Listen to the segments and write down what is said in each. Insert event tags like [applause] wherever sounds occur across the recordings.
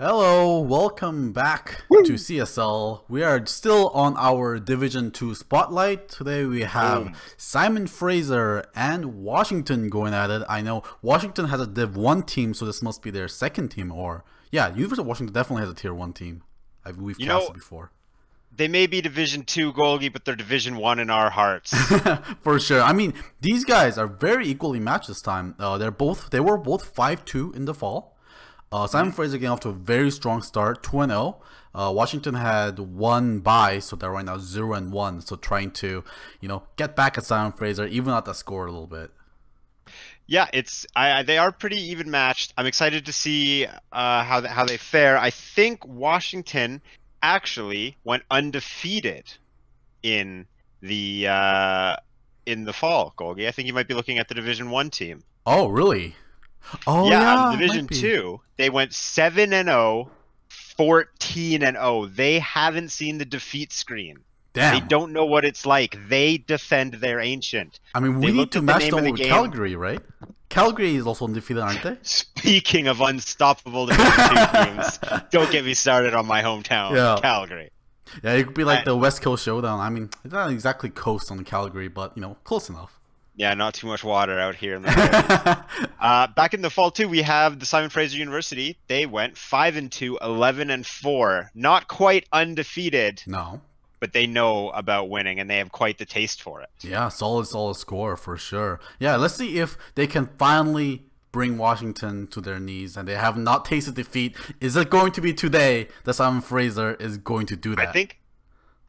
Hello, welcome back to CSL. We are still on our Division 2 spotlight. Today we have. Simon Fraser and Washington going at it. I know Washington has a Div 1 team, so this must be their second team or yeah, University of Washington definitely has a tier 1 team. I, we've You cast know- it before. They may be Division Two goalie, but they're Division One in our hearts. [laughs] For sure. I mean, these guys are very equally matched this time. Uh, they're both they were both 5-2 in the fall. Uh, Simon Fraser getting off to a very strong start, 2 0. Uh, Washington had one bye, so they're right now 0 and 1. So trying to, you know, get back at Simon Fraser, even out the score a little bit. yeah, it's I, I- they are pretty even matched. I'm excited to see uh, how th- how they fare. I think Washington actually went undefeated in the uh, in the fall, Golgi. I think you might be looking at the Division One team. Oh, really? Oh, yeah, um, yeah. Division. Two, they went seven and 0, 14 and 0. They haven't seen the defeat screen. Damn. They don't know what it's like. They defend their ancient. I mean, we they need to match them the with game. Calgary, right? Calgary is also undefeated, aren't they? [laughs] Speaking of unstoppable [laughs] teams, don't get me started on my hometown, Yeah. Calgary. Yeah, it could be like I- the West Coast Showdown. I mean, it's not exactly coast on Calgary, but, you know, close enough. Yeah, not too much water out here in the [laughs] uh, back in the fall too, we have the Simon Fraser University. They went five and two, 11 and four. Not quite undefeated, no. but they know about winning and they have quite the taste for it. Yeah, solid, solid score for sure. Yeah, let's see if they can finally bring Washington to their knees and they have not tasted defeat. Is it going to be today that Simon Fraser is going to do that? I think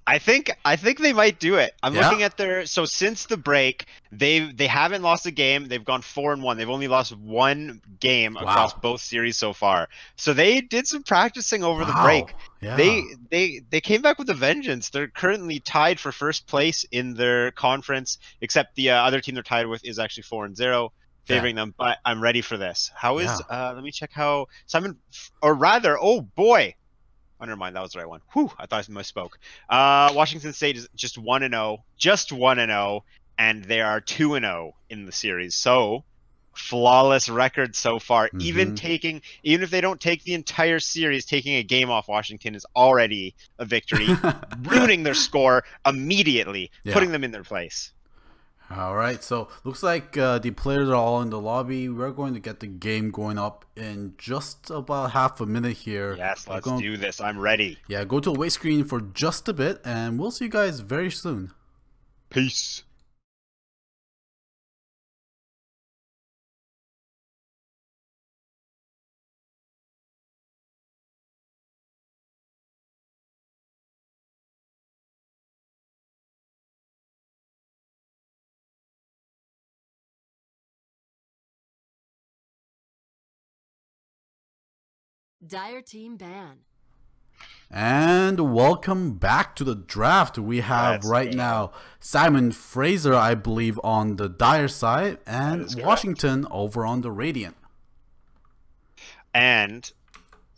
I think I think they might do it. I'm Yeah. looking at their so since the break, they they haven't lost a game. They've gone 4 and 1. They've only lost one game Wow. across both series so far. So they did some practicing over the break. Yeah. They they they came back with a vengeance. They're currently tied for first place in their conference except the uh, other team they're tied with is actually 4 and 0 favoring them, but I'm ready for this. How is uh let me check how Simon or rather, oh boy, Oh, never mind. That was the right one. Whew, I thought I misspoke. Uh, Washington State is just 1 and 0, just 1 and 0, and they are 2 and 0 in the series. So, flawless record so far. Even Mhm. taking, even if they don't take the entire series, taking a game off Washington is already a victory, [laughs] ruining their score immediately, Yeah. putting them in their place. All right, so looks like uh, the players are all in the lobby. We're going to get the game going up in just about half a minute here. Yes, let's going- do this. I'm ready. Yeah, go to the wait screen for just a bit, and we'll see you guys very soon. Peace. Dire Team Ban. And welcome back to the draft. We have Let's right go. now Simon Fraser, I believe, on the Dire side, and is correct. Washington over on the Radiant. And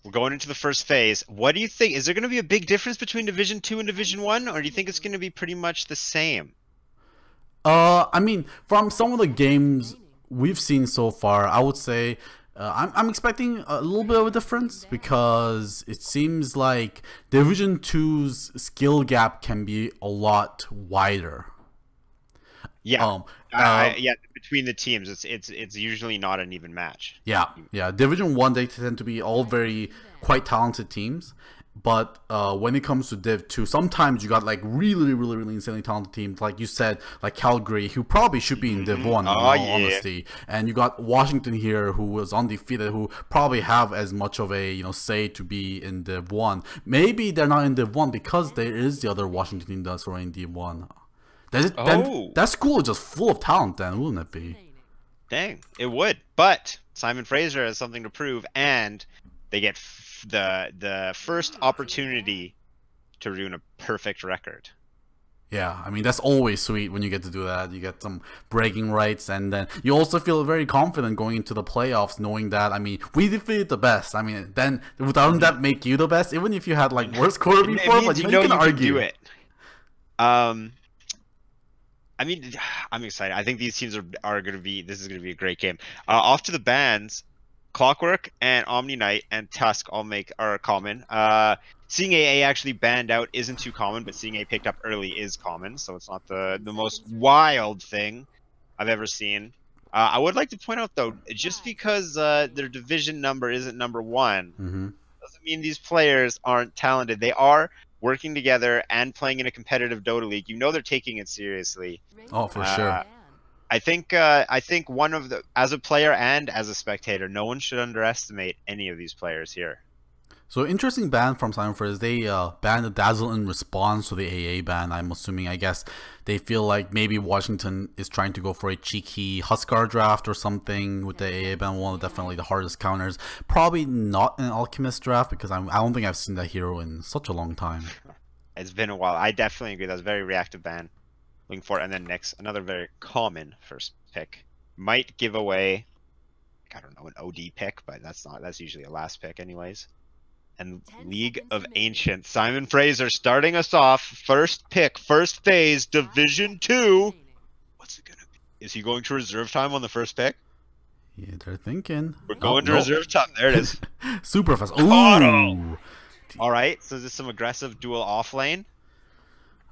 we're going into the first phase. What do you think? Is there going to be a big difference between Division Two and Division One, or do you think it's going to be pretty much the same? Uh, I mean, from some of the games we've seen so far, I would say uh, I'm, I'm expecting a little bit of a difference because it seems like Division 2's skill gap can be a lot wider. Yeah, Um, I- uh, yeah. Between the teams, it's it's it's usually not an even match. Yeah, yeah. Division one, they tend to be all very quite talented teams, but uh, when it comes to Div two, sometimes you got like really, really, really insanely talented teams, like you said, like Calgary, who probably should be in Div one, in Oh, all yeah. honesty, and you got Washington here, who was undefeated, who probably have as much of a you know say to be in Div one. Maybe they're not in Div one because there is the other Washington team that's already in Div one. That, is, Oh. then, that school is just full of talent, then, wouldn't it be? Dang, it would. But Simon Fraser has something to prove, and they get the the first opportunity to ruin a perfect record. Yeah, I mean that's always sweet when you get to do that. You get some bragging rights, and then you also feel very confident going into the playoffs, knowing that I mean we defeated the best. I mean, then doesn't that make you the best, even if you had like It- [laughs] it before? But you, know, you can you argue do it. Um, I mean, [sighs] I'm excited. I think these teams are are going to be. This is going to be a great game. Uh, off to the bands. Clockwork and Omni Knight and Tusk all make are common. Uh, seeing AA actually banned out isn't too common, but seeing A picked up early is common, so it's not the the most wild thing I've ever seen. Uh, I would like to point out though, just because uh, their division number isn't number one, hmm doesn't mean these players aren't talented. They are working together and playing in a competitive Dota league. You know they're taking it seriously. Oh, for Uh, sure. I think uh, I think one of the as a player and as a spectator, no one should underestimate any of these players here. So interesting ban from Simon Frizz. They uh, banned the Dazzle in response to the AA ban. I'm assuming. I guess they feel like maybe Washington is trying to go for a cheeky Huskar draft or something with the AA ban. One of definitely the hardest counters. Probably not an Alchemist draft because I'm, I don't think I've seen that hero in such a long time. [laughs] It's been a while. I definitely agree. That's a very reactive ban. Looking for. And then next, another very common first pick might give away. I don't know an OD pick, but that's not. That's usually a last pick, anyways. And League of remaining. Ancients. Simon Fraser starting us off. First pick, first phase, Division Two. What's it gonna be? Is he going to reserve time on the first pick? Yeah, they're thinking. We're Oh, going to no. reserve time. There it is. [laughs] Super fast. Ooh. All right. So this is some aggressive dual off lane.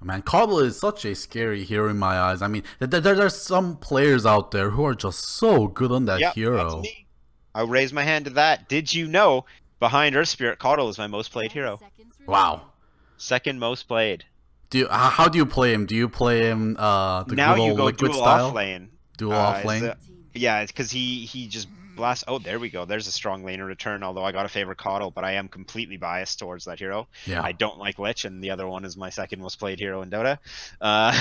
Man, KotL is such a scary hero in my eyes. I mean, there, there, there's some players out there who are just so good on that yeah, hero. that's me. I'll raise my hand to that. Did you know behind Earth Spirit, KotL is my most played hero. Wow. Second most played. Do you, how do you play him? Do you play him uh, the now good you old go liquid dual style? off lane. Dual Uh, off lane. the- Yeah, because he he just blasts. Oh, there we go. There's a strong laner return. Although I got a favorite KotL, but I am completely biased towards that hero. yeah. I don't like Lich, and the other one is my second most played hero in Dota. Uh,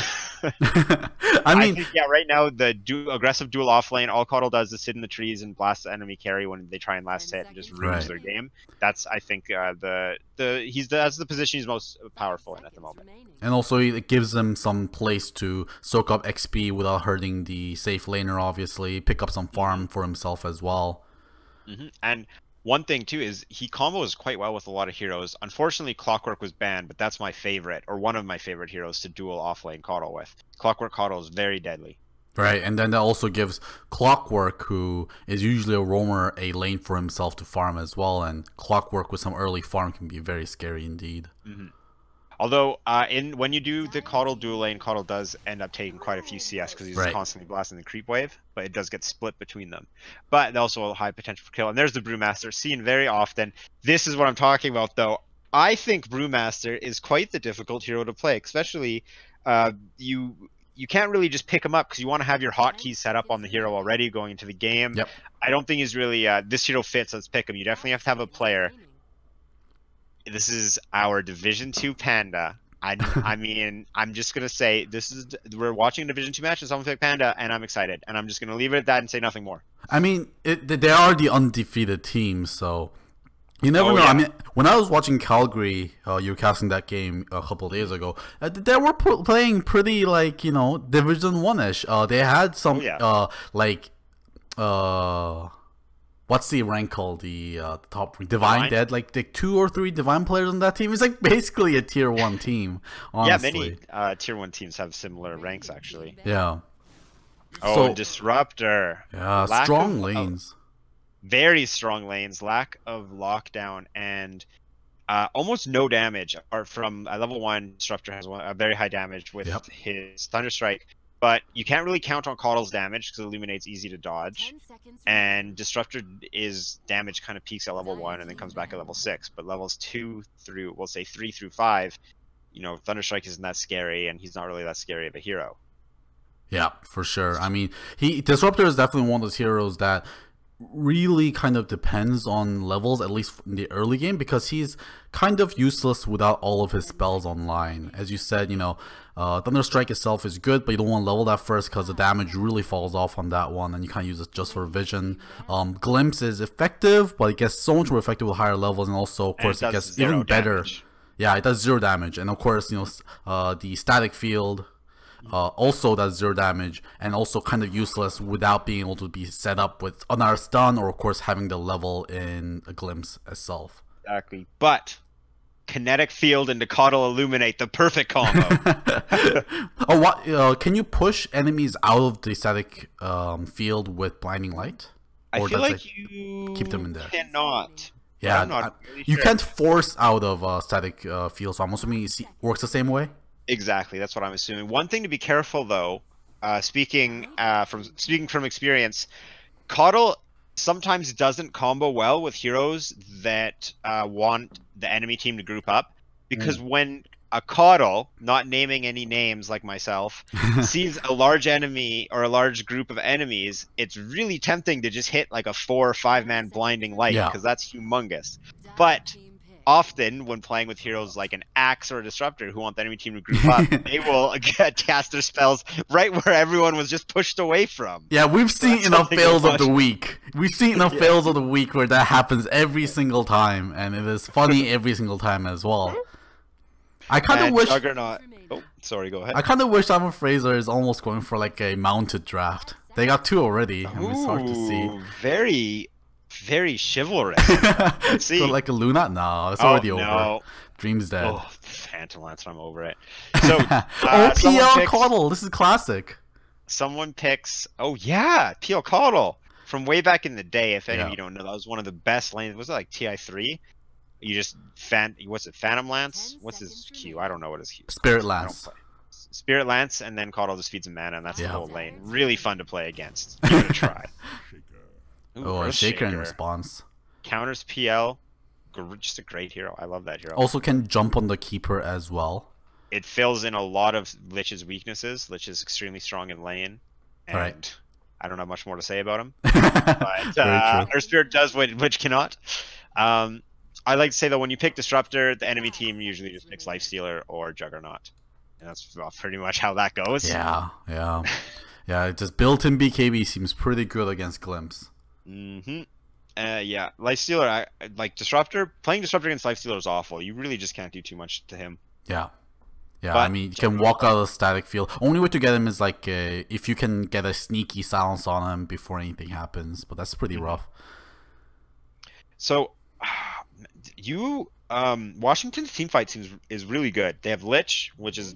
[laughs] [laughs] I mean, think, yeah, right now the du- aggressive dual off lane, all KotL does is sit in the trees and blast the enemy carry when they try and last hit and just ruins Right. their game. That's I think uh, the the he's the, that's the position he's most powerful in at the moment. and also it gives them some place to soak up XP without hurting the safe laner. Obviously, pick up some farm for himself as well. hmm And one thing too is he combos quite well with a lot of heroes. Unfortunately, Clockwork was banned, but that's my favorite or one of my favorite heroes to dual offlane KotL with. Clockwork KotL is very deadly. Right, and then that also gives Clockwork, who is usually a roamer, a lane for himself to farm as well. And Clockwork with some early farm can be very scary indeed. Although, uh, in when you do the KotL dual lane, KotL does end up taking quite a few CS because he's Right. constantly blasting the creep wave, but it does get split between them. But also a high potential for kill. And there's the Brewmaster, seen very often. This is what I'm talking about, though. I think Brewmaster is quite the difficult hero to play, especially uh, you. You can't really just pick him up because you want to have your hotkeys set up on the hero already going into the game. Yep. I don't think he's really uh, this hero fits. Let's pick him. You definitely have to have a player this is our Division Two Panda. I, [laughs] I mean, I'm just gonna say this is we're watching a Division Two match, and someone picked Panda, and I'm excited, and I'm just gonna leave it at that and say nothing more. I mean, it, they are the undefeated team, so you never Oh, know. yeah. I mean, when I was watching Calgary, uh, you were casting that game a couple of days ago. Uh, they were pl- playing pretty like you know Division One ish. Uh, they had some Oh, yeah. uh like uh. What's the rank called? The uh, top Divine, Divine? Dead, like the two or three Divine players on that team. It's like basically a tier one [laughs] team. Honestly. Yeah, many uh, Tier One teams have similar ranks actually. Yeah, Oh, So- Disruptor, yeah, Lack strong of- lanes. Very strong lanes, lack of lockdown, and uh, almost no damage. Apart from uh, level one, Disruptor has one, a very high damage with Yep. his Thunderstrike, but you can't really count on KotL's damage because Illuminate's easy to dodge. and disruptor is damage kind of peaks at level one and then comes back at level six but levels two through we'll say three through five you know thunderstrike isn't that scary and he's not really that scary of a hero Yeah, for sure. I mean, he Disruptor is definitely one of those heroes that really kind of depends on levels, at least in the early game, because he's kind of useless without all of his spells online. As you said, you know, uh, Thunderstrike itself is good, but you don't want to level that first because the damage really falls off on that one, and you kind of use it just for vision. Um, Glimpse is effective, but it gets so much more effective with higher levels, and also, of And course, it, does gets even better. Yeah, it does zero damage, and of course, you know, uh, the static field uh, also does zero damage, and also kind of useless without being able to be set up with another stun, or of course having the level in a glimpse itself. exactly but kinetic field and Decadal illuminate the perfect combo oh, [laughs] what? Uh, can you push enemies out of the static um, field with blinding light, I feel like you keep them in there? cannot. Yeah, I'm not I- really you sure. can't force out of uh, static uh, field, so I'm assuming it works the same way. Exactly, that's what I'm assuming. One thing to be careful though, uh, speaking uh, from speaking from experience, KotL sometimes doesn't combo well with heroes that uh, want the enemy team to group up, because Mm. when a KotL, not naming any names like myself, [laughs] sees a large enemy or a large group of enemies, it's really tempting to just hit like a four or five man blinding light Yeah. because that's humongous. But often when playing with heroes like an axe or a disruptor who want the enemy team to group up, [laughs] they will get [laughs] cast their spells right where everyone was just pushed away from. Yeah, we've seen That's enough fails of the week. We've seen enough Yeah. fails of the week where that happens every single time, and it is funny [laughs] every single time as well. I kind of wish. Juggernaut. Oh, sorry. Go ahead. I kind of wish Simon Fraser is almost going for like a mounted draft. They got two already. I mean, it's hard to see. Very, very chivalrous. [laughs] see. so like a Luna? No, it's oh already over. no! Dream's dead. Oh, Phantom Lance. I'm over it. So, [laughs] uh, oh, PL picks- KotL. This is classic. someone picks oh yeah peel KotL from way back in the day if any Yeah. of you don't know that was one of the best lanes was it like ti3 you just fan what's it phantom lance what's his seconds q i don't know what his q Spirit Lance. spirit lance and then KotL just feeds him mana and that's Yeah. the whole lane really fun to play against give it a try [laughs] Ooh, Oh, a Earth shaker in response. counters pl just a great hero i love that hero Also can jump on the keeper as well. it fills in a lot of Lich's weaknesses. Lich is extremely strong in lane, and Right. I don't have much more to say about him. [laughs] But uh. Earth Spirit does what Lich cannot. Um, I like to say that when you pick Disruptor, the enemy team usually just picks Lifestealer or Juggernaut, and that's [laughs] pretty much how that goes. Yeah, yeah, [laughs] yeah. it Just built-in BKB seems pretty good against Glimpse. Mm-hmm. Uh, yeah, Lifestealer, I like Disruptor. Playing Disruptor against Lifestealer is awful. You really just can't do too much to him. Yeah. Yeah, I mean, you can walk out of the static field. Only way to get him is like uh, if you can get a sneaky silence on him before anything happens, but that's pretty Mhm. rough. So, [sighs] you um, Washington's team fight seems is really good. They have Lich, which is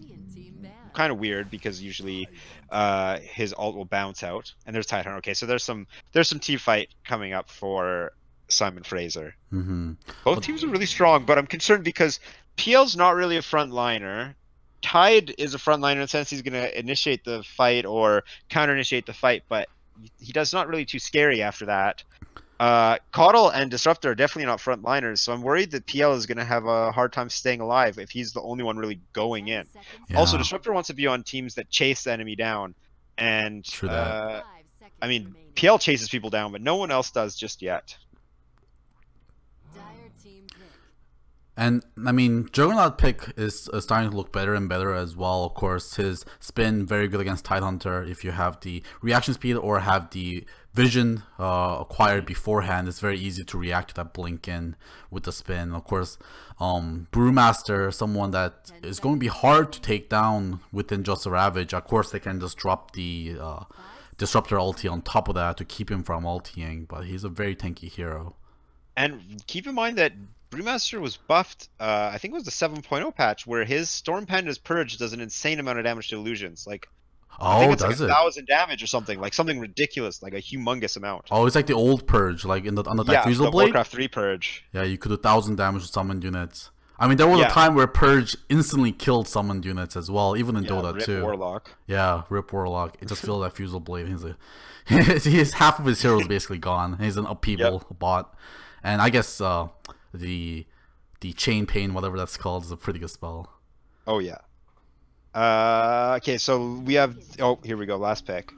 kind of weird because usually uh, his alt will bounce out, and there's Titan. Okay, so there's some there's some team fight coming up for Simon Fraser. hmm Both teams are really strong, but I'm concerned because PL's not really a frontliner. Tide is a frontliner in the sense he's going to initiate the fight or counter initiate the fight, but he does not really too scary after that. Uh, KotL and Disruptor are definitely not frontliners, so I'm worried that PL is going to have a hard time staying alive if he's the only one really going in. Also, Disruptor wants to be on teams that chase the enemy down, and True that. uh, I mean, PL chases people down, but no one else does just yet. And I mean, Juggernaut pick is uh, starting to look better and better as well. Of course, his spin very good against Tidehunter. If you have the reaction speed or have the vision uh, acquired beforehand, it's very easy to react to that blink in with the spin. Of course, um, Brewmaster, someone that is going to be hard to take down within just a Ravage. Of course, they can just drop the uh, Disruptor ulti on top of that to keep him from ultiing, but he's a very tanky hero. And keep in mind that Brewmaster was buffed, uh, I think it was the 7.0 patch, where his Storm Panda's Purge does an insane amount of damage to illusions. Like, I think Oh, it's does like it? thousand damage or something, like something ridiculous, like a humongous amount. Oh, it's like the old purge, like in the on the yeah, diffusal the blade. Warcraft 3 Purge. Yeah, you could do thousand damage to summoned units. I mean, there was Yeah. a time where purge instantly killed summoned units as well, even in Yeah, Dota Rip 2. Warlock. Yeah, Rip Warlock. It just [laughs] feels that fusel blade. He's a, [laughs] he's half of his heroes basically gone. He's an upheaval bot, and I guess uh, the the chain pain, whatever that's called, is a pretty good spell. Oh, yeah. Uh, okay, so we have. Oh, here we go. Last pick.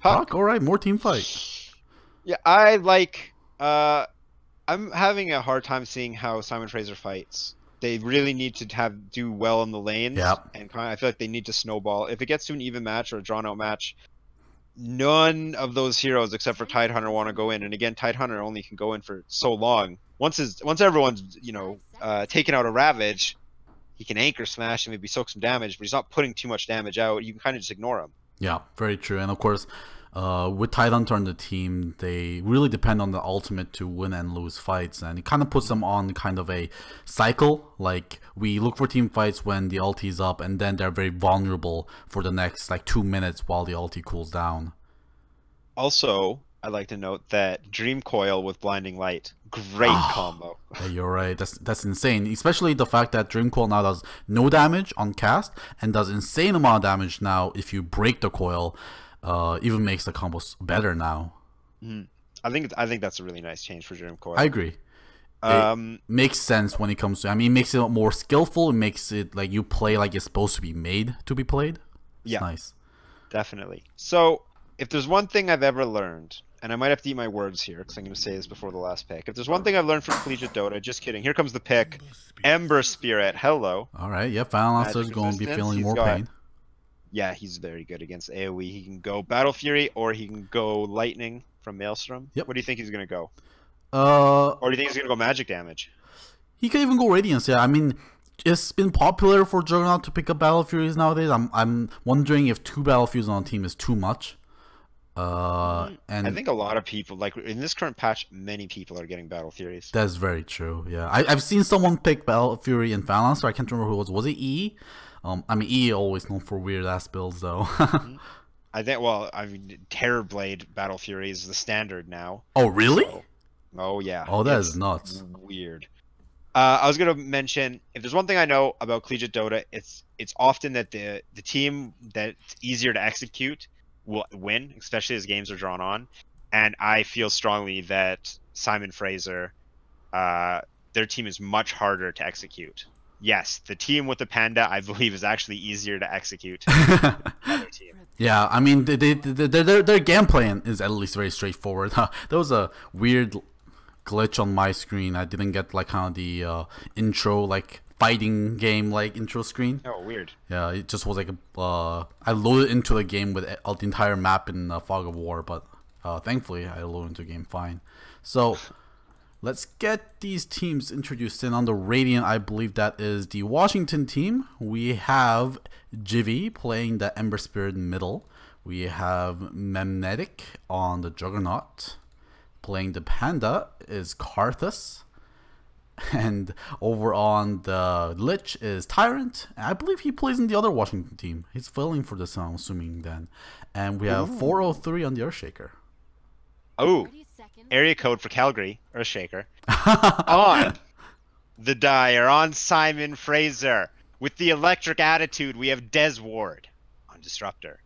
Huck. Fuck, all right, more team fight. [laughs] Yeah, I like. Uh, I'm having a hard time seeing how Simon Fraser fights. They really need to have do well in the lanes, Yep. and kind of, I feel like they need to snowball. If it gets to an even match or a drawn out match, none of those heroes except for Tidehunter want to go in. And again, Tidehunter only can go in for so long. Once his once everyone's you know uh, taken out a Ravage, he can anchor smash and maybe soak some damage, but he's not putting too much damage out. You can kind of just ignore him. Yeah, very true. And of course, uh, with Tidehunter on the team, they really depend on the ultimate to win and lose fights, and it kind of puts them on kind of a cycle. Like we look for team fights when the ulti is up, and then they're very vulnerable for the next like two minutes while the ulti cools down. Also, I'd like to note that Dream Coil with Blinding Light, great Ah. combo. Yeah, you're right. That's that's insane. Especially the fact that Dream Coil now does no damage on cast and does insane amount of damage now if you break the coil. Uh, even makes the combos better now. I think I think that's a really nice change for Dream Coil. I agree. um, Makes sense when it comes to. I mean, it makes it more skillful. It makes it like you play like it's supposed to be made to be played. It's Yeah. nice. definitely. So, if there's one thing I've ever learned, and I might have to eat my words here because I'm going to say this before the last pick. If there's one thing I've learned from Collegiate Dota, just kidding. Here comes the pick. Ember Spirit. Hello. All right. Yeah, Final Magic Lancer's going to be feeling he's more got- pain. Yeah, he's very good against AoE. He can go Battle Fury or he can go Lightning from Maelstrom. Yep. What do you think he's going to go? Uh, Or do you think he's going to go Magic damage? He could even go Radiance. Yeah, I mean, it's been popular for Juggernaut to pick up Battle Furies nowadays. I'm I'm wondering if two Battle Furies on a team is too much. Uh, and I think a lot of people, like in this current patch, many people are getting Battle Furies. that's very true. Yeah, I, I've seen someone pick Battle Fury and Phalanx. I can't remember who it was. Was it E? Um, I mean, E always known for weird ass builds though. [laughs] I think, well, I mean, Terrorblade Battle Fury is the standard now. oh really? So- oh, yeah. Oh, that It's is nuts. Weird. Uh, I was gonna mention if there's one thing I know about collegiate Dota, it's it's often that the the team that's easier to execute will win, especially as games are drawn on. And I feel strongly that Simon Fraser, uh, their team is much harder to execute. Yes, the team with the panda, I [laughs] believe, is actually easier to execute than the [laughs] other team. Yeah, I mean, they, they, they, their, their, their gameplay is at least very straightforward. [laughs] there was a weird glitch on my screen. I didn't get like kind of the uh, intro, like fighting game, like intro screen. Oh, weird. Yeah, it just was like a. Uh, I loaded into the game with uh, the entire map in uh, Fog of War, but uh, thankfully I loaded into the game fine. So [laughs] let's get these teams introduced in on the Radiant. I believe that is the Washington team. We have Jivy playing the Ember Spirit middle. We have Memnetic on the Juggernaut. Playing the Panda is Karthus. [laughs] And over on the Lich is Tyrant. I believe he plays in the other Washington team. He's filling for this, I'm assuming then. And we have 403 on the Earthshaker. Oh, area code for Calgary, Earthshaker. [laughs] on the Dire, on Simon Fraser. With the electric attitude, we have Des Ward on Disruptor.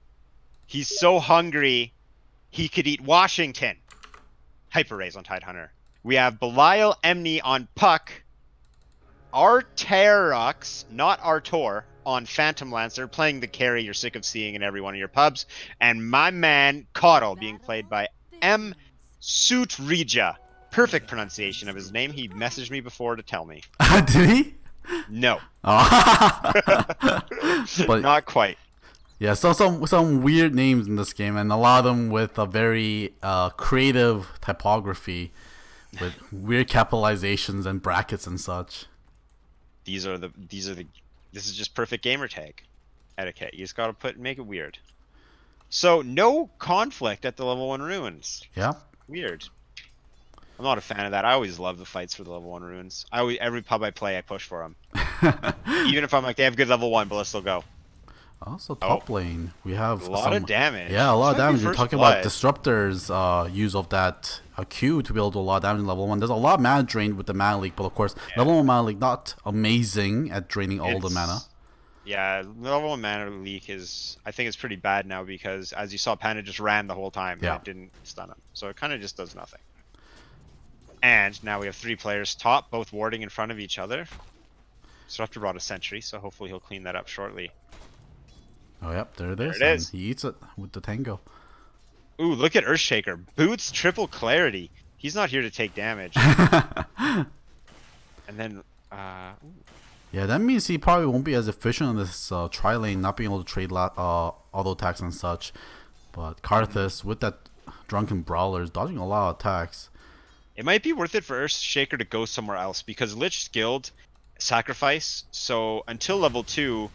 He's so hungry, he could eat Washington. Hyper Rays on Tidehunter. We have Belial Emney on Puck. Arterux, not Artor, on Phantom Lancer, playing the carry you're sick of seeing in every one of your pubs. And my man, KotL, being played by M. Sutrija. Perfect pronunciation of his name. He messaged me before to tell me. [laughs] Did he? No, Oh. [laughs] but not quite. yeah, so some some weird names in this game, and a lot of them with a very uh, creative typography, with weird capitalizations and brackets and such. These are the these are the this is just perfect gamer tag etiquette. You just gotta put make it weird. So no conflict at the level one ruins. Yeah. Weird. I'm not a fan of that. I always love the fights for the level one ruins. I always, every pub I play, I push for them. [laughs] Even if I'm like they have good level one, but let's still go. Also, top lane we have A lot some, of damage. Yeah, a lot of This damage. You're talking blood. about Disruptor's uh, use of that uh, Q to be able to do a lot of damage in level 1. There's a lot of mana drained with the mana leak, but of course, level 1 mana leak not amazing at draining all the mana. Yeah, level one mana leak is I think it's pretty bad now because as you saw, Panda just ran the whole time Yeah. and it didn't stun him, so it kind of just does nothing. And now we have three players top, both warding in front of each other. Disruptor brought a sentry, so hopefully he'll clean that up shortly. Oh, yep, there it is. it and is. He eats it with the tango. Ooh, look at Earthshaker. Boots triple clarity. He's not here to take damage. [laughs] and then, uh, Yeah, that means he probably won't be as efficient in this uh, tri lane, not being able to trade la- uh, auto attacks and such. But Karthus, with that drunken brawler, is dodging a lot of attacks. It might be worth it for Earthshaker to go somewhere else because Lich skilled sacrifice. So until level two,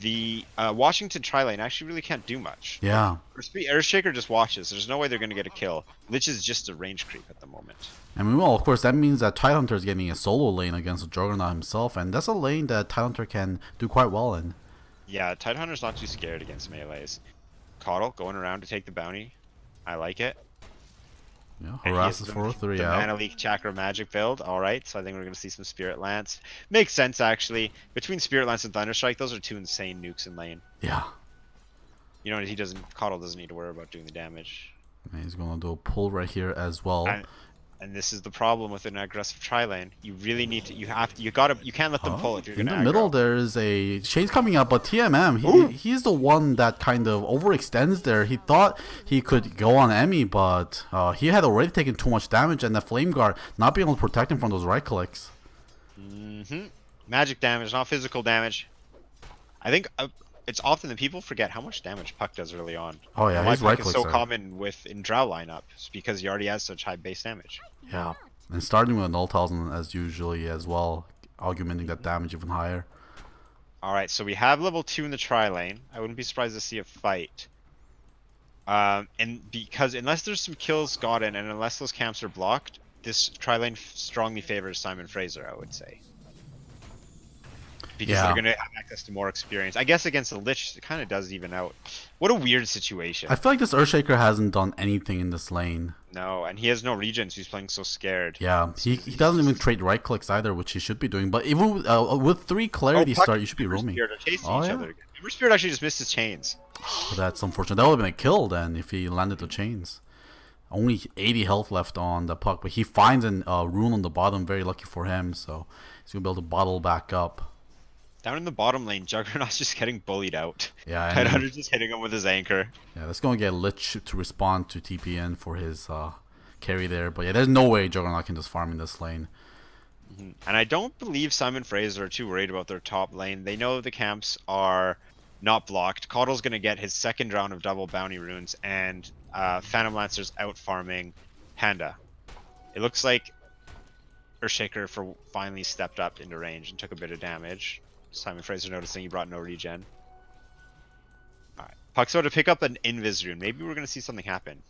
the uh, Washington tri lane actually really can't do much. Yeah. Earthshaker just watches. There's no way they're going to get a kill. Lich is just a range creep at the moment. I mean, well, of course, that means that Tidehunter is getting a solo lane against the Juggernaut himself, and that's a lane that Tidehunter can do quite well in. Yeah, Tidehunter's not too scared against melees. KotL going around to take the bounty. I like it. Yeah, harasses has the- 403 the out. Mana Leak Chakra Magic build. All right, so I think we're going to see some Spirit Lance. Makes sense actually. Between Spirit Lance and Thunderstrike, those are two insane nukes in lane. Yeah. You know, he doesn't. KotL doesn't need to worry about doing the damage. And he's gonna do a pull right here as well. And this is the problem with an aggressive tri lane. You really need to. You have. To, you gotta. You can't let them Oh, pull if you're in the to. middle, there's a Shade's coming up, but TMM, Ooh. he, he's the one that kind of overextends there. He thought he could go on Emmy, but uh, he had already taken too much damage, and the Flame Guard not being able to protect him from those right clicks. hmm Magic damage, not physical damage. I think uh, it's often that people forget how much damage Puck does early on. Oh yeah, his Puck is so are. common with in Drow lineups because he already has such high base damage. Yeah, and starting with an 1000 as usually as well, augmenting that damage even higher. All right, so we have level two in the tri lane. I wouldn't be surprised to see a fight. Um, and because unless there's some kills gotten and unless those camps are blocked, this tri lane strongly favors Simon Fraser. I would say. Because Yeah. they're gonna have access to more experience. I guess against the Lich, it kind of does even out. What a weird situation. I feel like this Earthshaker hasn't done anything in this lane. No, and he has no regions. He's playing so scared. Yeah, he, he doesn't even trade right clicks either, which he should be doing. But even with, uh, with three clarity Puck start, you should be roaming. Spirit are chasing Oh, each yeah? other. again. Ember Spirit actually just missed his chains. [sighs] That's unfortunate. That would have been a kill then if he landed the chains. Only 80 health left on the puck, but he finds a uh, rune on the bottom. Very lucky for him, so he's gonna be able to bottle back up. Down in the bottom lane, Juggernaut's [laughs] just getting bullied out. Yeah, and then- Headhunter's just hitting him with his anchor. yeah, that's gonna get Lich to respond to TPN for his uh, carry there. But yeah, there's no way Juggernaut can just farm in this lane. And I don't believe Simon Fraser are too worried about their top lane. They know the camps are not blocked. KotL's going to get his second round of double bounty runes, and uh, Phantom Lancer's out farming Panda. It looks like Earthshaker for finally stepped up into range and took a bit of damage. Simon Fraser noticing he brought no regen. Alright. Puxo to pick up an Invis rune. Maybe we're going to see something happen.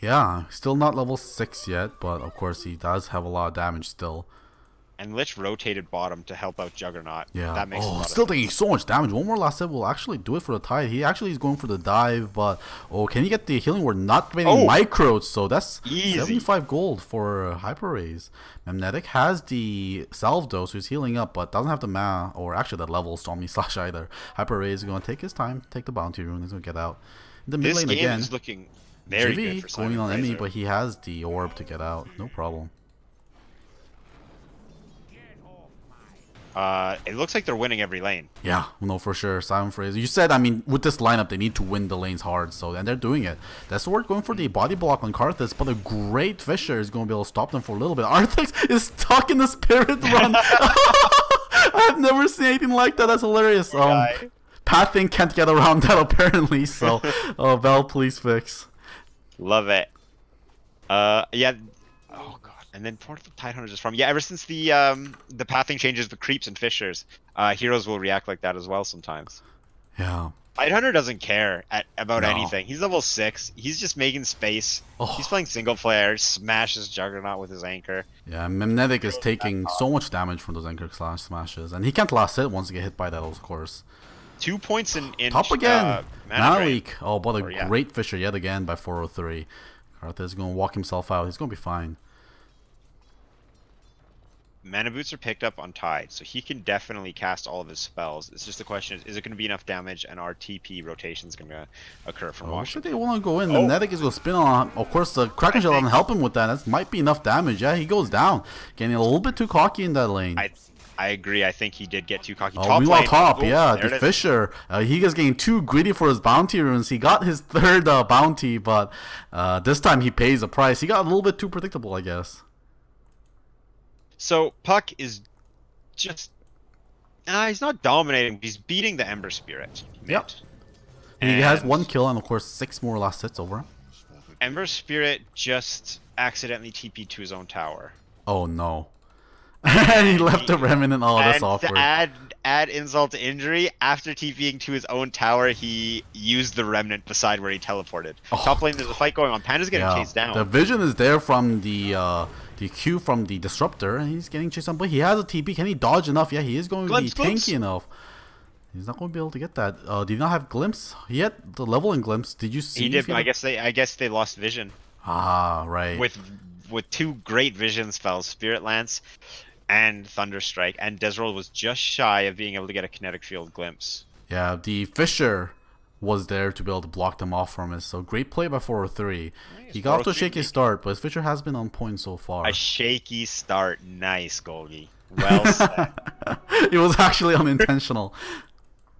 Yeah, still not level six yet, but of course he does have a lot of damage still. And Lich rotated bottom to help out Juggernaut. Yeah. That makes a oh, still taking so much damage. One more last hit will actually do it for the tide. He actually is going for the dive, but oh, can he get the healing word? Not many Oh! micros, so that's Easy. 75 gold for Hyper Raise. Memnetic has the salve dose, who's healing up, but doesn't have the mana or actually the level Stormy [laughs] Slash either. Hyper Raise is going to take his time, take the bounty rune. He's going to get out. In the mid lane game again. is looking very GV good for Simon going on Emmy, but he has the orb to get out. No problem. Uh, it looks like they're winning every lane. Yeah, no, for sure. Simon Fraser. You said, I mean, with this lineup, they need to win the lanes hard, so and they're doing it. That's why we're going for the body block on Karthus, but a great Fissure is going to be able to stop them for a little bit. [laughs] Arthix is stuck in the Spirit Run. [laughs] I've never seen anything like that. That's hilarious. Um. Pathing can't get around that [laughs] apparently. So, uh, Val, please fix. Love it. Uh, yeah. Oh god. And then part of the Tidehunter just from yeah. Ever since the um the pathing changes with creeps and fissures, uh, heroes will react like that as well sometimes. Yeah. Tidehunter doesn't care at, about No. anything. He's level six. He's just making space. Oh. He's playing single player. Smashes Juggernaut with his anchor. Yeah, Memnetic is taking so much damage from those anchor slash smashes, and he can't last it once you get hit by that, of course. Two points in in Top again. Uh, mana mana drain. leak. Oh, but a Or, yeah. great Fissure yet again by 403. Karthus is going to walk himself out. He's going to be fine. Mana boots are picked up on Tide, so he can definitely cast all of his spells. It's just the question is, is it going to be enough damage, and our TP rotation is going to occur from Oh, like they want to go in. Oh. Memnetic is going to spin on. Of course, the Kraken Shell doesn't help him with that. That might be enough damage. Yeah, he goes down. Getting a little bit too cocky in that lane. I I agree. I think he did get too cocky. Oh, top meanwhile, lane. top, Oh, yeah, the. Fissure. Uh, he is getting too greedy for his bounty runes. He got his [laughs] third uh, bounty, but uh, this time he pays the price. He got a little bit too predictable, I guess. So Puck is just. Ah, he's not dominating. He's beating the Ember Spirit. Yep. He has one kill and, of course, six more last hits over him. Ember Spirit just accidentally TP'd to his own tower. Oh no. and [laughs] he left the he- remnant. Oh, that's and to add add insult to injury, after TPing to his own tower, he used the remnant beside where he teleported. Oh, Top lane, there's a fight going on. Panda's getting yeah. chased down. The vision is there from the uh, the Q from the disruptor, and he's getting chased down. But he has a TP. Can he dodge enough? Yeah, he is going to be glimpse. tanky enough. He's not going to be able to get that. Uh, did he not have glimpse? He had the level in glimpse. Did you see? he did. but I guess they. I guess they lost vision. Ah, right. with with two great vision spells, Spirit Lance and Thunder Strike, and Desrol was just shy of being able to get a kinetic field glimpse. Yeah, the Fissure was there to be able to block them off from it. So great play by 403. He got off to a 403 shaky start, but his Fissure has been on point so far. A shaky start, nice Golgi. [laughs] Well said. it was actually unintentional.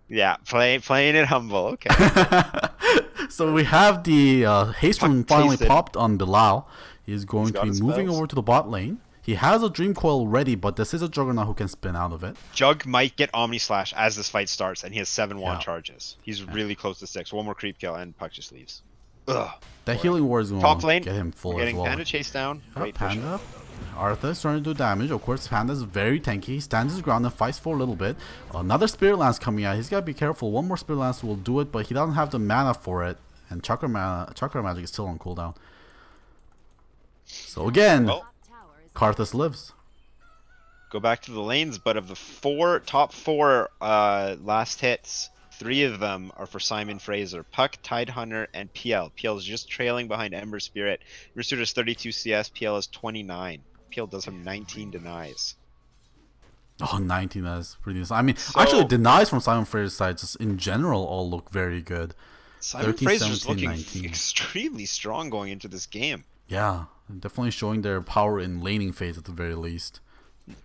yeah, play, playing it humble. Okay. [laughs] so we have the uh, haste rune finally popped on Bilal. He's going He's to be moving spells. over to the bot lane. He has a Dream Coil ready, but this is a Juggernaut who can spin out of it. Jug might get Omni Slash as this fight starts, and he has seven wand Yeah. charges. He's really close to six. One more creep kill, and Puck just leaves. Ugh. That healing ward is going to get him full We're as getting well. Panda chased down. Oh, Great. Panda. Arthur is starting to do damage. Of course, Panda is very tanky. He stands his ground and fights for a little bit. Another Spirit Lance coming out. He's got to be careful. One more Spirit Lance will do it, but he doesn't have the mana for it. And Chakra, mana, Chakra Magic is still on cooldown. So again, Well, Top tower is Karthus lives. go back to the lanes, but of the four top four uh, last hits, three of them are for Simon Fraser, Puck, Tide Hunter, and PL. PL is just trailing behind Ember Spirit. Ember is 32 CS, PL is 29. PL does have 19 denies. Oh, 19, that's pretty nice. I mean, So- actually, denies from Simon Fraser's side, just in general, all look very good. Simon 13, Fraser's 17, looking 19. extremely strong going into this game. Yeah, definitely showing their power in laning phase at the very least.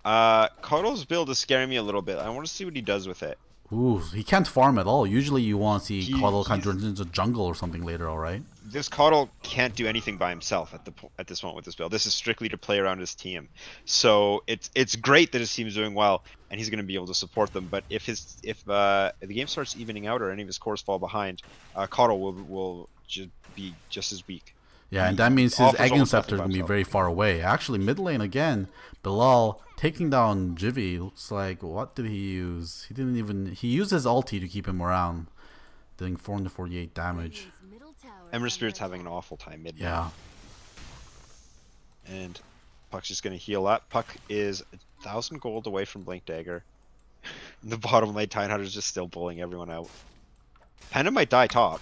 Uh, KotL's build is scaring me a little bit. I want to see what he does with it. Ooh, he can't farm at all. Usually you want to see He- kind of into jungle or something later, alright? this KotL can't do anything by himself at the at this moment with this build. This is strictly to play around his team. So it's it's great that his team is doing well and he's going to be able to support them. But if his if uh, the game starts evening out or any of his cores fall behind, uh, KotL will will just be just as weak. Yeah, and that means his Egg Inceptor is going to be very far away. Actually, mid lane again, Bilal taking down Jivy. Looks like, what did he use? He didn't even, he used his ulti to keep him around, doing 448 damage. Radiant's middle tower is Ember Spirit's having an awful time mid. Yeah, And Puck's just going to heal up. Puck is a thousand gold away from Blink Dagger. [laughs] the bottom lane Tidehunter's just still pulling everyone out. Panda might die top.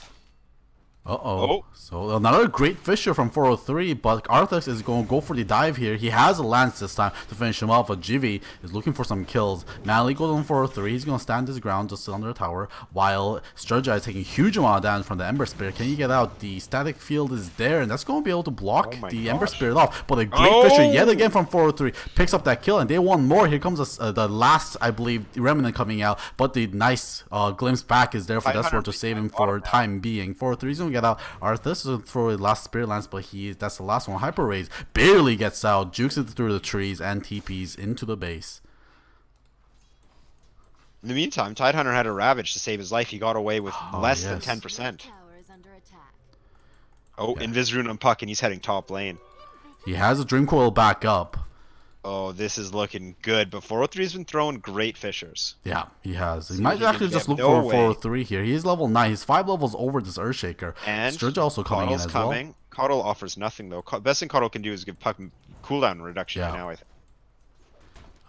Uh oh. Oh. So another great Fissure from 403, but Arthas is going to go for the dive here. He has a lance this time to finish him off, but Jivy is looking for some kills. Manly goes on 403. He's going to stand his ground just under the tower, while Sturgia is taking a huge amount of damage from the Ember Spirit. Can he get out? The static field is there, and that's going to be able to block Oh the Ember gosh. Spirit off. But a great Fissure yet Oh. again from 403 picks up that kill, and they want more. Here comes a, uh, the last, I believe, Remnant coming out, but the nice uh, glimpse back is there for 500 Deathward to save him for time being. 403 is going to get out. Arthas is going throw the last Spirit Lance, but he that's the last one. Hyper Raise barely gets out, jukes it through the trees, and TPs into the base. In the meantime, Tidehunter had a Ravage to save his life. He got away with Oh, less yes. than 10%. tower is under. Oh, Yeah. Invis Rune on Puck, and he's heading top lane. He has a Dream Coil back up. Oh, this is looking good. But 403 has been throwing great fissures. Yeah, he has. He See might he actually just look No for way. 403 here. He's level 9. He's 5 levels over this Earthshaker. And Sturge also coming KotL's in as coming. well. KotL offers nothing, though. Best thing KotL can do is give Puck cooldown reduction Yeah. now, I think.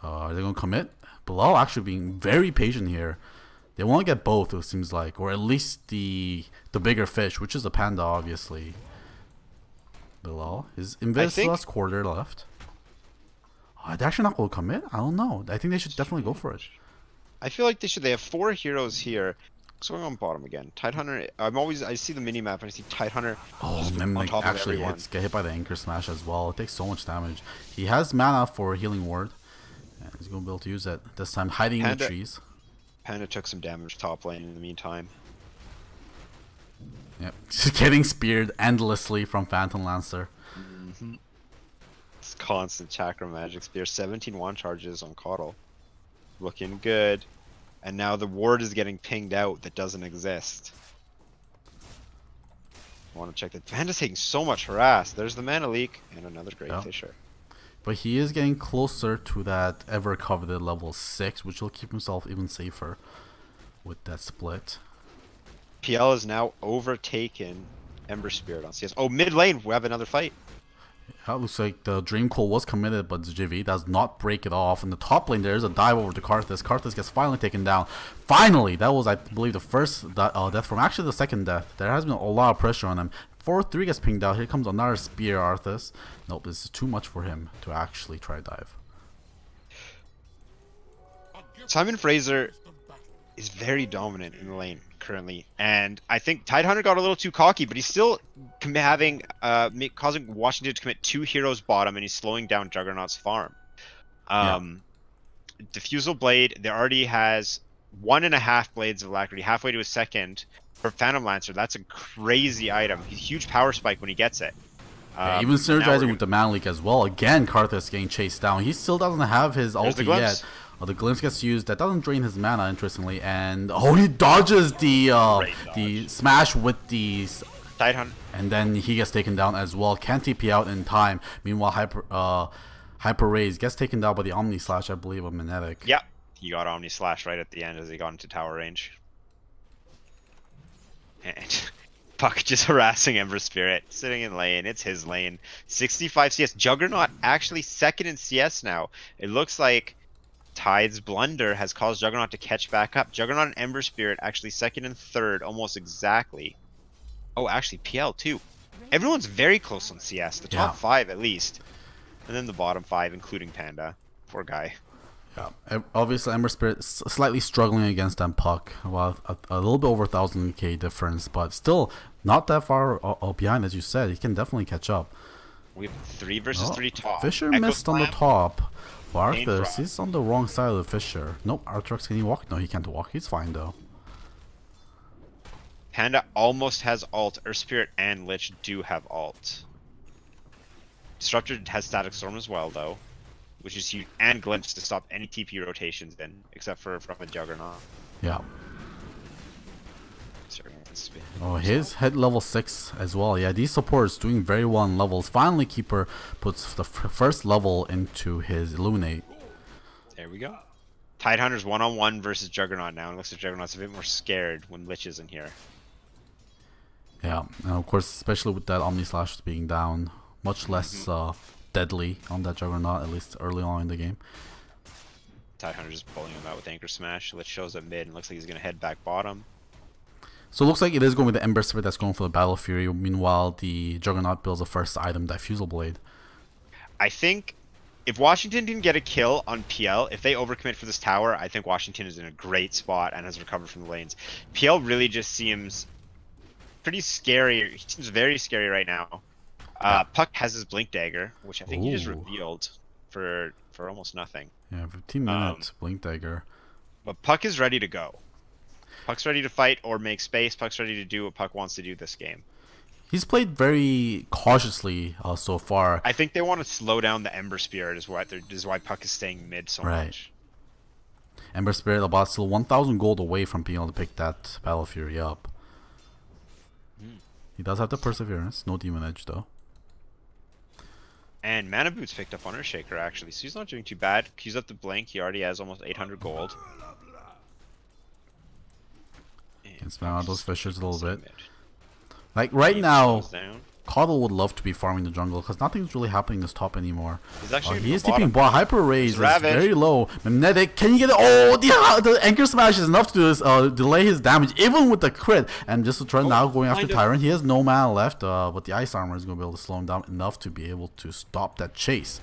Uh, are they going to commit? Bilal actually being very patient here. They want to get both, it seems like. Or at least the the bigger fish, which is a panda, obviously. Bilal. Is Invis think- last quarter left? Are they actually not going to commit? I don't know. I think they should definitely go for it. I feel like they should. They have four heroes here. What's going on bottom again? Tidehunter. I'm always. I see the mini map and I see Tidehunter. Oh, just Mimic on top actually hits, get hit by the Anchor Smash as well. It takes so much damage. He has mana for Healing Ward. And he's going to be able to use that this time, hiding in the trees. Panda took some damage top lane in the meantime. Yep. [laughs] Just getting speared endlessly from Phantom Lancer. Constant chakra magic spear. 17 one charges on KotL. Looking good. And now the ward is getting pinged out that doesn't exist. I want to check that. Panda's taking so much harass. There's the mana leak and another great Yeah. fissure. But he is getting closer to that ever coveted level 6, which will keep himself even safer with that split. PL is now overtaken Ember Spirit on CS. Oh, mid lane, we have another fight. That looks like the Dream Coil was committed, but Jivi does not break it off. In the top lane, there's a dive over to Karthus. Karthus gets finally taken down. Finally, that was, I believe, the first uh, death from actually the second death. There has been a lot of pressure on him. 4-3 gets pinged out. Here comes another spear, Arthas. Nope, this is too much for him to actually try dive. Simon Fraser is very dominant in the lane currently, and I think Tidehunter got a little too cocky, but he's still having uh causing Washington to commit two heroes bottom, and he's slowing down Juggernaut's farm. Yeah. Um, Diffusal Blade, there already has one and a half blades of alacrity, halfway to a second. For Phantom Lancer, that's a crazy item. He's huge power spike when he gets it. Yeah, Um, even synergizing we're with the Mana Leak as well. Again, Karthus getting chased down. He still doesn't have his There's ulti yet. Oh, the glimpse gets used. That doesn't drain his mana, interestingly. And oh, he dodges the uh, Great the smash with the, s- Tidehunter. and then he gets taken down as well. Can't TP out in time. Meanwhile, hyper uh, hyper raise gets taken down by the Omni Slash, I believe, of Magnetic. Yeah, he got Omni Slash right at the end as he got into tower range. And [laughs] Puck just [laughs] harassing Ember Spirit, sitting in lane. It's his lane. 65 CS. Juggernaut actually second in CS now. It looks like Tide's blunder has caused Juggernaut to catch back up. Juggernaut and Ember Spirit actually second and third, almost exactly. Oh, actually PL too. Everyone's very close on CS. The top Yeah. five at least, and then the bottom five, including Panda. Poor guy. Yeah. Obviously, Ember Spirit slightly struggling against that Puck. Well, a, a little bit over 1,000k difference, but still not that far behind, as you said. He can definitely catch up. We have three versus Oh, three top. Fissure Echo missed on the top. Well, Arthas, he's on the wrong side of the fissure. Nope, Arthas, can he walk? No, he can't walk. He's fine, though. Panda almost has alt. Earth Spirit and Lich do have alt. Disruptor has Static Storm as well, though, which is huge. And Glimpse to stop any TP rotations then, except for from a Juggernaut. Yeah. Oh, his head level 6 as well. Yeah, these supports doing very well in levels. Finally, Keeper puts the f- first level into his Illuminate. There we go. Tidehunter's one on one versus Juggernaut now. It looks like Juggernaut's a bit more scared when Lich is in here. Yeah, and of course, especially with that Omni Slash being down, much less Mm-hmm. uh, deadly on that Juggernaut, at least early on in the game. Tidehunter just pulling him out with Anchor Smash. Lich shows up mid and looks like he's gonna head back bottom. So it looks like it is going with the Ember Spirit that's going for the Battle Fury. Meanwhile, the Juggernaut builds the first item, Diffusal Blade. I think if Washington didn't get a kill on PL, if they overcommit for this tower, I think Washington is in a great spot and has recovered from the lanes. PL really just seems pretty scary. He seems very scary right now. Uh, Puck has his Blink Dagger, which I think he just revealed for for almost nothing. Yeah, 15 Um, minutes, Blink Dagger. But Puck is ready to go. Puck's ready to fight or make space. Puck's ready to do what Puck wants to do this game. He's played very cautiously uh, so far. I think they want to slow down the Ember Spirit is why is why Puck is staying mid so Right. much. Ember Spirit about still 1,000 gold away from being able to pick that Battle Fury up. Hmm. He does have the Perseverance, no Demon Edge though. And Mana Boots picked up on her Shaker actually, so he's not doing too bad. He's up the blink, he already has almost 800 gold. Can spam out those fishes a little bit. Like right now. KotL would love to be farming the jungle because nothing's really happening this top anymore. He's actually he is bottom. bot. Hyper raise is very low. Magnetic, can you get it? Oh, the, [laughs] the anchor smash is enough to uh, delay his damage, even with the crit. And just to turn Oh, now going after. Tyrant, he has no mana left, uh, but the ice armor is going to be able to slow him down enough to be able to stop that chase.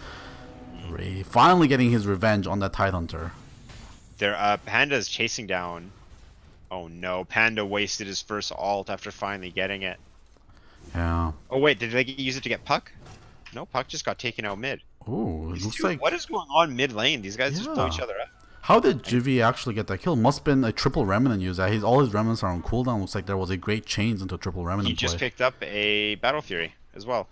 Ray finally getting his revenge on that Tidehunter. There, uh, Panda is chasing down. Oh no, Panda wasted his first alt after finally getting it. Yeah. Oh wait, did they use it to get Puck? No, Puck just got taken out mid. Ooh, it looks two- like. what is going on mid lane? These guys just blow each other up. How did Jivy actually get that kill? Must have been a triple remnant use. His all his remnants are on cooldown. Looks like there was a great change into triple remnant He just play. picked up a Battle Fury as well.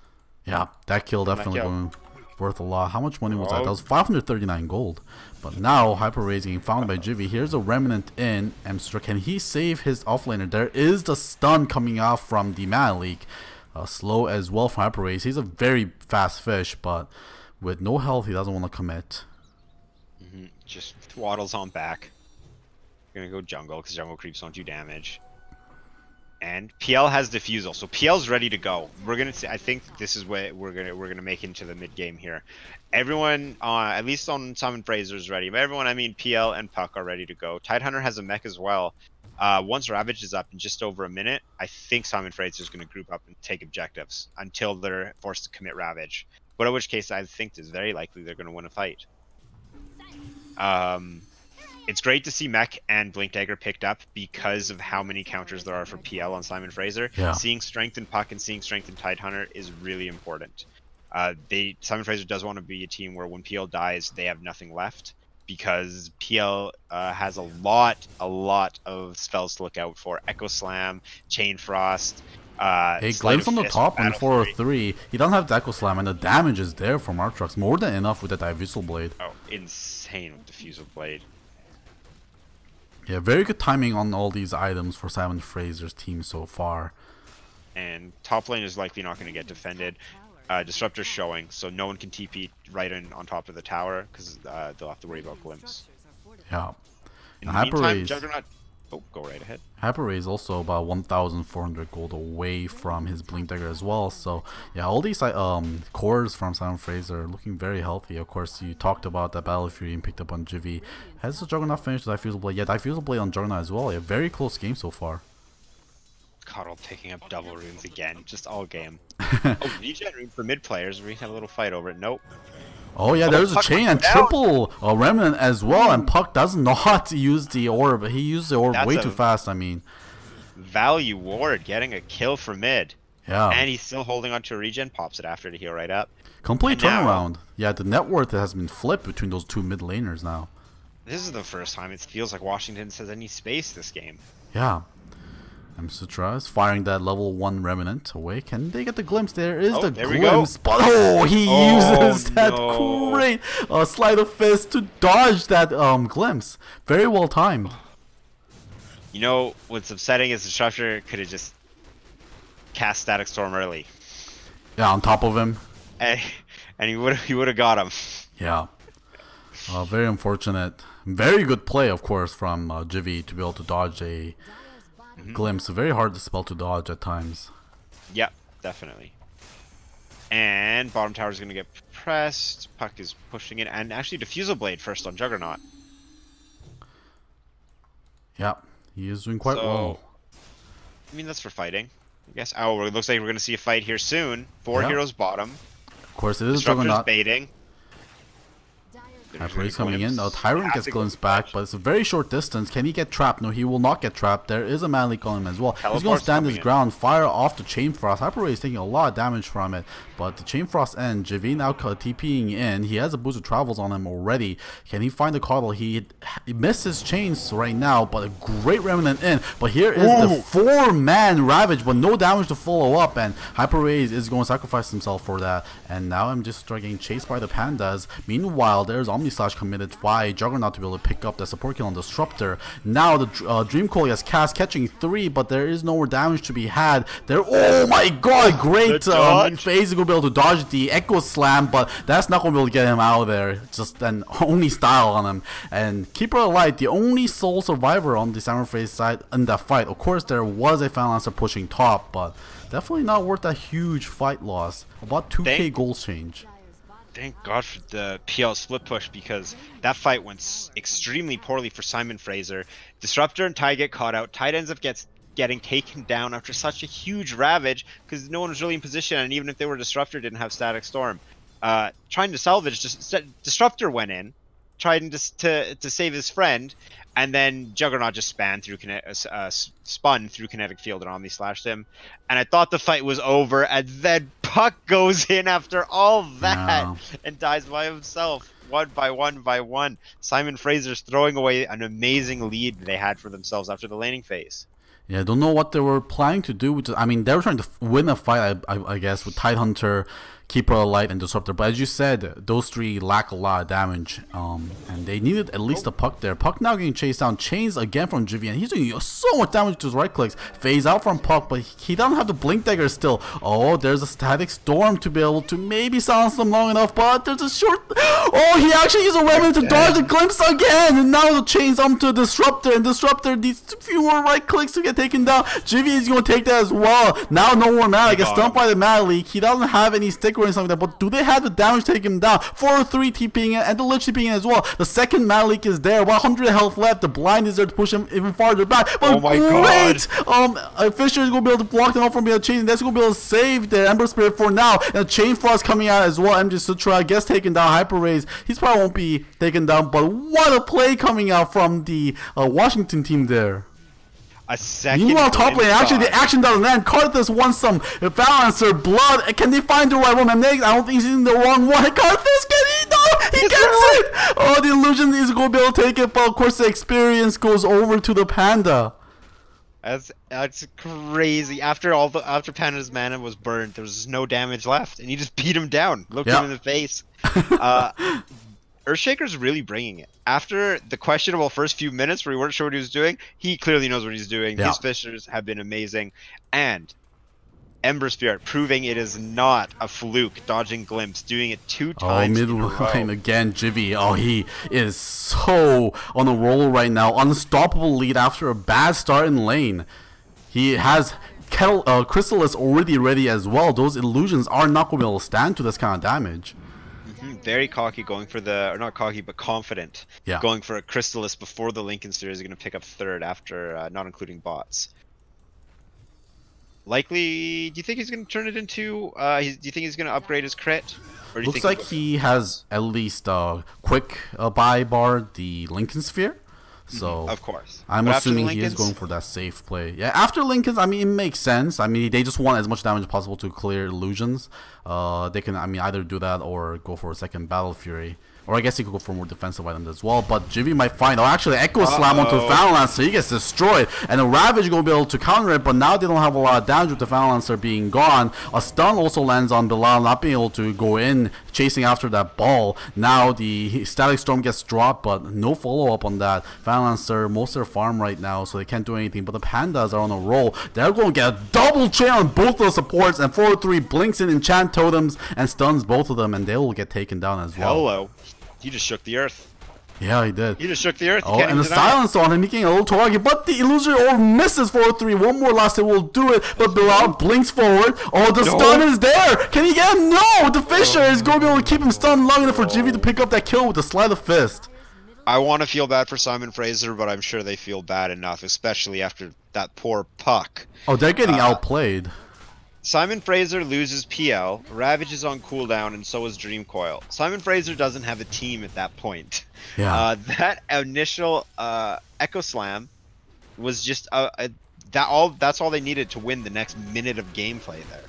Yeah, that kill definitely kill. Worth a lot. How much money was that? That was 539 gold. But now Hyper Raise getting found by Jivy. Here's a remnant in Amstra. Can he save his offlaner? There is the stun coming out from the Mana Leak. Uh, slow as well from Hyper. He's a very fast fish, but with no health, he doesn't want to commit. Just waddles on back. Gonna go jungle because jungle creeps don't do damage. And PL has Diffusal, so PL's ready to go. We're gonna. I think this is what we're gonna we're gonna make into the mid game here. Everyone, uh, at least on Simon Fraser's ready, but everyone, I mean PL and Puck are ready to go. Tidehunter has a mech as well. Uh, once Ravage is up in just over a minute, I think Simon Fraser is going to group up and take objectives until they're forced to commit Ravage. But in which case, I think it's very likely they're going to win a fight. Um, it's great to see Mech and Blink Dagger picked up because of how many counters there are for PL on Simon Fraser. Yeah. Seeing strength in Puck and seeing strength in Tidehunter is really important. Uh, they Simon Fraser does want to be a team where when PL dies, they have nothing left because PL uh, has a lot, a lot of spells to look out for. Echo Slam, Chain Frost. Uh, Hey, of on the top on Battle 403. He doesn't have Deco Slam, and the damage is there from Artrox. More than enough with that Diffusal Blade. Oh, insane with Diffusal Blade. Yeah, very good timing on all these items for Simon Fraser's team so far. And top lane is likely not going to get defended. Uh, Disruptor's showing, so no one can TP right in on top of the tower because uh, they'll have to worry about glimpse. Yeah. In the meantime, Juggernaut. Oh, go right ahead. Hyper is also about 1,400 gold away from his Blink Dagger as well. So, yeah, all these um cores from Simon Fraser are looking very healthy. Of course, you talked about that Battle Fury and picked up on Jivy. Has the Juggernaut finished the Diffusal Blade? Yeah, Diffusal Blade on Juggernaut as well. A very close game so far. KotL picking up double runes again, just all game. [laughs] oh, regen rune for mid players. We have a little fight over it. Nope. Oh yeah, there's a chain and triple uh, remnant as well, and Puck does [laughs] not use the orb. He used the orb That's way too fast. I mean, Value Ward getting a kill for mid. yeah, And he's still holding onto a regen, pops it after to heal right up. complete and now- turnaround. Yeah, the net worth has been flipped between those two mid laners now. This is the first time it feels like Washington has any space this game. Yeah. M Sutra is firing that level 1 Remnant away. Can they get the glimpse? There is Oh, the there glimpse. But oh, he Oh, uses [laughs] that no. great uh, sleight of fist to dodge that um glimpse. Very well timed. You know what's upsetting is the Disruptor could have just cast Static Storm early. Yeah, on top of him. And, and he would he would have got him. Yeah. Uh, very unfortunate. Very good play, of course, from uh, Jivy to be able to dodge a Mm-hmm. glimpse. Very hard to spell to dodge at times. Yep, definitely. And bottom tower is going to get pressed. Puck is pushing it, and actually Diffusal Blade first on Juggernaut. Yeah, he is doing quite So- well. I mean, that's for fighting. I guess. Oh, it looks like we're going to see a fight here soon. Four Yeah. heroes bottom. Of course, it is Juggernaut. baiting. Hyper coming in. Glimpse. Tyrant gets to go glimpse back, but it's a very short distance. Can he get trapped? No, he will not get trapped. There is a manly on him as well. He's going to stand his in. ground, fire off the Chain Frost. Hyper is taking a lot of damage from it, but the Chain Frost ends. Javine now TPing in. He has a boost of travels on him already. Can he find the KotL? He, he missed his chains right now, but a great remnant in. But here is the four-man Ravage, but no damage to follow up, and Hyper is going to sacrifice himself for that. And now I'm just getting chased by the Pandas. Meanwhile, there's Omni Slash committed by Juggernaut to be able to pick up the support kill on Disruptor. Now the uh, Dream Coil has cast catching three, but there is no more damage to be had. There, oh my god, great um, phase to be able to dodge the Echo Slam, but that's not going to be able to get him out of there. Just an [laughs] only style on him. And Keeper of Light, the only sole survivor on the Simon Fraser side in that fight. Of course, there was a Final Answer pushing top, but definitely not worth that huge fight loss. About 2k Thank- gold change. Thank God for the PL split push because that fight went extremely poorly for Simon Fraser. Disruptor and Ty get caught out. Ty ends up gets getting taken down after such a huge ravage because no one was really in position, and even if they were Disruptor, didn't have Static Storm. Uh, trying to salvage, just Disruptor went in, trying to to, to save his friend, and then Juggernaut just span through uh, uh, spun through kinetic field and Omni slashed him. And I thought the fight was over, and then Puck goes in after all that No. and dies by himself, one by one by one. Simon Fraser's throwing away an amazing lead they had for themselves after the laning phase. Yeah, I don't know what they were planning to do. With I mean, they were trying to win a fight, I, I, I guess, with Tidehunter, Keeper Light, and Disruptor. But as you said, those three lack a lot of damage. Um, and they needed at least a Puck there. Puck now getting chased down. Chains again from Jivian. He's doing so much damage to his right clicks. Phase out from Puck, but he doesn't have the Blink Dagger still. Oh, there's a Static Storm to be able to maybe silence them long enough, but there's a short... Oh, he actually used a Remnant to dodge the Glimpse again! And now the chains onto Disruptor, and Disruptor needs a few more right clicks to get taken down. Jivy is going to take that as well. Now no more mana. Get stumped by the Mana Leak. He doesn't have any stick or anything like that, but do they have the damage to take him down? 403 TPing in, and the Lich TPing in as well. The second Malik is there, 100 health left. The blind is there to push him even farther back. But Oh my great! Um, uh, Fissure is going to be able to block them off from being chasing. That's going to be able to save the Ember Spirit for now. And the Chain Frost coming out as well. MJ Sutra gets taken down. Hyper Raise, he's probably won't be taken down, but what a play coming out from the uh, Washington team there. A second. Meanwhile, top lane, actually, the action doesn't end. Karthus wants some balancer, blood. Can they find the right one? They, I don't think he's in the wrong one. [laughs] Karthus, can he? No, he gets it. Oh, the illusion is going to be able to take it, but of course, the experience goes over to the panda. That's that's crazy. After all the after Panda's mana was burned, there was no damage left, and he just [laughs] beat him down. Looked Yeah. him in the face. [laughs] uh, Earthshaker's really bringing it. After the questionable first few minutes where we weren't sure what he was doing, he clearly knows what he's doing. Yeah. His fissures have been amazing, and Ember Spirit proving it is not a fluke, dodging glimpse, doing it two times. in a middle row. lane again, Jivy. Oh, he is so on a roll right now. Unstoppable lead after a bad start in lane. He has Kettle, uh, Crystal is already ready as well. Those illusions are not going to be able to stand to this kind of damage. Mhm, Very cocky going for the, or not cocky, but confident. Yeah. Going for a Crystalys before the Linken's Sphere is going to pick up third after uh, not including bots. Likely, do you think he's going to turn it into, uh, he's, do you think he's going to upgrade his crit? Or do you Looks think like he'll- he has at least a quick uh, buy bar the Linken's Sphere. So Of course. I'm But assuming he is going for that safe play. Yeah, after Linken's, I mean, it makes sense. I mean, they just want as much damage as possible to clear illusions. Uh, they can, I mean, either do that or go for a second Battle Fury. Or I guess he could go for more defensive items as well. But Jivy might find. Oh, actually, Echo Slam onto Uh-oh. Phantom Lancer. He gets destroyed. And the Ravage going to be able to counter it. But now they don't have a lot of damage with the Phantom Lancer being gone. A stun also lands on Bilal, not being able to go in, chasing after that ball. Now the Static Storm gets dropped, but no follow up on that. Phantom Lancer, most of their farm right now, so they can't do anything. But the Pandas are on a roll. They're going to get a double chain on both of the supports. And 403 blinks in enchant totems and stuns both of them. And they will get taken down as well. Hello. He just shook the earth. Yeah, he did. He just shook the earth. You Oh, and the even deny it. silence on him, he getting a little target, but the illusion or misses 4-3. One more last hit will do it, but Bilal blinks forward. Oh, the No. stun is there! Can he get him? No! The Fissure is going to be able to keep him stunned long enough for Jimmy to pick up that kill with the sleight of fist. I want to feel bad for Simon Fraser, but I'm sure they feel bad enough, especially after that poor puck. Oh, they're getting Uh, outplayed. Simon Fraser loses PL, Ravage is on cooldown, and so is Dream Coil. Simon Fraser doesn't have a team at that point. Yeah. Uh, that initial uh, Echo Slam was just a, a, that all. That's all they needed to win the next minute of gameplay there,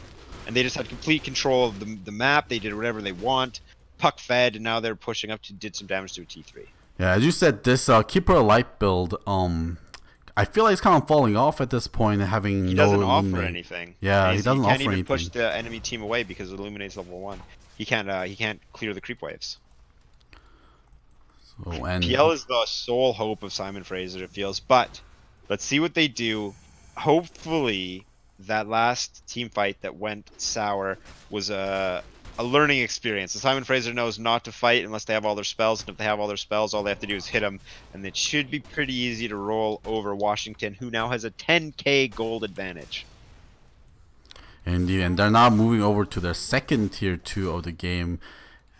and they just had complete control of the, the map. They did whatever they want. Puck fed, and now they're pushing up to did some damage to a T3. Yeah, as you said, this uh, Keeper Light build, um, I feel like it's kind of falling off at this point, having He no doesn't offer anything. Yeah, he doesn't he can't even push the enemy team away because it illuminates level one. He can't. Uh, he can't clear the creep waves. So, and PL is the sole hope of Simon Fraser, it feels. But let's see what they do. Hopefully, that last team fight that went sour was a, a learning experience. Simon Fraser knows not to fight unless they have all their spells. And if they have all their spells, all they have to do is hit them. And it should be pretty easy to roll over Washington, who now has a 10k gold advantage. Indeed, and they're now moving over to their second tier two of the game,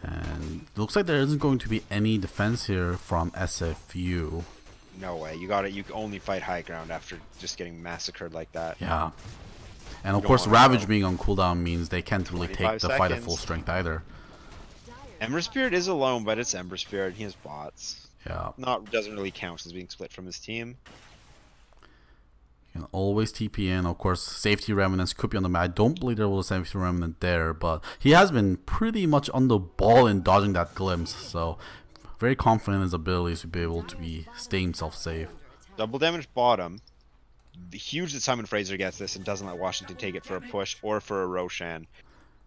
and it looks like there isn't going to be any defense here from SFU. No way. You got it. You can only fight high ground after just getting massacred like that. Yeah, and of course, Ravage being on cooldown means they can't really take 25 the fight at full strength either. Ember Spirit is alone, but it's Ember Spirit. He has bots. Yeah, Not doesn't really count as being split from his team. you can always TP in. Of course, safety remnants could be on the map. I don't believe there was a safety remnant there, but he has been pretty much on the ball in dodging that glimpse. So, very confident in his abilities to be able to be stay himself safe. Double damage bottom. The huge that Simon Fraser gets this and doesn't let Washington take it for a push or for a Roshan.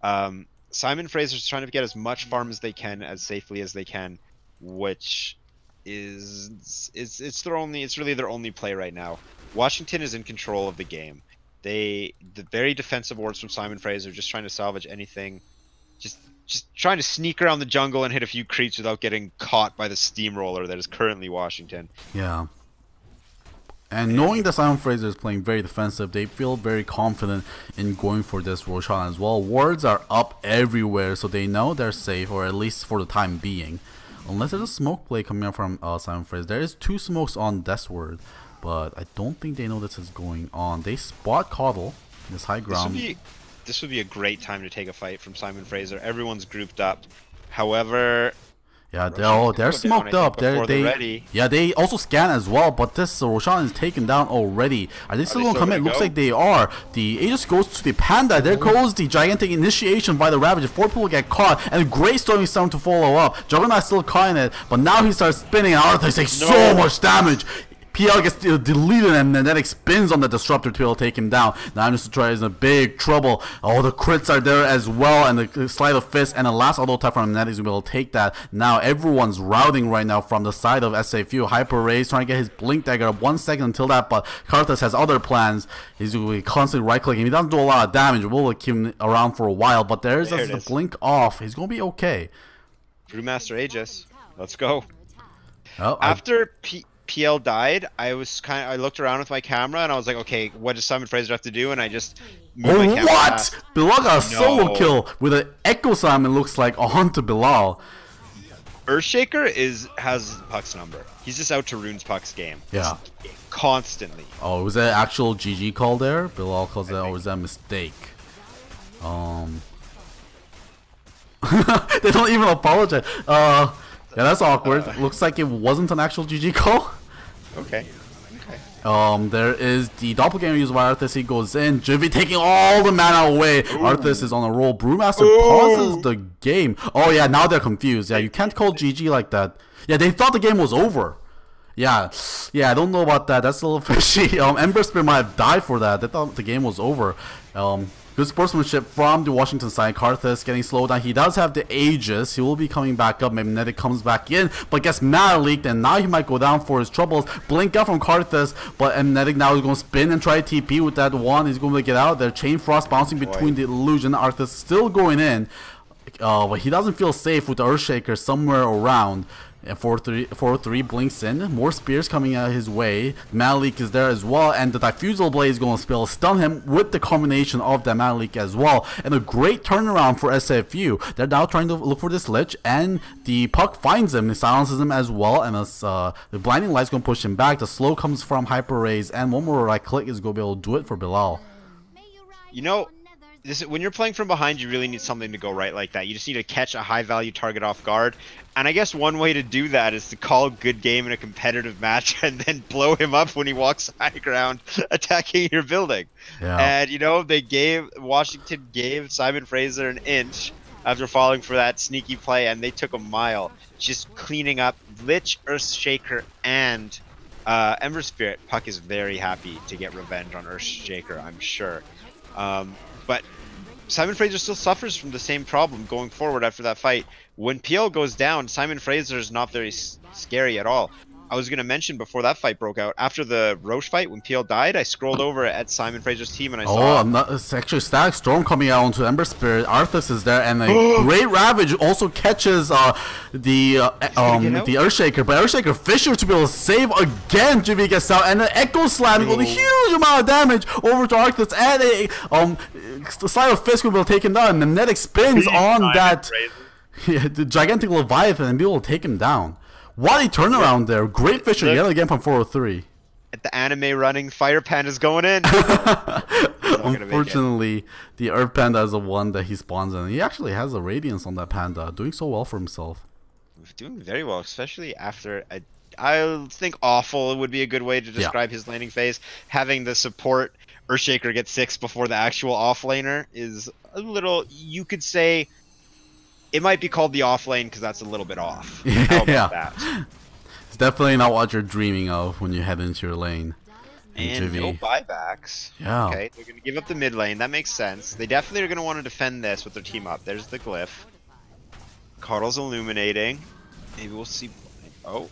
Um, Simon Fraser's trying to get as much farm as they can as safely as they can, which is it's it's their only it's really their only play right now. Washington is in control of the game. They the very defensive wards from Simon Fraser just trying to salvage anything, just just trying to sneak around the jungle and hit a few creeps without getting caught by the steamroller that is currently Washington. Yeah. And knowing that Simon Fraser is playing very defensive, they feel very confident in going for this Roshan as well. Wards are up everywhere, so they know they're safe, or at least for the time being. Unless there's a smoke play coming up from uh, Simon Fraser. There is two smokes on Death's Ward, but I don't think they know this is going on. They spot KotL, this high This would ground. be this would be a great time to take a fight from Simon Fraser. Everyone's grouped up. However, Yeah, they're, oh, they're down, smoked up. They're, they're ready. yeah, they also scan as well. But this uh, Roshan is taken down already. Are they still they gonna come in? Looks go? like they are. The Aegis goes to the Panda. There goes the gigantic initiation by the Ravager. Four people get caught, and Grey Storm is starting to follow up. Juggernaut's still caught in it, but now he starts spinning, and Arthur takes so much damage. PL gets deleted and then that spins on the disruptor to be able to take him down. Now I'm is in big trouble. Oh, the crits are there as well, and the sleight of fist and the last auto attack from Net is able to take that. Now everyone's routing right now from the side of SAFU. Hyper Rays trying to get his blink dagger up one second until that, but Karthus has other plans. He's gonna be constantly right clicking. He doesn't do a lot of damage. We'll keep him around for a while, but there's There a, the blink off. He's gonna be okay. Brewmaster Aegis. Let's go. Oh, After P- PL died, I was kind of I looked around with my camera and I was like, okay, what does Simon Fraser have to do? And I just moved my Oh, camera what? past. Bilal got a solo kill with an Echo Simon looks like a hunter Bilal. Earthshaker is has Puck's number. He's just out to ruins Puck's game. Yeah. Constantly. Oh, was that actual GG call there? Bilal calls that, or was that a mistake? Um, [laughs] they don't even apologize. Uh, yeah, that's awkward. Looks like it wasn't an actual GG call. Okay. Okay. Um, there is the doppelganger used by Arthas. He goes in. Jivy taking all the mana away. Arthas is on a roll. Brewmaster pauses the game. Oh yeah, now they're confused. Yeah, you can't call GG like that. Yeah, they thought the game was over. Yeah, yeah, I don't know about that. That's a little [laughs] fishy. Um, Ember Spirit might have died for that. They thought the game was over. Um, good sportsmanship from the Washington side. Karthus getting slowed down. He does have the Aegis. He will be coming back up. Magnetic comes back in, but gets mana leaked, and now he might go down for his troubles. Blink out from Karthus, but Magnetic now is going to spin and try TP with that one. He's going to get out there. Chain Frost bouncing between the illusion. Arthas still going in. Uh, but he doesn't feel safe with the Earthshaker somewhere around. And 4-3 4-3 blinks in. More spears coming out his way. Malik is there as well. And the Diffusal Blade is going to spill stun him with the combination of the Malik as well. And a great turnaround for SFU. They're now trying to look for this Lich. And the Puck finds him. He silences him as well. And as, uh, the Blinding Light's going to push him back. The slow comes from Hyper Rays. And one more right click is going to be able to do it for Bilal. You know, this when you're playing from behind, you really need something to go right like that. You just need to catch a high value target off guard. And I guess one way to do that is to call good game in a competitive [laughs] match and then blow him up when he walks [laughs] high ground [laughs] attacking your building. Yeah. And you know, they gave Washington gave Simon Fraser an inch after falling for that sneaky play and they took a mile just cleaning up Lich, Earthshaker, and uh, Ember Spirit. Puck is very happy to get revenge on Earthshaker, I'm sure. Um, but Simon Fraser still suffers from the same problem going forward after that fight. When PL goes down, Simon Fraser is not very scary at all. I was going to mention before that fight broke out, after the Rosh fight, when PL died, I scrolled over at Simon Fraser's team and I Oh, saw I'm not, it's actually Static Storm coming out onto Ember Spirit. Arthas is there, and a [gasps] Great Ravage also catches uh, the uh, um, get out? the Earthshaker. But Earthshaker Fissure to be able to save again. Jimmy gets out, and an Echo Slam with a huge amount of damage over to Arthas, and a um, the sleight of fist will be able to take him down. And Magnetic spins on Simon that Fraser. [laughs] yeah, the gigantic Leviathan and be able to take him down. What a turnaround there! Great Fissure Look. yet again from 403. At the anime running, Fire Panda's going in. [laughs] He's not gonna make it. Unfortunately, the Earth Panda is the one that he spawns in. He actually has a Radiance on that panda, doing so well for himself. doing very well, especially after a. I think awful would be a good way to describe his laning phase. Having the support Earthshaker get six before the actual off laner is a little. You could say it might be called the off lane because that's a little bit off. [laughs] How about Yeah. that? It's definitely not what you're dreaming of when you head into your lane. And no buybacks. Yeah. Okay, they're gonna give up the mid lane. That makes sense. They definitely are gonna want to defend this with their team up. There's the glyph. KotL's illuminating. Maybe we'll see. Oh,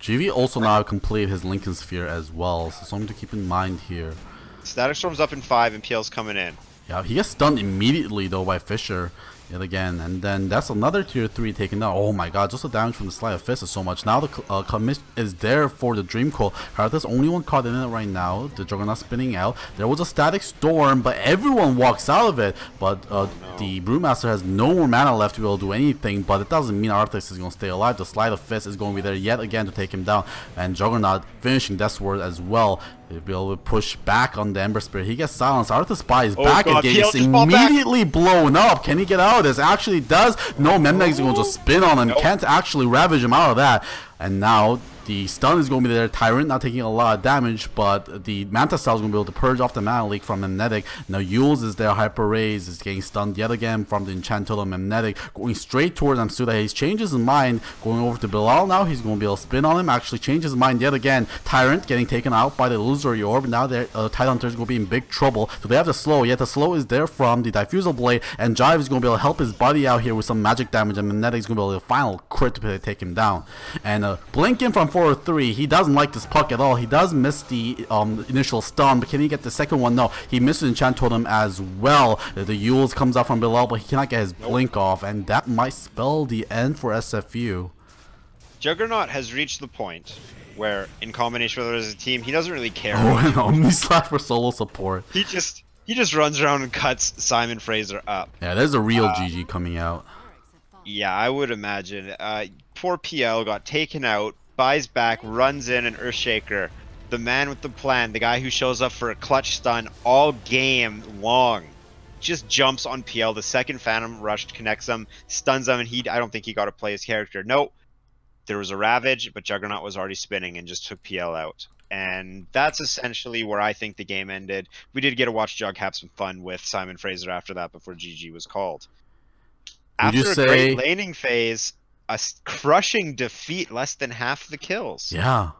GV also now completed his Linken's Sphere as well, so something to keep in mind here. Static Storm's up in five and PL's coming in. Yeah, he gets stunned immediately though by Fissure. Yet again. And then that's another tier 3 taken down. Oh my god, just the damage from the Sleight of Fist is so much. Now the uh, commit is there for the Dream Coil. Karthus only one card in it right now. The Juggernaut spinning out. There was a Static Storm, but everyone walks out of it. But uh, no. the Brewmaster has no more mana left to be able to do anything, but it doesn't mean Arthas is going to stay alive. The Sleight of Fist is going to be there yet again to take him down. And Juggernaut finishing Death Sword as well. He'll be able to push back on the Ember Spirit. He gets silenced. Arthas Spy is Oh back God, and PL gets just back. immediately blown up. Can he get out of this? Actually does. No, Memneg is going to just spin on him. Nope. Can't actually ravage him out of that. And now the stun is going to be there. Tyrant not taking a lot of damage, but the Manta Cell is going to be able to purge off the mana leak from Memnetic. Now Euls is there. Hyper Raise is getting stunned yet again from the Enchant Totem Memnetic. Going straight towards Amsuda. He changes his mind. Going over to Bilal now. He's going to be able to spin on him. Actually changes his mind yet again. Tyrant getting taken out by the Illusory Orb. Now their uh, Tidehunter is going to be in big trouble. So they have the slow. Yet the slow is there from the Diffusal Blade. And Jive is going to be able to help his buddy out here with some magic damage. And Memnetic is going to be able to final crit to take him down. And uh, Blinking from 4 or 3. He doesn't like this puck at all. He does miss the um, initial stun, but can he get the second one? No. He misses Enchant Totem as well. The, the Euls comes out from below, but he cannot get his blink off, and that might spell the end for SFU. Juggernaut has reached the point where, in combination with his team, he doesn't really care. Oh, and Omni Slash for solo support. He just he just runs around and cuts Simon Fraser up. Yeah, there's a real Uh, GG coming out. Barracks have fallen. Yeah, I would imagine. Uh, poor PL got taken out, buys back, runs in, an Earthshaker, the man with the plan, the guy who shows up for a clutch stun all game long, just jumps on PL. The second Phantom Rush connects him, stuns him, and he I don't think he got to play his character. No, there was a Ravage, but Juggernaut was already spinning and just took PL out. And that's essentially where I think the game ended. We did get to watch Jug have some fun with Simon Fraser after that before GG was called. Would After a say- great laning phase, a crushing defeat, less than half the kills. Yeah.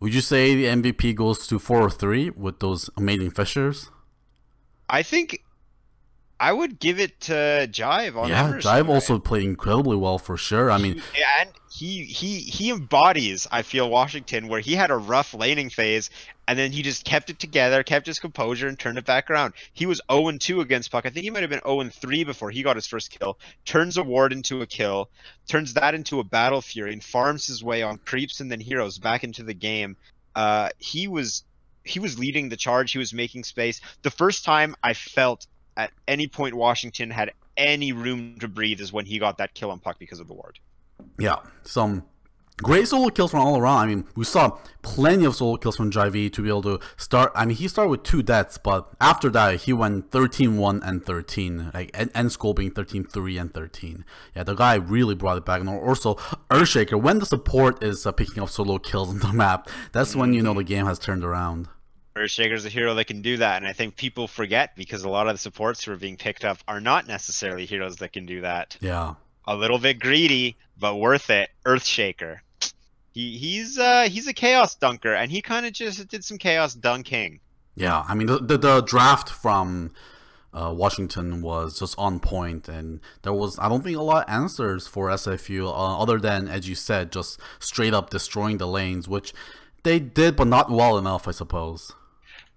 Would you say the MVP goes to 4 or 3 with those amazing fissures? I think I would give it to Jive on Yeah, Jive right? also played incredibly well for sure. I mean, He- and he he he embodies I feel Washington where he had a rough laning phase and then he just kept it together, kept his composure and turned it back around. He was 0 2 against Puck. I think he might have been 0 3 before he got his first kill. Turns a ward into a kill, turns that into a battle fury and farms his way on creeps and then heroes back into the game. Uh he was he was leading the charge, he was making space. The first time I felt at any point Washington had any room to breathe is when he got that kill on Puck because of the ward. Yeah, some great solo kills from all around. I mean, we saw plenty of solo kills from Jive to be able to start. I mean, he started with two deaths, but after that, he went 13 1 and 13. Like, end, end score being 13 3 and 13. Yeah, the guy really brought it back. And also, Earthshaker, when the support is uh, picking up solo kills on the map, that's when you know the game has turned around. Earthshaker's a hero that can do that, and I think people forget because a lot of the supports who are being picked up are not necessarily heroes that can do that. Yeah. A little bit greedy, but worth it. Earthshaker. He he's uh he's a chaos dunker, and he kind of just did some chaos dunking. Yeah, I mean the the, the draft from uh, Washington was just on point, and there was I don't think a lot of answers for SFU uh, other than as you said, just straight up destroying the lanes, which they did, but not well enough, I suppose.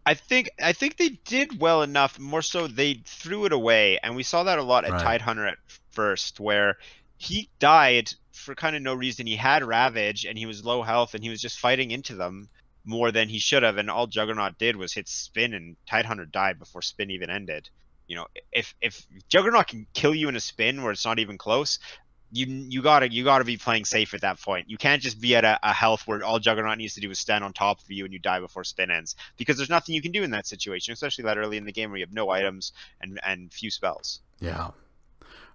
I think I think they did well enough. More so, they threw it away, and we saw that a lot at Right. Tidehunter at first, where he died for kind of no reason. He had Ravage, and he was low health, and he was just fighting into them more than he should have. And all Juggernaut did was hit Spin, and Tidehunter died before Spin even ended. You know, if if Juggernaut can kill you in a spin where it's not even close, you you gotta you gotta be playing safe at that point. You can't just be at a, a health where all Juggernaut needs to do is stand on top of you and you die before spin ends because there's nothing you can do in that situation, especially that early in the game where you have no items and and few spells. Yeah.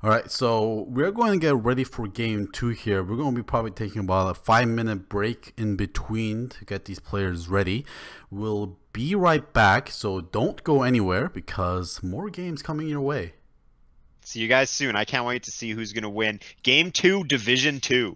All right, so we're going to get ready for game two here. We're going to be probably taking about a five minute break in between to get these players ready. We'll be right back, so don't go anywhere because more games coming your way. See you guys soon. I can't wait to see who's gonna win game two, division two.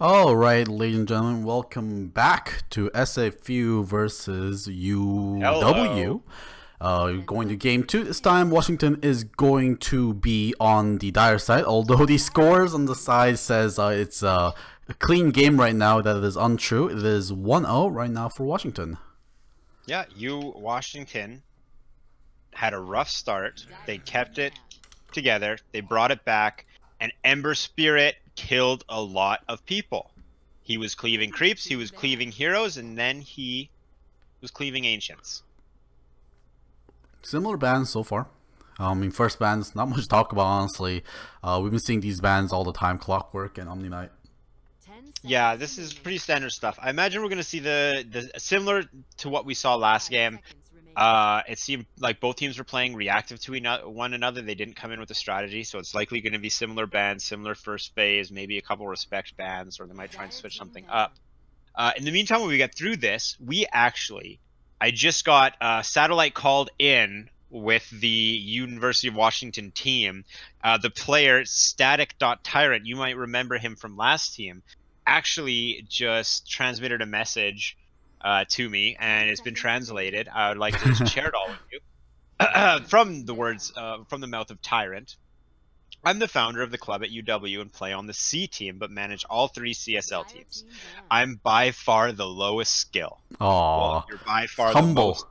All right, ladies and gentlemen, welcome back to SFU versus UW. Hello. Uh, going to game two this time. Washington is going to be on the dire side, although the scores on the side says uh, it's uh, a clean game right now. That is untrue. It is 1-0 right now for Washington. Yeah, you Washington had a rough start. They kept it together. They brought it back, and Ember Spirit killed a lot of people. He was cleaving creeps, he was cleaving heroes, and then he was cleaving ancients. Similar bands so far. I mean, first bands, not much to talk about, honestly. Uh, we've been seeing these bands all the time, Clockwork and Omniknight. Yeah, this is pretty standard stuff. I imagine we're gonna see the the similar to what we saw last game. Uh, it seemed like both teams were playing reactive to one another. They didn't come in with a strategy, so it's likely going to be similar bands, similar first phase, maybe a couple respect bands, or they might try and switch something up. Uh, in the meantime, when we get through this, we actually, I just got uh, satellite called in with the University of Washington team. Uh, the player Static.Tyrant, you might remember him from last team, actually just transmitted a message uh, to me, and it's been translated. I would like to just [laughs] share it all with you. [clears throat] from the words, uh, from the mouth of Tyrant. I'm the founder of the club at UW and play on the C team, but manage all three CSL teams. I'm by far the lowest skill. Aww. Well, you're by far the Humble. most.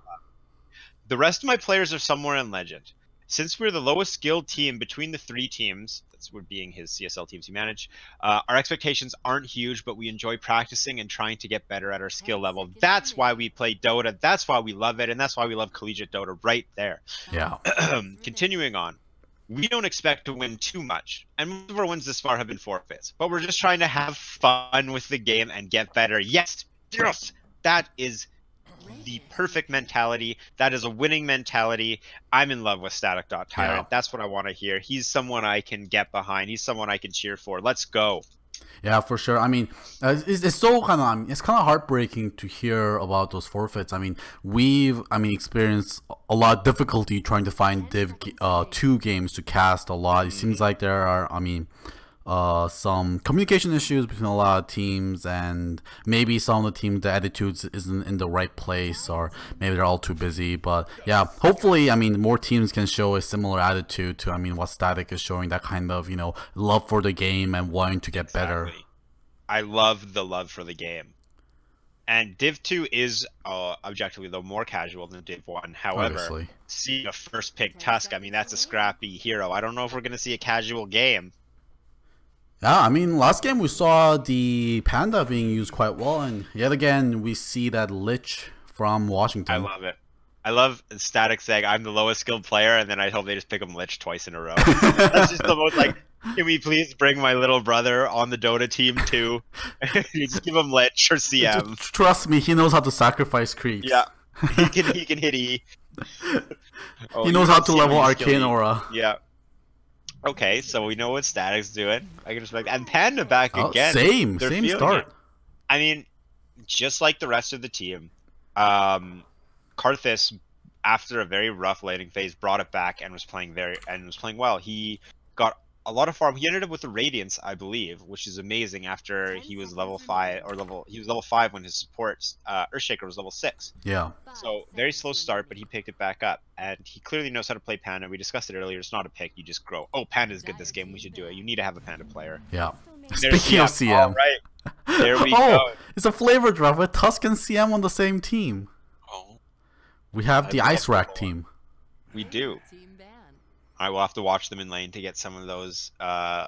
The rest of my players are somewhere in Legend. Since we're the lowest skilled team between the three teams, that's would being his CSL teams he manage, uh, our expectations aren't huge, but we enjoy practicing and trying to get better at our skill level. That's why we play Dota. That's why we love it, and that's why we love collegiate Dota right there. Yeah. [clears throat] Continuing on, we don't expect to win too much, and most of our wins this far have been forfeits. But we're just trying to have fun with the game and get better. Yes, yes, that is the perfect mentality. That is a winning mentality. I'm in love with Static Dot Tyrant. Yeah. That's what I want to hear. He's someone I can get behind. He's someone I can cheer for. Let's go. Yeah, for sure. I mean, uh, it's, it's so kind of it's kind of heartbreaking to hear about those forfeits. I mean, we've I mean experienced a lot of difficulty trying to find Div uh, two games to cast a lot. It seems like there are I mean uh, some communication issues between a lot of teams, and maybe some of the teams the attitudes isn't in the right place, or maybe they're all too busy. But yeah, hopefully, I mean, more teams can show a similar attitude to I mean what Static is showing that kind of you know love for the game and wanting to get better. I love the love for the game. And Div 2 is uh, objectively though more casual than Div 1. However, Obviously. seeing a first pick Tusk, I mean that's a scrappy hero. I don't know if we're gonna see a casual game. Yeah, I mean, last game we saw the Panda being used quite well, and yet again we see that Lich from Washington. I love it. I love Static saying I'm the lowest skilled player, and then I hope they just pick him Lich twice in a row. [laughs] That's just the most like. Can we please bring my little brother on the Dota team too? [laughs] just give him Lich or CM. Trust me, he knows how to sacrifice creeps. Yeah, [laughs] he can he can hit E. Oh, he knows how to level when you skill Arcane. Aura. Yeah. Okay, so we know what Static's doing. I can respect and Panda back Oh, again. same, They're same start. it. I mean, just like the rest of the team, um, Karthus, after a very rough laning phase, brought it back and was playing very and was playing well. He got a lot of farm. He ended up with the Radiance, I believe, which is amazing. After he was level five or level, he was level five when his support uh, Earthshaker was level six. Yeah, So very slow start, but he picked it back up, and he clearly knows how to play Panda. We discussed it earlier. It's not a pick; you just grow. Oh, Panda's good this game. We should do it. You need to have a Panda player. yeah. There's Speaking of CM, All right, there we [laughs] oh, go. it's a flavor drop with Tusk and CM on the same team. Oh, We have I the Icewrack team. we do. I will have to watch them in lane to get some of those uh,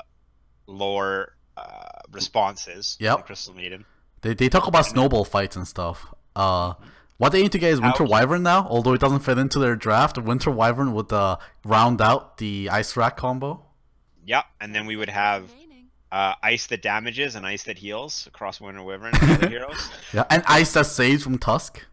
lore uh, responses. Yep. Crystal Maiden. They, they talk about snowball fights and stuff. Uh, what they need to get is Winter Ouch. Wyvern now, although it doesn't fit into their draft. Winter Wyvern would uh, round out the Icewrack combo. Yep, and then we would have uh, ice that damages and ice that heals across Winter Wyvern and [laughs] other heroes. Yeah, and Ice that saves from Tusk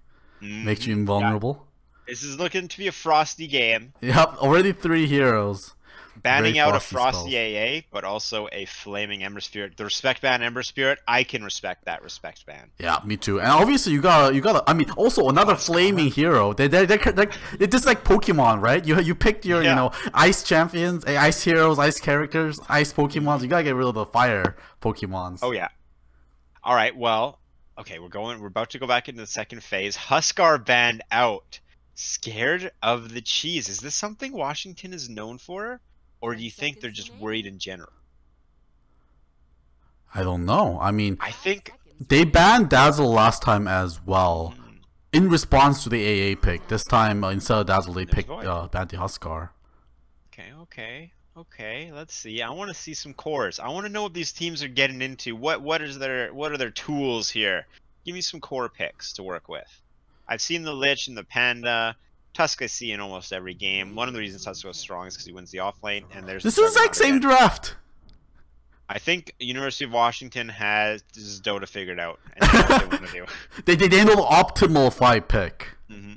Mhm. makes you invulnerable. This is looking to be a frosty game. Yep, already three heroes. banning Very out a frosty frosty AA, but also a flaming Ember Spirit. The respect ban Ember Spirit, I can respect that respect ban. Yeah, me too. And obviously, you gotta, you gotta. I mean, also another flaming hero. They, they, they, it's just like Pokemon, right? You, you picked your, you know, ice champions, eh, ice heroes, ice characters, ice Pokemons. You gotta get rid of the fire Pokemons. Oh yeah, All right. Well, okay. We're going. We're about to go back into the second phase. Huskar banned out. Scared of the cheese. Is this something Washington is known for, or do Ten you think they're just remaining. worried in general? I don't know. I mean, I think. They banned Dazzle last time as well. Hmm, In response to the AA pick, this time uh, instead of Dazzle, they There's picked Void. uh, Banty Huskar. Okay. Okay. Okay. Let's see. I want to see some cores. I want to know what these teams are getting into. What What is their What are their tools here? Give me some core picks to work with. I've seen the Lich and the Panda. Tusk I see in almost every game. One of the reasons Tusk was strong is because he wins the offlane, and there's This the is like same again. draft. I think University of Washington has this is Dota figured out. And they know what they want to. [laughs] They they they know the optimal five pick. hmm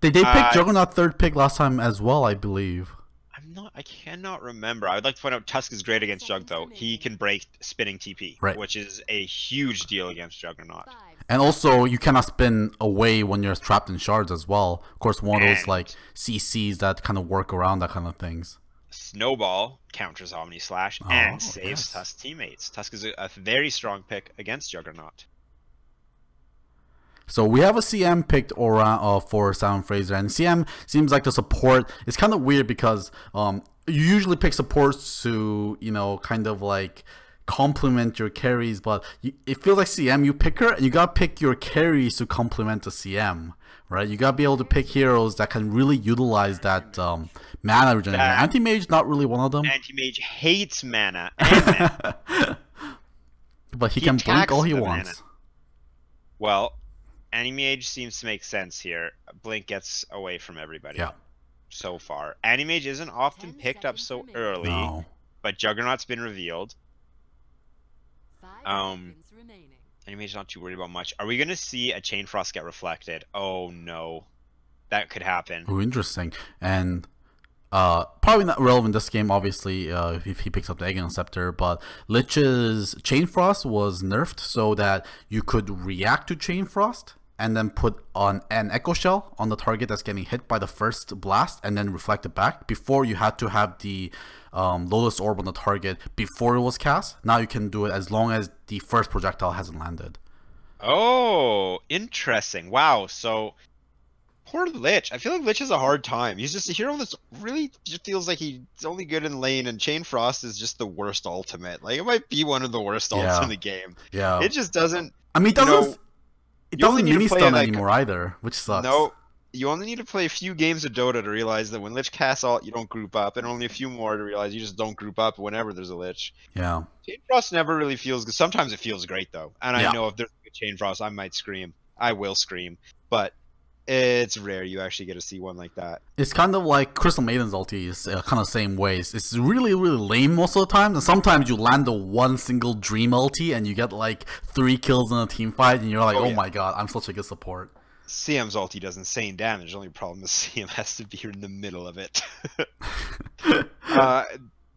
They they picked Uh, Juggernaut third pick last time as well, I believe. I'm not. I cannot remember. I would like to point out Tusk is great against Jug though. He can break spinning TP, Right. which is a huge deal against Juggernaut. Five And also, you cannot spin away when you're trapped in shards as well. Of course, one of those like CCs that kind of work around that kind of things. Snowball counters Omni Slash Oh, and saves yes. Tusk teammates. Tusk is a, a very strong pick against Juggernaut. So we have a CM picked around uh, for Simon Fraser, and CM seems like the support. It's kind of weird because um, you usually pick supports to you know kind of like complement your carries, but you, it feels like CM you pick her, and you gotta pick your carries to complement the CM, right? You gotta be able to pick heroes that can really utilize that um, mana regeneration. Anti Mage not really one of them, Anti Mage hates mana and mana. [laughs] but he, he can blink all he wants. mana. well, Anti Mage seems to make sense here. Blink gets away from everybody. Yeah. So far, Anti Mage isn't often picked up so early, No. but Juggernaut's been revealed. Five Um, seconds remaining. Animage's not too worried about much. Are we gonna see a Chain Frost get reflected? Oh no, that could happen. Oh, interesting. And uh, probably not relevant this game, obviously, uh, if he picks up the Aegon Scepter. But Lich's Chain Frost was nerfed so that you could react to Chain Frost and then put on an Echo Shell on the target that's getting hit by the first blast and then reflect it back. Before you had to have the um, Lotus Orb on the target before it was cast. Now you can do it as long as the first projectile hasn't landed. Oh, interesting. Wow. So poor Lich. I feel like Lich has a hard time. He's just a hero that's really just feels like he's only good in lane, and Chain Frost is just the worst ultimate. Like it might be one of the worst ults Yeah. in the game. Yeah. It just doesn't. I mean, it you know, doesn't. It you doesn't need to mini stun like, anymore either, which sucks. No, you only need to play a few games of Dota to realize that when Lich casts ult, you don't group up, and only a few more to realize you just don't group up whenever there's a Lich. Yeah. Chain Frost never really feels good. Sometimes it feels great though, and Yeah. I know if there's a Chain Frost, I might scream. I will scream, but it's rare you actually get to see one like that. It's kind of like Crystal Maiden's ulti is uh, kind of same ways. It's really, really lame most of the time. And sometimes you land the one single dream ulti and you get like three kills in a team fight and you're like, Oh, oh, yeah. my god, I'm such a good support. CM's ulti does insane damage. The only problem is [laughs] CM has to be in the middle of it. [laughs] uh,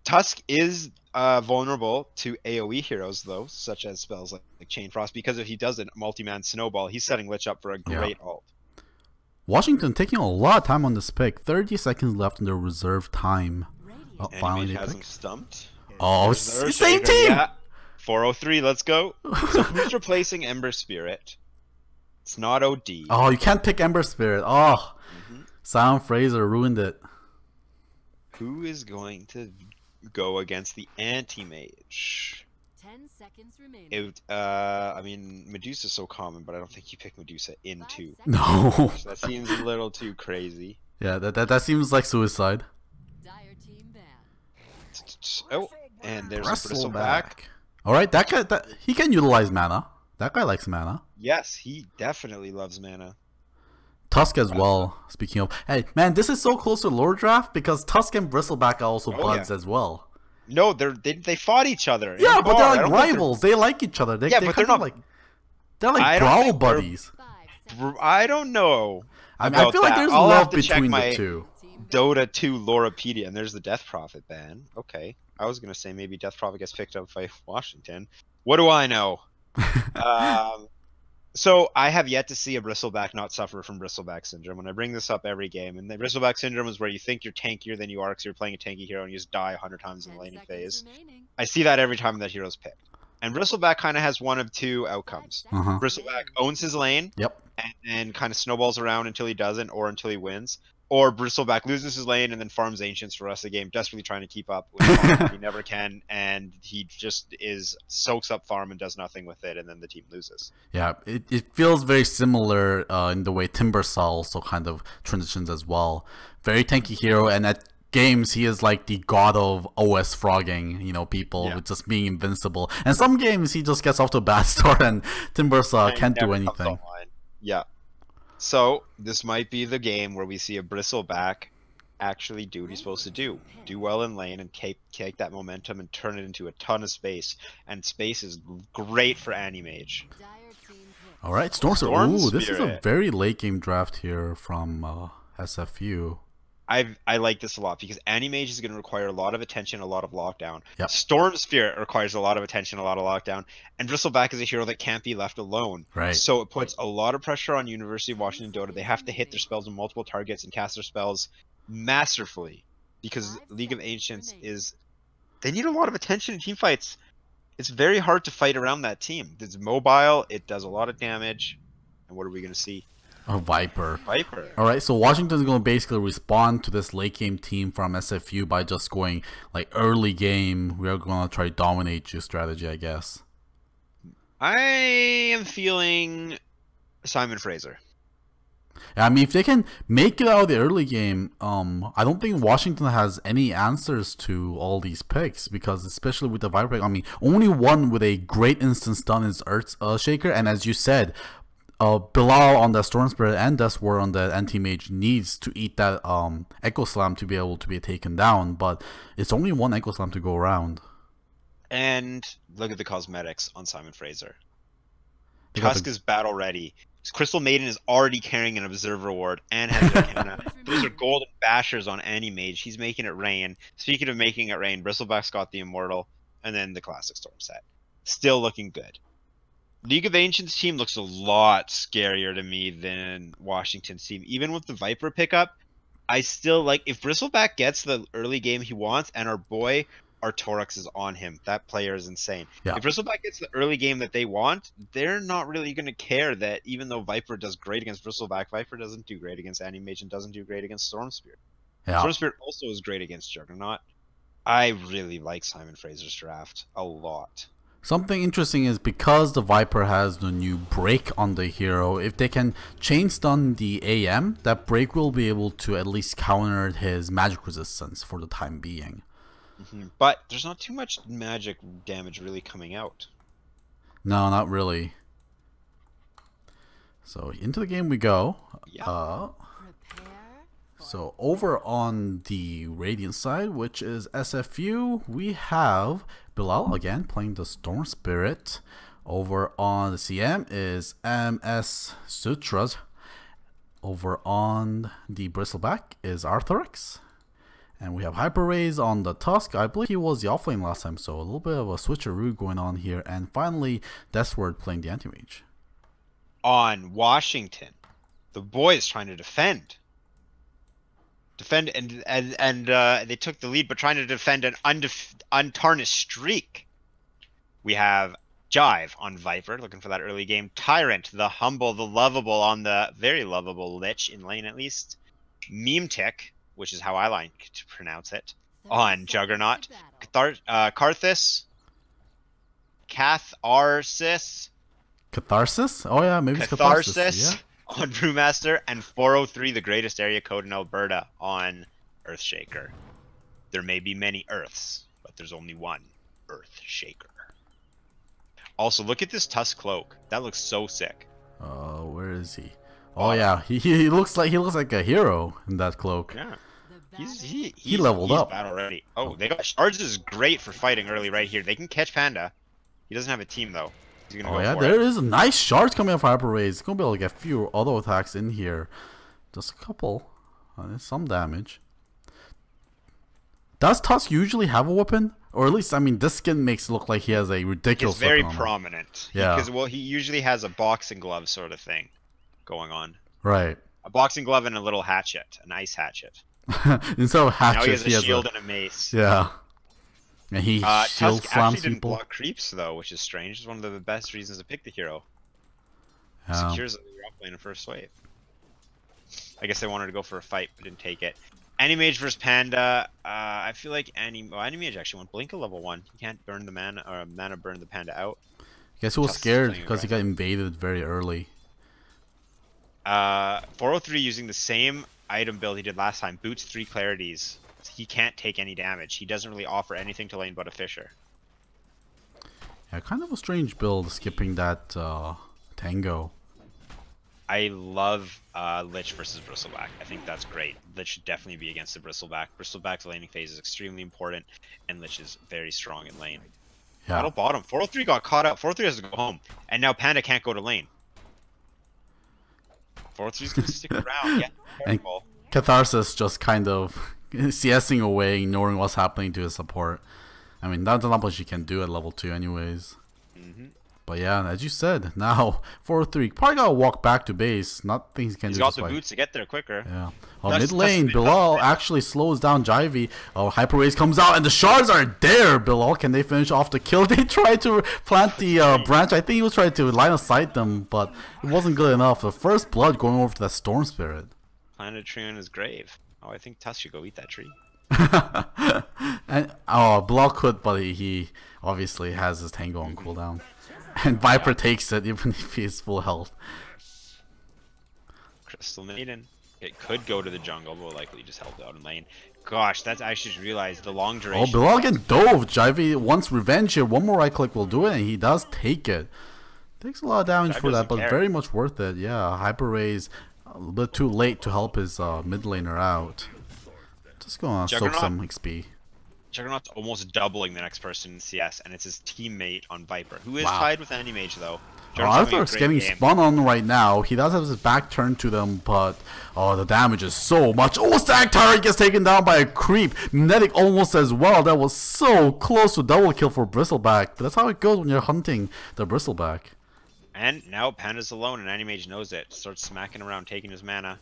Tusk is uh, vulnerable to AoE heroes though, such as spells like, like Chain Frost, because if he does a multi-man snowball, he's setting Lich up for a Yeah. great ult. Washington taking a lot of time on this pick. 30 seconds left in their reserve time. Oh, finally they has pick. stumped. Oh, There's it's the the Earth same Shaker. team! Yeah. 403, let's go. So who's replacing Ember Spirit? It's not OD. Oh, you can't pick Ember Spirit. Oh, Mhm. Simon Fraser ruined it. Who is going to go against the anti-mage? Ten seconds remaining. It, uh, I mean, Medusa's so common, but I don't think you pick Medusa Five into. seconds. No. That seems a little too crazy. yeah, that, that, that seems like suicide. Dire team. Oh, and there's a bristleback. back. All right, that guy, that, he can utilize mana. That guy likes mana. Yes, he definitely loves mana. Tusk as well. Speaking of, hey man, this is so close to lore draft because Tusk and Bristleback are also Oh, buds as well. No, they're they, they fought each other. Yeah, but bar. they're like don't they're- rivals. They like each other. They, Yeah, they but they're not- like they're like brawl buddies. Five Br- seconds. I don't know. I mean, I feel like there's I'll love between my- the two. Dota 2 Lorepedia, and there's the Death Prophet ban. Okay. I was going to say maybe Death Prophet gets picked up by [laughs] Washington. What do I know? [laughs] um, so I have yet to see a Bristleback not suffer from Bristleback syndrome. When I bring this up every game, and the Bristleback syndrome is where you think you're tankier than you are because you're playing a tanky hero and you just die 100 times in the laning phase. remaining. I see that every time that hero's picked. And Bristleback kind of has one of two outcomes. Uh huh. Bristleback owns his lane Yep. and, and kind of snowballs around until he doesn't, or until he wins. Or Bristleback loses his lane and then farms Ancients for the rest of the game, desperately trying to keep up. With [laughs] he never can, and he just is soaks up farm and does nothing with it, and then the team loses. Yeah, it, it feels very similar uh, in the way Timbersaw also kind of transitions as well. Very tanky hero, and at games he is like the god of OS frogging, you know, people Yeah. with just being invincible. And some games he just gets off to a bad [laughs] start, and Timbersaw And can't do anything. Yeah. So this might be the game where we see a Bristleback actually do what he's supposed to do. Do well in lane and take, take that momentum and turn it into a ton of space. And space is great for Animage. All right, Storm, Storm Ooh, this is a very late game draft here from uh, SFU. I I like this a lot because Animage is going to require a lot of attention, a lot of lockdown. Yep. Storm Spirit requires a lot of attention, a lot of lockdown. And Bristleback is a hero that can't be left alone. Right. So it puts a lot of pressure on University of Washington Dota. They have to hit their spells on multiple targets and cast their spells masterfully because League of Ancients is they need a lot of attention in team fights. It's very hard to fight around that team. It's mobile, it does a lot of damage. And what are we going to see? A Viper. Viper. All right, so Washington's going to basically respond to this late game team from SFU by just going like early game. We are going to try to dominate your strategy, I guess. I am feeling Simon Fraser. I mean, if they can make it out of the early game, um, I don't think Washington has any answers to all these picks because, especially with the Viper I mean, only one with a great instant stun is Earth uh, Shaker, and as you said, uh, Bilal on the Storm Spirit and Deathward on the Anti Mage needs to eat that um Echo Slam to be able to be taken down, but it's only one Echo Slam to go around. And look at the cosmetics on Simon Fraser. Tusk the- is battle ready. Crystal Maiden is already carrying an Observer Ward and has a [laughs] canna. Those are golden bashers on any mage. He's making it rain. Speaking of making it rain, Bristleback's got the Immortal, and then the Classic Storm set. Still looking good. League of Ancients team looks a lot scarier to me than Washington's team. Even with the Viper pickup, I still like if Bristleback gets the early game he wants, and our boy Artorix is on him. That player is insane. Yeah. If Bristleback gets the early game that they want, they're not really going to care that even though Viper does great against Bristleback, Viper doesn't do great against Animage and doesn't do great against Storm Spirit. Yeah. Storm Spirit also is great against Juggernaut. I really like Simon Fraser's draft a lot. Something interesting is because the Viper has the new break on the hero, if they can chain stun the AM, that break will be able to at least counter his magic resistance for the time being. Mhm. But there's not too much magic damage really coming out. No, not really. So into the game we go. Yeah. Uh, so over on the Radiant side, which is SFU, we have Bilal again playing the Storm Spirit. Over on the CM is MS Sutras. Over on the Bristleback is Arthurix. And we have Hyper Rays on the Tusk. I believe he was the offlane last time, so a little bit of a switcheroo going on here. And finally, Deathward playing the Anti-Mage. On Washington, the boy is trying to defend. Defend and and and uh, they took the lead, but trying to defend an undef- untarnished streak. We have Jive on Viper, looking for that early game. Tyrant, the humble, the lovable on the very lovable Lich in lane at least. Meme Tick, which is how I like to pronounce it. 30 on Juggernaut. to. Cathar- uh, Karthus. Catharsis. Catharsis? Oh yeah, maybe it's Catharsis Catharsis. Yeah. [laughs] on Brewmaster, and 403, the greatest area code in Alberta, on Earthshaker. There may be many Earths, but there's only one Earthshaker. Also, look at this Tusk cloak. That looks so sick. Uh, where is he? Oh yeah, he, he looks like he looks like a hero in that cloak. Yeah, he's battle he, He he's, leveled he's up. battle ready. Oh, they got Shards is great for fighting early right here. They can catch Panda. He doesn't have a team though. Oh yeah, there it. is a nice shards coming off Hyper Rays. It's gonna be able to get a few auto attacks in here. Just a couple. Uh, there's some damage. Does Tusk usually have a weapon? Or at least, I mean, this skin makes it look like he has a ridiculous It's very prominent. Yeah. Because well, he usually has a boxing glove sort of thing going on. Right. A boxing glove and a little hatchet, an ice hatchet. [laughs] Instead of hatchets, now he has a he has shield a... and a mace. Yeah. And he Uh, shield Tusk actually didn't people. block creeps though, which is strange. It's one of the best reasons to pick the hero. Yeah. Secures lane in first wave. I guess they wanted to go for a fight, but didn't take it. Animage versus Panda. Uh, I feel like Ani well, Animage actually went Blink a level one. He can't burn the mana or mana burn the Panda out. Guess he was Tusk scared because he got invaded very early. Uh, 403 using the same item build he did last time. Boots three clarities. He can't take any damage. He doesn't really offer anything to lane but a Fissure. Yeah, kind of a strange build, skipping that uh, Tango. I love uh, Lich versus Bristleback. I think that's great. Lich should definitely be against the Bristleback. Bristleback's laning phase is extremely important, and Lich is very strong in lane. Yeah, Battle bottom. 403 got caught out. 403 has to go home, and now Panda can't go to lane. 403's gonna stick [laughs] around. Yeah, And-. Catharsis just kind of CSing away, ignoring what's happening to his support. I mean, that's not much you can do at level 2 anyways. Mhm. But yeah, as you said, [laughs] now 4-3. Probably gotta walk back to base. Nothing he can He's do got the boots to get there quicker. Yeah. Oh, mid lane, Bilal actually slows down Jivey. Oh, Hyper Race comes out, and the shards are there. Bilal, can they finish off the kill? [laughs] They tried to plant the uh, branch. I think he was trying to line of sight them, but it wasn't good enough. The first blood going over to that Storm Spirit. Planted tree on his grave. Oh, I think Tusk should go eat that tree. [laughs] and oh, could, but he, obviously has his Tango on cooldown. [laughs] And Viper takes it even if he is full health. Crystal Maiden. It could go to the jungle, but will likely just help out in lane. Gosh, that's I should realize the long duration. Oh, duration. Bilal getting dove. Jivey wants revenge here. One more right click will do it, and he does take it. Takes a lot of damage Jivey for that, but care. very much worth it. Yeah, Hyper Raise a little bit too late to help his uh, mid laner out. Just gonna soak Juggernaut. some XP. Juggernaut's almost doubling the next person in CS, and it's his teammate on Viper, who is Wow. tied with any mage though. Uh, having Arthur's getting game. spun on right now. He does have his back turned to them, but oh, the damage is so much. Oh, Static Tyrant gets taken down by a creep. Medic almost as well. That was so close to double kill for Bristleback. But that's how it goes when you're hunting the Bristleback. And now Panda's alone, and Animage knows it. Starts smacking around, taking his mana.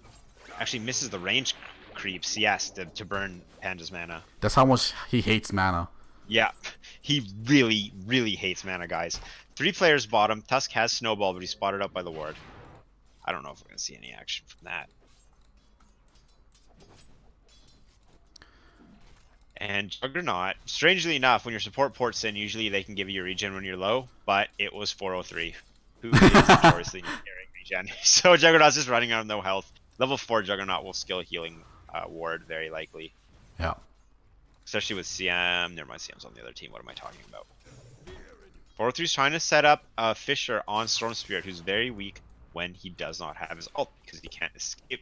Actually misses the range creeps, yes, to, to burn Panda's mana. That's how much he hates mana. Yeah, he really, really hates mana, guys. Three players bottom. Tusk has Snowball, but he's spotted up by the ward. I don't know if we're going to see any action from that. And Juggernaut, strangely enough, when your support ports in, usually they can give you a regen when you're low, but it was 403, who is notoriously [laughs] not carrying regen. [laughs] So Juggernaut's just running out of no health. Level 4 Juggernaut will skill healing uh, ward, very likely. Yeah. Especially with CM. Never mind, CM's on the other team. What am I talking about? 403 is trying to set up uh, Fissure on Storm Spirit, who's very weak when he does not have his ult because he can't escape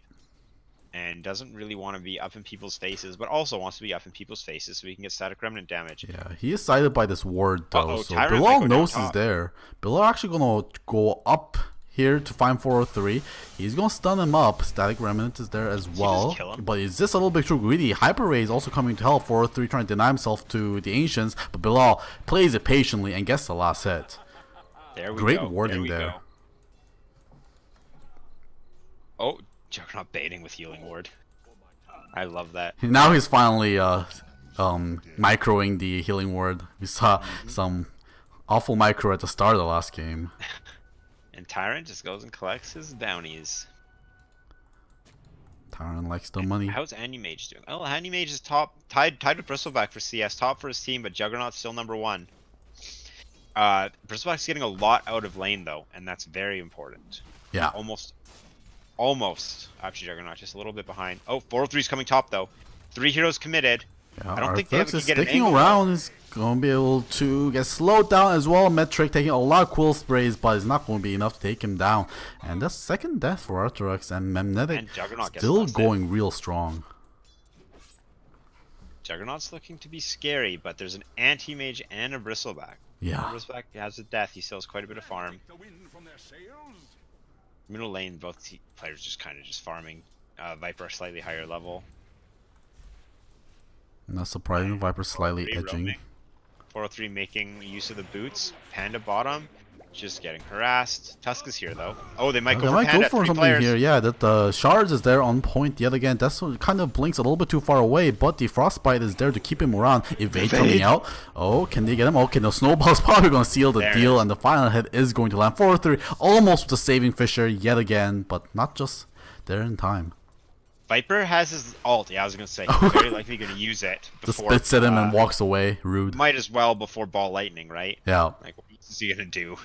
and doesn't really want to be up in people's faces, but also wants to be up in people's faces so he can get static remnant damage. Yeah, he is sided by this ward though, Uh-oh, so Tyrant Bilal knows he's there. Bilal actually gonna go up here to find 403. He's gonna stun him up. Static Remnant is there as well. kill him? But is this a little bit too greedy? Hyper Ray is also coming to help. 403 trying to deny himself to the Ancients, but Bilal plays it patiently and gets the last hit. There we Great go. warding we there. go. Oh, Juggernaut baiting with healing ward. I love that. [laughs] Now he's finally uh um microing the healing ward. We saw some awful micro at the start of the last game. [laughs] And Tyrant just goes and collects his bounties. Tyrant likes the money. How's Animage doing? Oh, Animage is top, tied tied with Bristleback for CS, top for his team, but Juggernaut's still number one. Uh, Bristleback's getting a lot out of lane though, and that's very important. Yeah. Almost, almost. Actually, Juggernaut just a little bit behind. Oh, 403's coming top though. Three heroes committed. Yeah, I don't think they Arthrex ever is can get an sticking angle, around. Is gonna be able to get slowed down as well. Metric taking a lot of quill sprays, but it's not going to be enough to take him down. And that's second death for Arthrex and Memnetic And Juggernaut still busted. going real strong. Juggernaut's looking to be scary, but there's an anti-mage and a Bristleback. Yeah. Bristleback has a death. He still has quite a bit of farm. Middle lane, both players just kind of just farming. Uh, Viper slightly higher level. Not surprising. Viper slightly Three edging. roaming. 403 making use of the boots. Panda bottom. Just getting harassed. Tusk is here though. Oh, they might They go for might Panda. go for something players. here. Yeah, that the shards is there on point yet again. That's what kind of blinks a little bit too far away, but the frostbite is there to keep him around. Evade coming out. Oh, can they get him? Okay, no snowball's [laughs] probably gonna seal the There deal, and the final hit is going to land 4-3, almost with the saving Fissure yet again, but not just there in time. Viper has his alt. Yeah, I was gonna say [laughs] he's very likely gonna use it Just spits at him uh, and walks away. Rude. Might as well before ball lightning, right? Yeah. Like, what is he gonna do?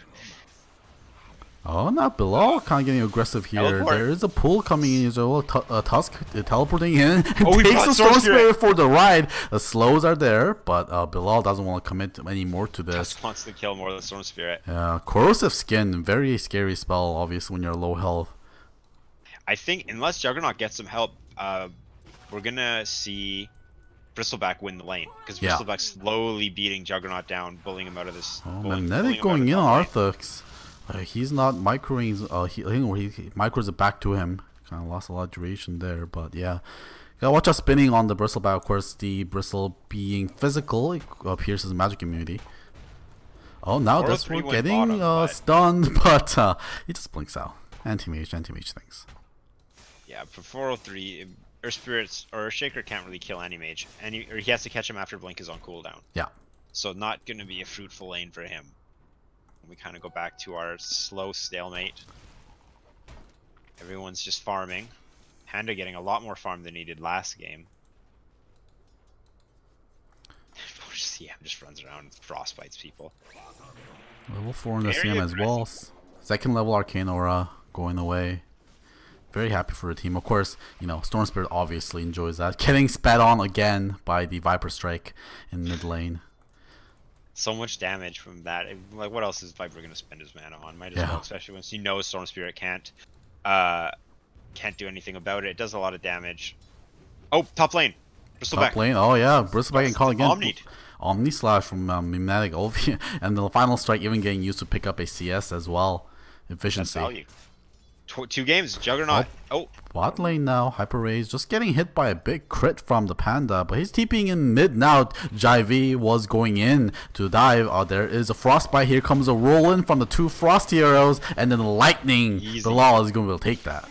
Oh, not below. Kind of getting aggressive here. Teleport. There is a pull coming in. There's a little uh, Tusk uh, teleporting in. [laughs] Oh, takes the Storm Spirit. For the ride. The slows are there, but uh, Bilal doesn't want to commit any more to this. Tusk wants to kill more than Storm Spirit. Yeah, corrosive skin, very scary spell. Obviously, when you're low health. I think unless Juggernaut gets some help, uh, we're gonna see Bristleback win the lane because Yeah. Bristleback's slowly beating Juggernaut down, bullying him out of this. Oh, bullying- bullying Magnetic going in the on top. Arthux. Uh, he's not microing. Uh, he, he, he micros it back to him. Kind of lost a lot of duration there, but yeah. Gotta watch out spinning on the bristleback. Of course, the bristle being physical it uh, pierces magic immunity. Oh, now that's 403 we're getting bottom, uh, but- stunned, [laughs] but uh, he just blinks out. Anti-mage, anti-mage things. Yeah, for 403, Earth Spirits or Shaker can't really kill any mage, any or he has to catch him after Blink is on cooldown. Yeah. So not gonna be a fruitful lane for him. We kind of go back to our slow stalemate. Everyone's just farming. Panda getting a lot more farm than he did last game. [laughs] CM just runs around and frostbites people. Level 4 in the CM as well. Second level Arcane Aura going away. Very happy for the team. Of course, you know, Storm Spirit obviously enjoys that. Getting spat on again by the Viper Strike in mid lane. So much damage from that. Like, what else is Viper gonna spend his mana on? Might as Yeah. well, especially once you know Storm Spirit can't, uh, can't do anything about it. It does a lot of damage. Oh, top lane, Bristleback. Top lane. Oh yeah, Bristleback can call again. Omni. Omni Slash from um, Mimetic Olvi. [laughs] And the final strike even getting used to pick up a CS as well. That's Efficiency. value. Tw- two games, Juggernaut. Oh, Bot lane now, Hyper Raise, just getting hit by a big crit from the Panda, but he's TPing in mid now. Jivey was going in to dive. Uh, there is a Frostbite. Here comes a roll in from the two Frosty arrows, and then the Lightning. Easy. The law is going to be able to take that.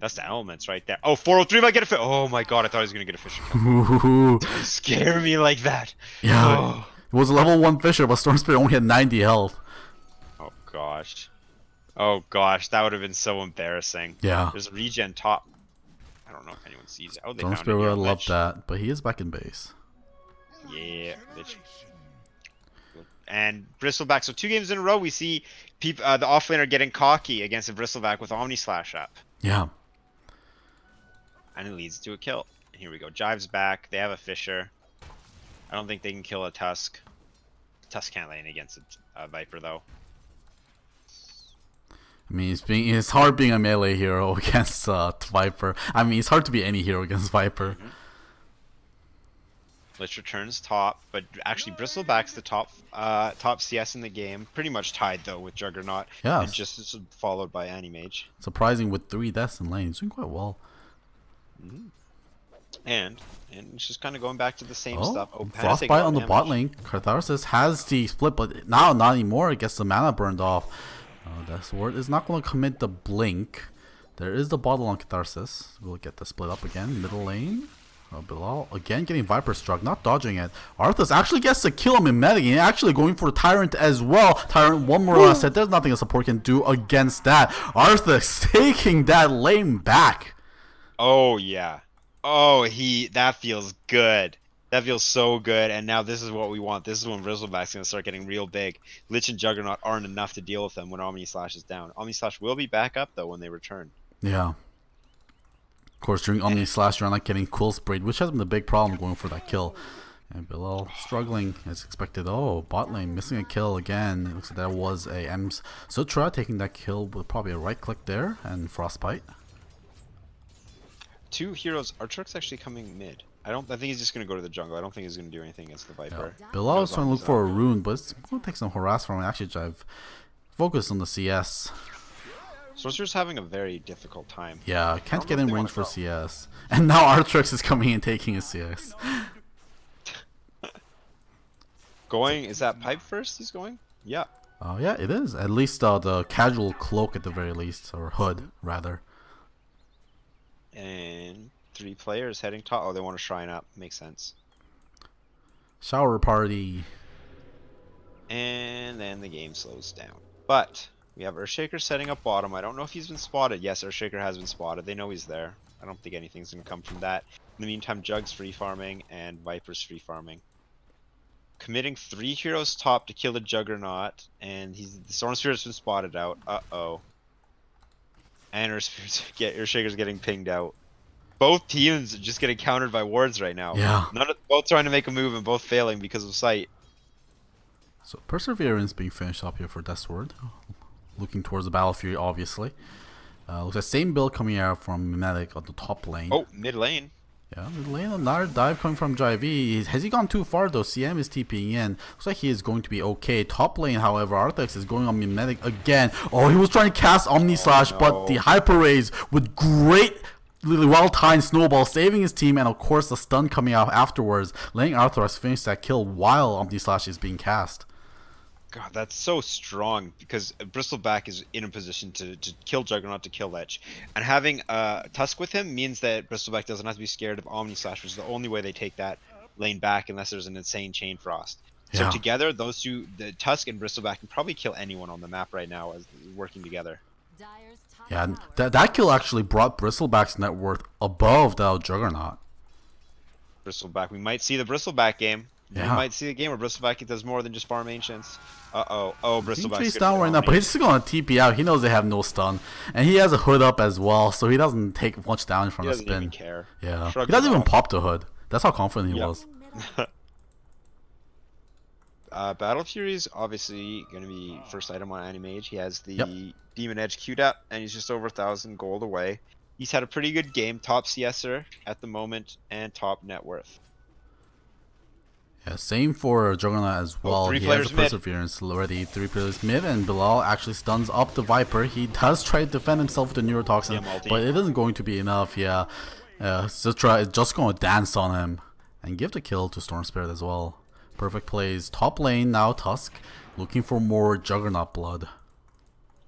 that's the elements right there. Oh, 403 might get a fish. Oh my god, I thought he was gonna get a fish. [laughs] Scare me like that. yeah. Oh. It was a level 1 Fissure, but Storm Spirit only had 90 health. Oh gosh. Oh gosh, that would have been so embarrassing. Yeah. There's a regen top. I don't know if anyone sees it. Oh, they Storm found would have loved that, but he is back in base. Yeah. Lich. And Bristleback. So two games in a row, we see peop- uh, the offlaner getting cocky against a Bristleback with Omni Slash up, Yeah. and it leads to a kill. Here we go. Jive's back. They have a Fissure. I don't think they can kill a Tusk. Tusk can't lane against a, a Viper though. I mean, it's being it's hard being a melee hero [laughs] against uh, Viper. I mean, it's hard to be any hero against Viper. Lich returns top, but actually Bristleback's the top uh, top CS in the game. Pretty much tied though with Juggernaut. Yeah. And just followed by Animage. Surprising with three deaths in lane. He's doing quite well. And and it's just kind of going back to the same Oh, stuff. Oh, Frostbite on the damage. bot lane. Catharsis has the split, but now not anymore. It gets the mana burned off. Uh, the sword is not going to commit the blink. There is the bottle on Catharsis. We'll get the split up again. Middle lane. Uh, Bilal again getting Viper struck, not dodging it. Arthas actually gets to kill him in meta and actually going for Tyrant as well. Tyrant one more uh, set. There's nothing a support can do against that. Arthas [laughs] taking that lane back. Oh yeah. Oh he that feels good. That feels so good. And now this is what we want. This is when Bristleback's gonna start getting real big. Lich and Juggernaut aren't enough to deal with them when Omni Slash is down. Omni Slash will be back up though when they return. Yeah. Of course, during Omni Slash, you're not getting quill sprayed, which has been the big problem going for that kill. And Bilal struggling as expected. Oh, bot lane missing a kill again. It looks like that was a Ems Sutra taking that kill with probably a right click there and Frostbite. Two heroes. Archurk's actually coming mid. I don't. I think he's just gonna go to the jungle. I don't think he's gonna do anything against the Viper. Bilal is trying to look for a rune, but it's going to take some harass from him. Actually, I've focused on the CS. Sorcerer's having a very difficult time. Yeah, can't get in range for CS. And now Artrix is coming and taking a CS. [laughs] Going is that pipe first? He's going. Yeah. Uh, yeah, it is. At least uh, the casual cloak at the very least, or hood, rather. And three players heading top. Oh, they want to shrine up. Makes sense. Sour party. And then the game slows down. But we have Earthshaker setting up bottom. I don't know if he's been spotted. Yes, Earthshaker has been spotted. They know he's there. I don't think anything's going to come from that. In the meantime, Jug's free farming and Viper's free farming. Committing three heroes top to kill the Juggernaut, and he's the Storm Spirit's been spotted out. Uh oh. And Earthshaker's [laughs] get Earthshaker's getting pinged out. Both teams are just getting countered by wards right now. Yeah. None of, both trying to make a move and both failing because of sight. So Perseverance being finished up here for Death Sword. Looking towards the Battle Fury, obviously. Uh, looks like same build coming out from Mimetic on the top lane. Oh, mid lane. Yeah, mid lane, another dive coming from JV. Has he gone too far though? CM is TPing in. Looks like he is going to be okay. Top lane, however, Arthrex is going on Mimetic again. Oh, he was trying to cast Omni Slash, but no. the Hyper Rays with great really well-timed snowball saving his team and of course the stun coming out afterwards letting Arthrex finish that kill while Omni Slash is being cast. God, that's so strong because Bristleback is in a position to, to kill Juggernaut to kill Lich. And having uh, Tusk with him means that Bristleback doesn't have to be scared of Omni Slash, which is the only way they take that lane back unless there's an insane Chain Frost. So Yeah. together, those two, the Tusk and Bristleback, can probably kill anyone on the map right now as working together. Yeah, that, that kill actually brought Bristleback's net worth above that Juggernaut. Bristleback, we might see the Bristleback game. Yeah. We might see a game where Bristleback does more than just farm ancients. Uh oh. Oh, Bristleback. He's Bristleback's chased gonna down right now, but he's just gonna TP out. He knows they have no stun, and he has a hood up as well, so he doesn't take much damage from He the doesn't even spin. care. Yeah, Shrugs he doesn't even off. pop the hood. That's how confident he Yep. was. [laughs] Uh, Battle Fury's obviously going to be first item on Animage. He has the Yep. Demon Edge queued up, and he's just over a thousand gold away. He's had a pretty good game, top CSer at the moment, and top net worth. Yeah, same for Juggernaut as well. Oh, three he has a mid. perseverance already. Three players mid, and Bilal actually stuns up the Viper. He does try to defend himself with the neurotoxin, Yeah, but it isn't going to be enough. Yeah, uh, Citra is just going to dance on him and give the kill to Storm Spirit as well. Perfect plays. Top lane now. Tusk looking for more Juggernaut blood,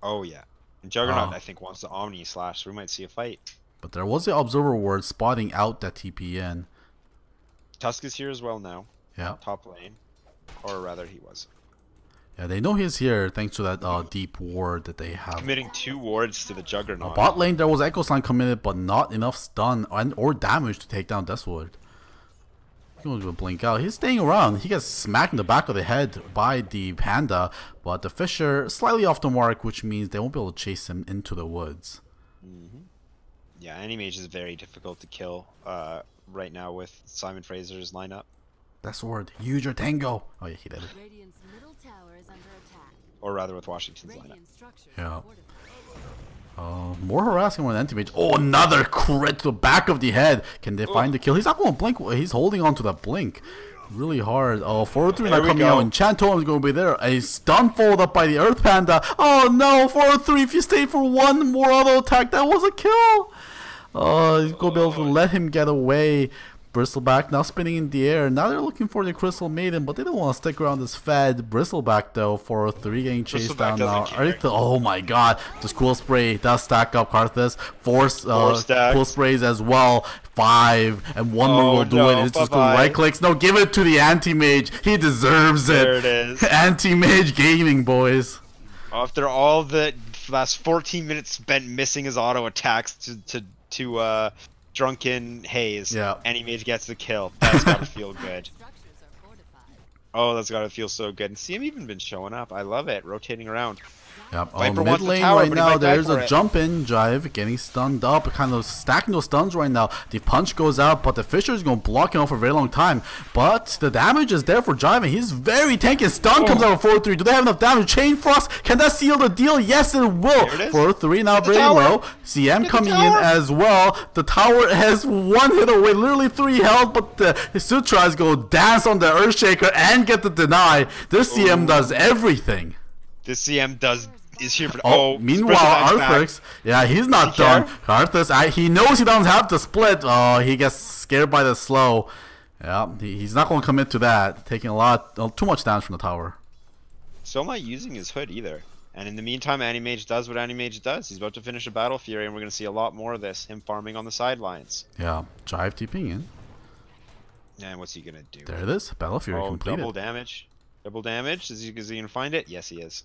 Oh yeah, Juggernaut Wow. I think wants the Omni slash, so we might see a fight. but there was the observer ward spotting out that TPN. Tusk is here as well now, Yeah, top lane, or rather he was yeah, they know he's here thanks to that uh, deep ward that they have. committing two wards to the Juggernaut. Bot lane, there was Echo Slam committed, but not enough stun and or damage to take down Deathwood. He won't even blink out. He's staying around. He gets smacked in the back of the head by the panda, but the Fissure slightly off the mark, which means they won't be able to chase him into the woods. Mhm. Yeah, any mage is very difficult to kill uh, right now with Simon Fraser's lineup, That's word. use your tango. Oh yeah, he did it. Middle tower is under attack. or rather with Washington's lineup. Radiant structures Yeah. Uh, more harassing with anti-mage. Oh, another crit to the back of the head. Can they find the kill? He's not going to blink. He's holding on to that blink really hard. Oh, 403 now There we coming go. out. And Chantom is going to be there. A stun followed up by the Earth Panda. Oh no, 403. If you stay for one more auto attack, that was a kill. Oh, he's going to be able to let him get away. Bristleback now spinning in the air. Now they're looking for the Crystal Maiden, but they don't want to stick around this Fed. Bristleback though, 403 getting chased Bristleback down now. Earth- oh my god, this quill spray does stack up Karthus. Force uh, Four quill sprays as well. Five and one more Oh, will do no, it. It's just going right clicks. No, give it to the anti mage. He deserves it. There it is. [laughs] anti mage gaming, boys. After all the last 14 minutes spent missing his auto attacks to to to uh, drunken haze, Yeah. Any mage gets the kill. That's gotta feel [laughs] good. Structures are fortified. Oh, that's gotta feel so good. And see him even been showing up. I love it. Rotating around. Yep. Oh, Viper mid wants the lane tower, right now. There's a it. jump in drive, getting stunned up, kind of stacking those stuns right now. The punch goes out, but the Fissure is going to block him off for a very long time. But the damage is there for Jive, and he's very tanky. Stun comes oh. out of 4 3. Do they have enough damage? Chain Frost, can that seal the deal? Yes, it will. There 4 3 now, very low. CM the coming in as well. The tower has one hit away, literally three health, but the Sutra is going to dance on the Earthshaker and get the deny. This CM does everything. This CM does is here for. Oh, Oh, meanwhile, Bristleback's back. Arthur's, yeah, he's not he done. care? Arthur's, I, he knows he doesn't have to split. Oh, he gets scared by the slow. Yeah, he, he's not going to commit to that. Taking a lot, uh, too much damage from the tower. Still not using his hood either. And in the meantime, Animage does what Animage does. He's about to finish a Battle Fury, and we're going to see a lot more of this. Him farming on the sidelines. Yeah, Jive TPing in. And what's he going to do? There it is. Battle Fury oh, completed. double damage. Double damage? Is he, is he going to find it? Yes, he is.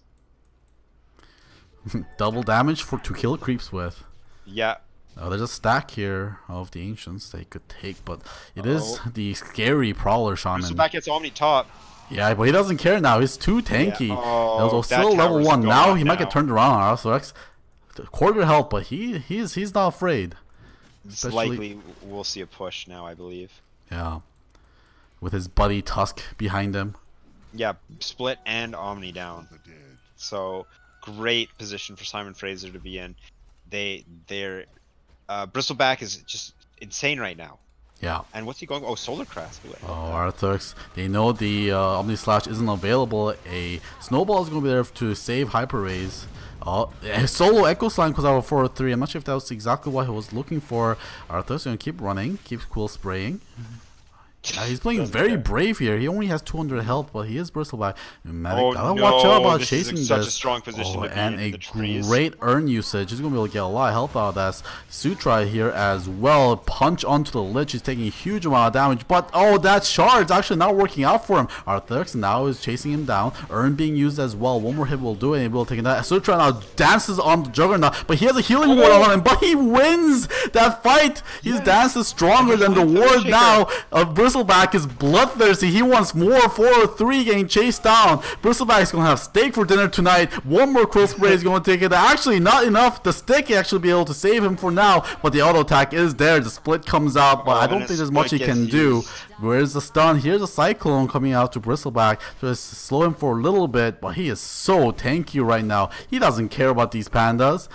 [laughs] double damage for to kill creeps with. Yeah. Oh, there's a stack here of the ancients they could take, but it is Uh-oh. the scary prowler shaman. So back gets Omni top. Yeah, but he doesn't care now. He's too tanky. Yeah. Oh, still level one. Now he might get turned around. Also, X quarter health, but he he's he's not afraid. It's Especially- likely we'll see a push now, I believe. Yeah, with his buddy Tusk behind him. Yeah, split and Omni down. So great position for Simon Fraser to be in. They they're uh, Bristleback is just insane right now. Yeah. And what's he going? Oh, Solar I Oh, Arthurx. They know the uh, Omni Slash isn't available. A Snowball is going to be there to save Hyper Rays. Oh, solo Echo Slam goes out of 4 3. I'm not sure if that was exactly what he was looking for. Arthur's going to keep running, keeps quill spraying. Yeah, he's playing very care. brave here. He only has 200 health, but he is Bristleback. Medic, Oh, gotta no, watch out about this is chasing such a this. strong position oh, and a great urn usage. He's gonna be able to get a lot of health out of that. Sutra here as well. Punch onto the lich. He's taking a huge amount of damage, but oh, that shard's actually not working out for him. Arthurx now is chasing him down. Urn being used as well. One more hit will do it. And he will take that. Sutra now dances on the Juggernaut, but he has a healing ward oh. on him. But he wins that fight. His dance is stronger than the ward now of Bristleback is bloodthirsty. He wants more. 403 getting chased down. Bristleback is going to have steak for dinner tonight. One more Quill Spray is going to take it. Actually, not enough. The stick actually be able to save him for now, but the auto attack is there. The split comes out, but Oh, I don't think there's much he can gets do. Where's the stun? Here's a Cyclone coming out to Bristleback. Just slow him for a little bit, but he is so tanky right now. He doesn't care about these pandas.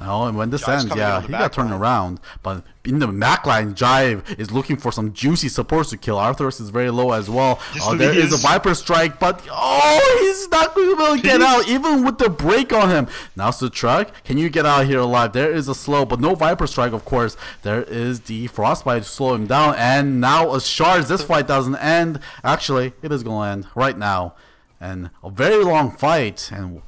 No, and when this Jive's ends, yeah, he got turned line. around. But in the back line, Jive is looking for some juicy supports to kill. Arthurus is very low as well. Uh, there is a. Viper strike, but oh, he's not going to be able to get out, even with the break on him. Now, Sutrak, can you get out here alive? There is a slow, but no Viper strike, of course. There is the Frostbite to slow him down, and now a Shards. This fight doesn't end. Actually, it is going to end right now. And a very long fight, and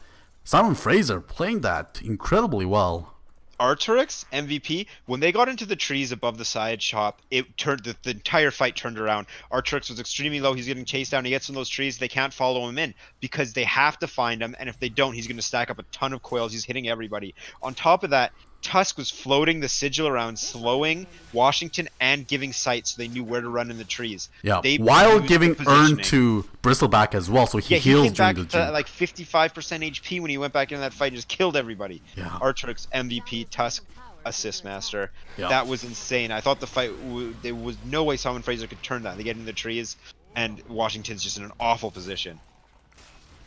Simon Fraser playing that incredibly well. Arturix MVP when they got into the trees above the side shop, it turned the, the entire fight turned around. Arturix was extremely low. He's getting chased down. He gets in those trees. They can't follow him in because they have to find him. And if they don't, he's going to stack up a ton of coils. He's hitting everybody. On top of that, Tusk was floating the sigil around, slowing Washington and giving sight, so they knew where to run in the trees. Yeah, They while giving urn to Bristleback as well, so he Yeah, he came during back the to juke. like 55% HP when he went back into that fight and just killed everybody. Yeah. Artrix, MVP, Tusk, Assist Master. Yeah. That was insane. I thought the fight, w- there was no way Simon Fraser could turn that. They get in the trees, and Washington's just in an awful position.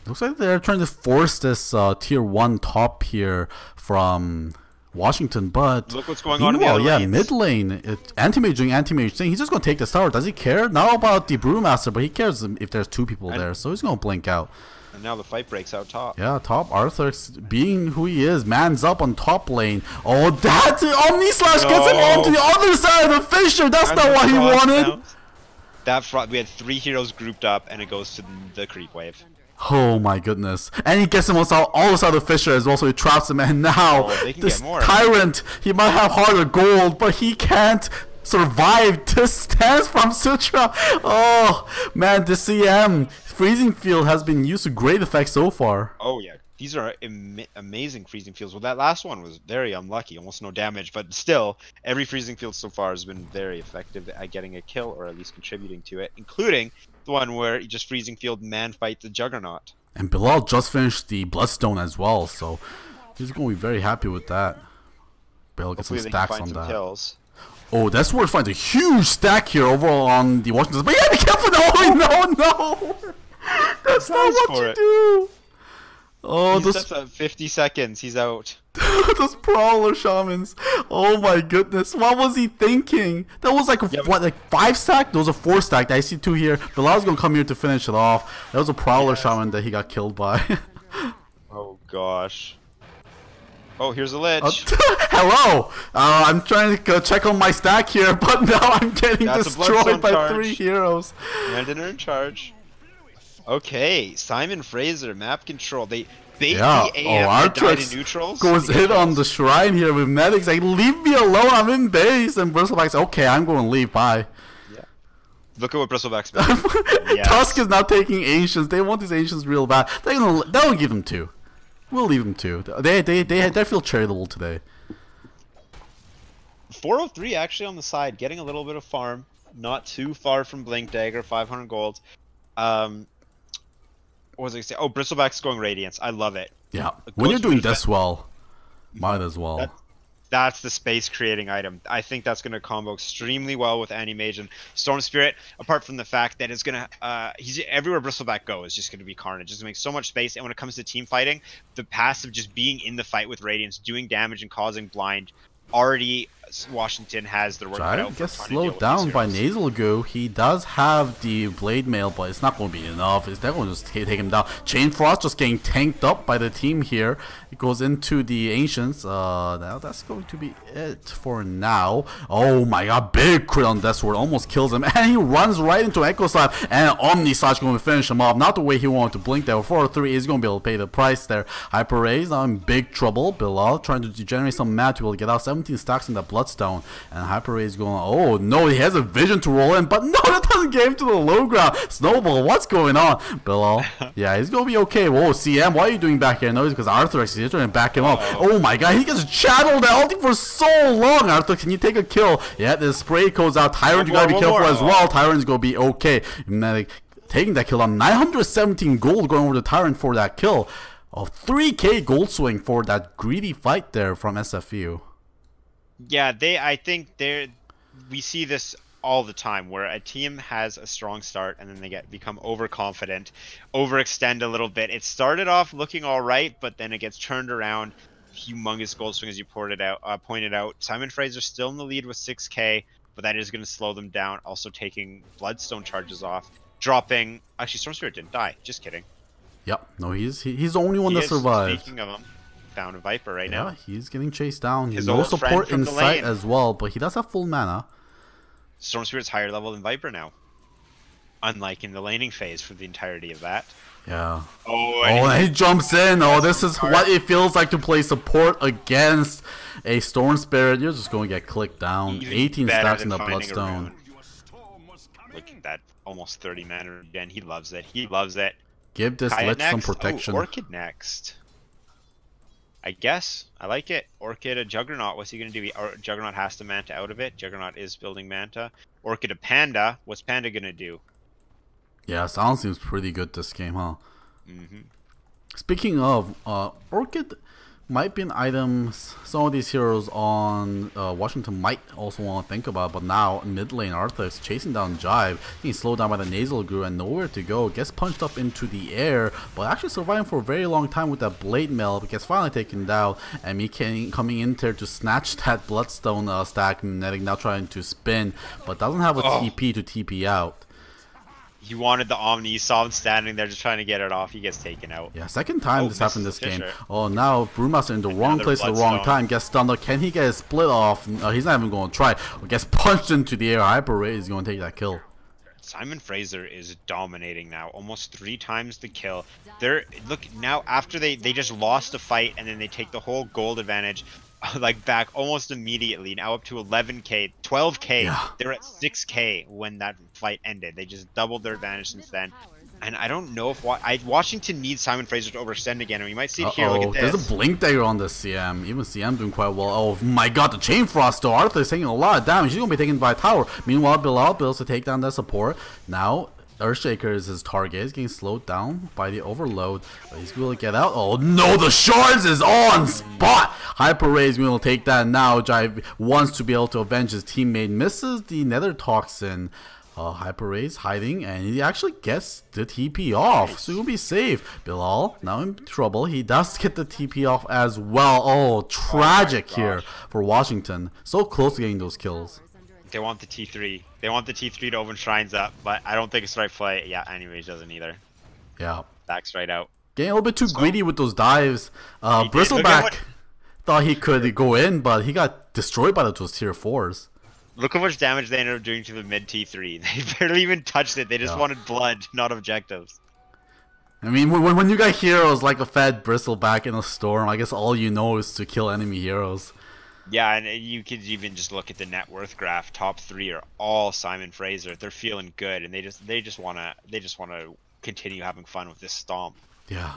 Looks like they're trying to force this uh, tier one top here from Washington, but Look what's going on in the meanwhile, other yeah, lanes. mid lane, it, anti-mage doing anti-mage thing. He's just gonna take the tower. Does he care? Not about the brewmaster, but he cares if there's two people And- there, so he's gonna blink out. And now the fight breaks out top. Yeah, top Arthur being who he is, man's up on top lane. Oh, that Omni Slash gets him No. onto the other side of the Fissure. That's And not what he wanted. bounce. That fro- we had three heroes grouped up, and it goes to the creep wave. Oh my goodness. And he gets him also all the side of Fissure as well, so he traps him. And now, Oh, this. Tyrant, he might have of gold, but he can't survive [laughs] this stance from Sutra. Oh, man, the CM Freezing Field has been used to great effect so far. Oh yeah, these are amazing freezing fields. Well, that last one was very unlucky, almost no damage, but still, every freezing field so far has been very effective at getting a kill or at least contributing to it, including one where you just freezing field man fight the Juggernaut. And Bilal just finished the Bloodstone as well, so he's going to be very happy with that. Bilal gets some Hopefully stacks on some that. kills. Oh, that's where it finds a huge stack here overall on the Washington. But yeah, be careful! No, [laughs] no, no! [laughs] That's not what you it. do! Oh, He those, up 50 seconds, he's out. [laughs] those Prowler Shamans. Oh my goodness. What was he thinking? That was like Yeah, what, like five stack? There was a four stack. I see two here. Bilal's gonna come here to finish it off. That was a Prowler Shaman that he got killed by. [laughs] Oh gosh. Oh, here's a lich. Uh, [laughs] Hello! Uh, I'm trying to uh, check on my stack here, but now I'm getting That's destroyed by charge. three heroes. Are in charge. Okay, Simon Fraser, map control. They bait Yeah. the Oh, AM our to die trucks neutrals. Goes hit on the shrine here with medics. Like, leave me alone. I'm in base. And Bristleback's okay. I'm going to leave. Bye. Look at what Bristleback's been. [laughs] Yes. Tusk is not taking ancients. They want these ancients real bad. They're gonna. They'll give them two. We'll leave them two. They they they they feel charitable today. 403 actually on the side, getting a little bit of farm. Not too far from Blink Dagger, 500 gold. Um, what was I gonna say? Oh, Bristleback's going Radiance. I love it. Yeah. When you're doing this well, might as well. That- That's the space creating item. I think that's going to combo extremely well with Animage and Storm Spirit. Apart from the fact that it's going to, uh, he's everywhere Bristleback go is just going to be Carnage. Just make so much space. And when it comes to team fighting, the passive just being in the fight with Radiance, doing damage and causing blind, already Washington has the work Giant for gets deal slowed down by. Nasal Goo. He does have the Blade Mail, but it's not going to be enough. It's definitely just ta- take him down. Chain Frost just getting tanked up by the team here. It goes into the Ancients. Uh, now that's going to be it for now. Oh my god, big crit on Death Sword. Almost kills him. [laughs] And he runs right into Echo Slam. And Omni Slash going to finish him off. Not the way he wanted to blink there. 4 3 is going to be able to pay the price there. Hyper Raise now in big trouble. Bilal trying to generate some mana to be able to get out 17 stacks in that Bloodstone. And Hyper is going, oh no, he has a vision to roll in, but no, [laughs] that doesn't get him to the low ground. Snowball, what's going on? Bilal, [laughs] yeah, he's gonna be okay. Whoa, CM, why are you doing back here? No, it's because Arthur is trying to back him up. Oh, oh my god, he gets channeled ulting for so long. Arthur, can you take a kill? Yeah, the spray goes out. Tyrant, you gotta be careful as well. Tyrant's gonna be okay. Medic taking that kill on 917 gold going over the Tyrant for that kill. A 3k gold swing for that greedy fight there from SFU. Yeah, they. I think they're. We see this all the time, where a team has a strong start and then they get become overconfident, overextend a little bit. It started off looking all right, but then it gets turned around. Humongous gold swing, as you pointed out. Uh, pointed out. Simon Fraser still in the lead with 6k, but that is going to slow them down. Also taking Bloodstone charges off, dropping. Actually, Storm Spirit didn't die. Just kidding. Yep, no, he's he, he's the only one He that is, survived. Speaking of him, found a Viper right Yeah, now. he's getting chased down. His no support in sight as well, but he does have full mana. Storm Spirit's higher level than Viper now. Unlike in the laning phase for the entirety of that. Yeah. Oh, Oh, and he jumps in. Oh, this is what it feels like to play support against a Storm Spirit. You're just going to get clicked down. Even 18 stacks in the Bloodstone. Look at that, almost 30 mana again. He loves it. He loves it. Give this Kaya Lich some oh, protection. Oh, Orchid next. I guess. I like it. Orchid a Juggernaut. What's he going to do? Or Juggernaut has to Manta out of it. Juggernaut is building Manta. Orchid a Panda. What's Panda going to do? yeah, sound seems pretty good this game, huh? hmm Speaking of, uh, Orchid might be an item some of these heroes on uh, Washington might also want to think about, but now mid lane Arthur is chasing down Jive, getting slowed down by the Nasal Goo and nowhere to go, gets punched up into the air, but actually surviving for a very long time with that Blade Mail, but gets finally taken down, and me coming in there to snatch [laughs] that Bloodstone uh, stack, Netic now trying to spin, but doesn't have a Oh. TP to TP out. He wanted the Omni. He saw him standing there just trying to get it off. He gets taken out. Yeah, second time Oh, this happened this game. Oh, now Brewmaster in the wrong place at the wrong time. Gets stunned. up. Can he get a split off? No, he's not even going to try. Gets punched into the air. Hyper Ray is going to take that kill. Simon Fraser is dominating now, almost three times the kill. They're look now after they they just lost the fight and then they take the whole gold advantage, [laughs] like back almost immediately. Now up to 11k, 12k. Yeah. They're at 6k when that fight ended. They just doubled their advantage since then. And I don't know if wa- I, Washington needs Simon Fraser to overextend again, and we might see it here. Look at there's a blink dagger on the CM. Even CM doing quite well. Oh my god, the chain frost though. Arthur is taking a lot of damage. He's gonna be taken by a tower. Meanwhile, Bilal builds to take down that support. Now Earthshaker is his target. He's getting slowed down by the overload. But he's going to get out. Oh no, the shards is on spot. Hyper Ray is going to take that now. Jive wants to be able to avenge his teammate. Misses the Nether Toxin. Uh, Hyper Ray's hiding and he actually gets the TP off. So he'll be safe. Bilal now in trouble. He does get the TP off as well. Oh, tragic here for Washington. So close to getting those kills. They want the T3. They want the T3 to open shrines up, but I don't think it's the right play. Yeah, anyways, doesn't either. Yeah. Backs right out. Getting a little bit too greedy with those dives. Uh, He did. Look at Bristleback what- thought he could go in, but he got destroyed by those tier fours. Look how much damage they ended up doing to the mid T3. [laughs] They barely even touched it. They just Yeah. wanted blood, not objectives. I mean, when, when you got heroes like a fed bristleback in a storm, I guess all you know is to kill enemy heroes. Yeah, and you could even just look at the net worth graph. Top three are all Simon Fraser. They're feeling good, and they just they just wanna they just wanna continue having fun with this stomp. Yeah.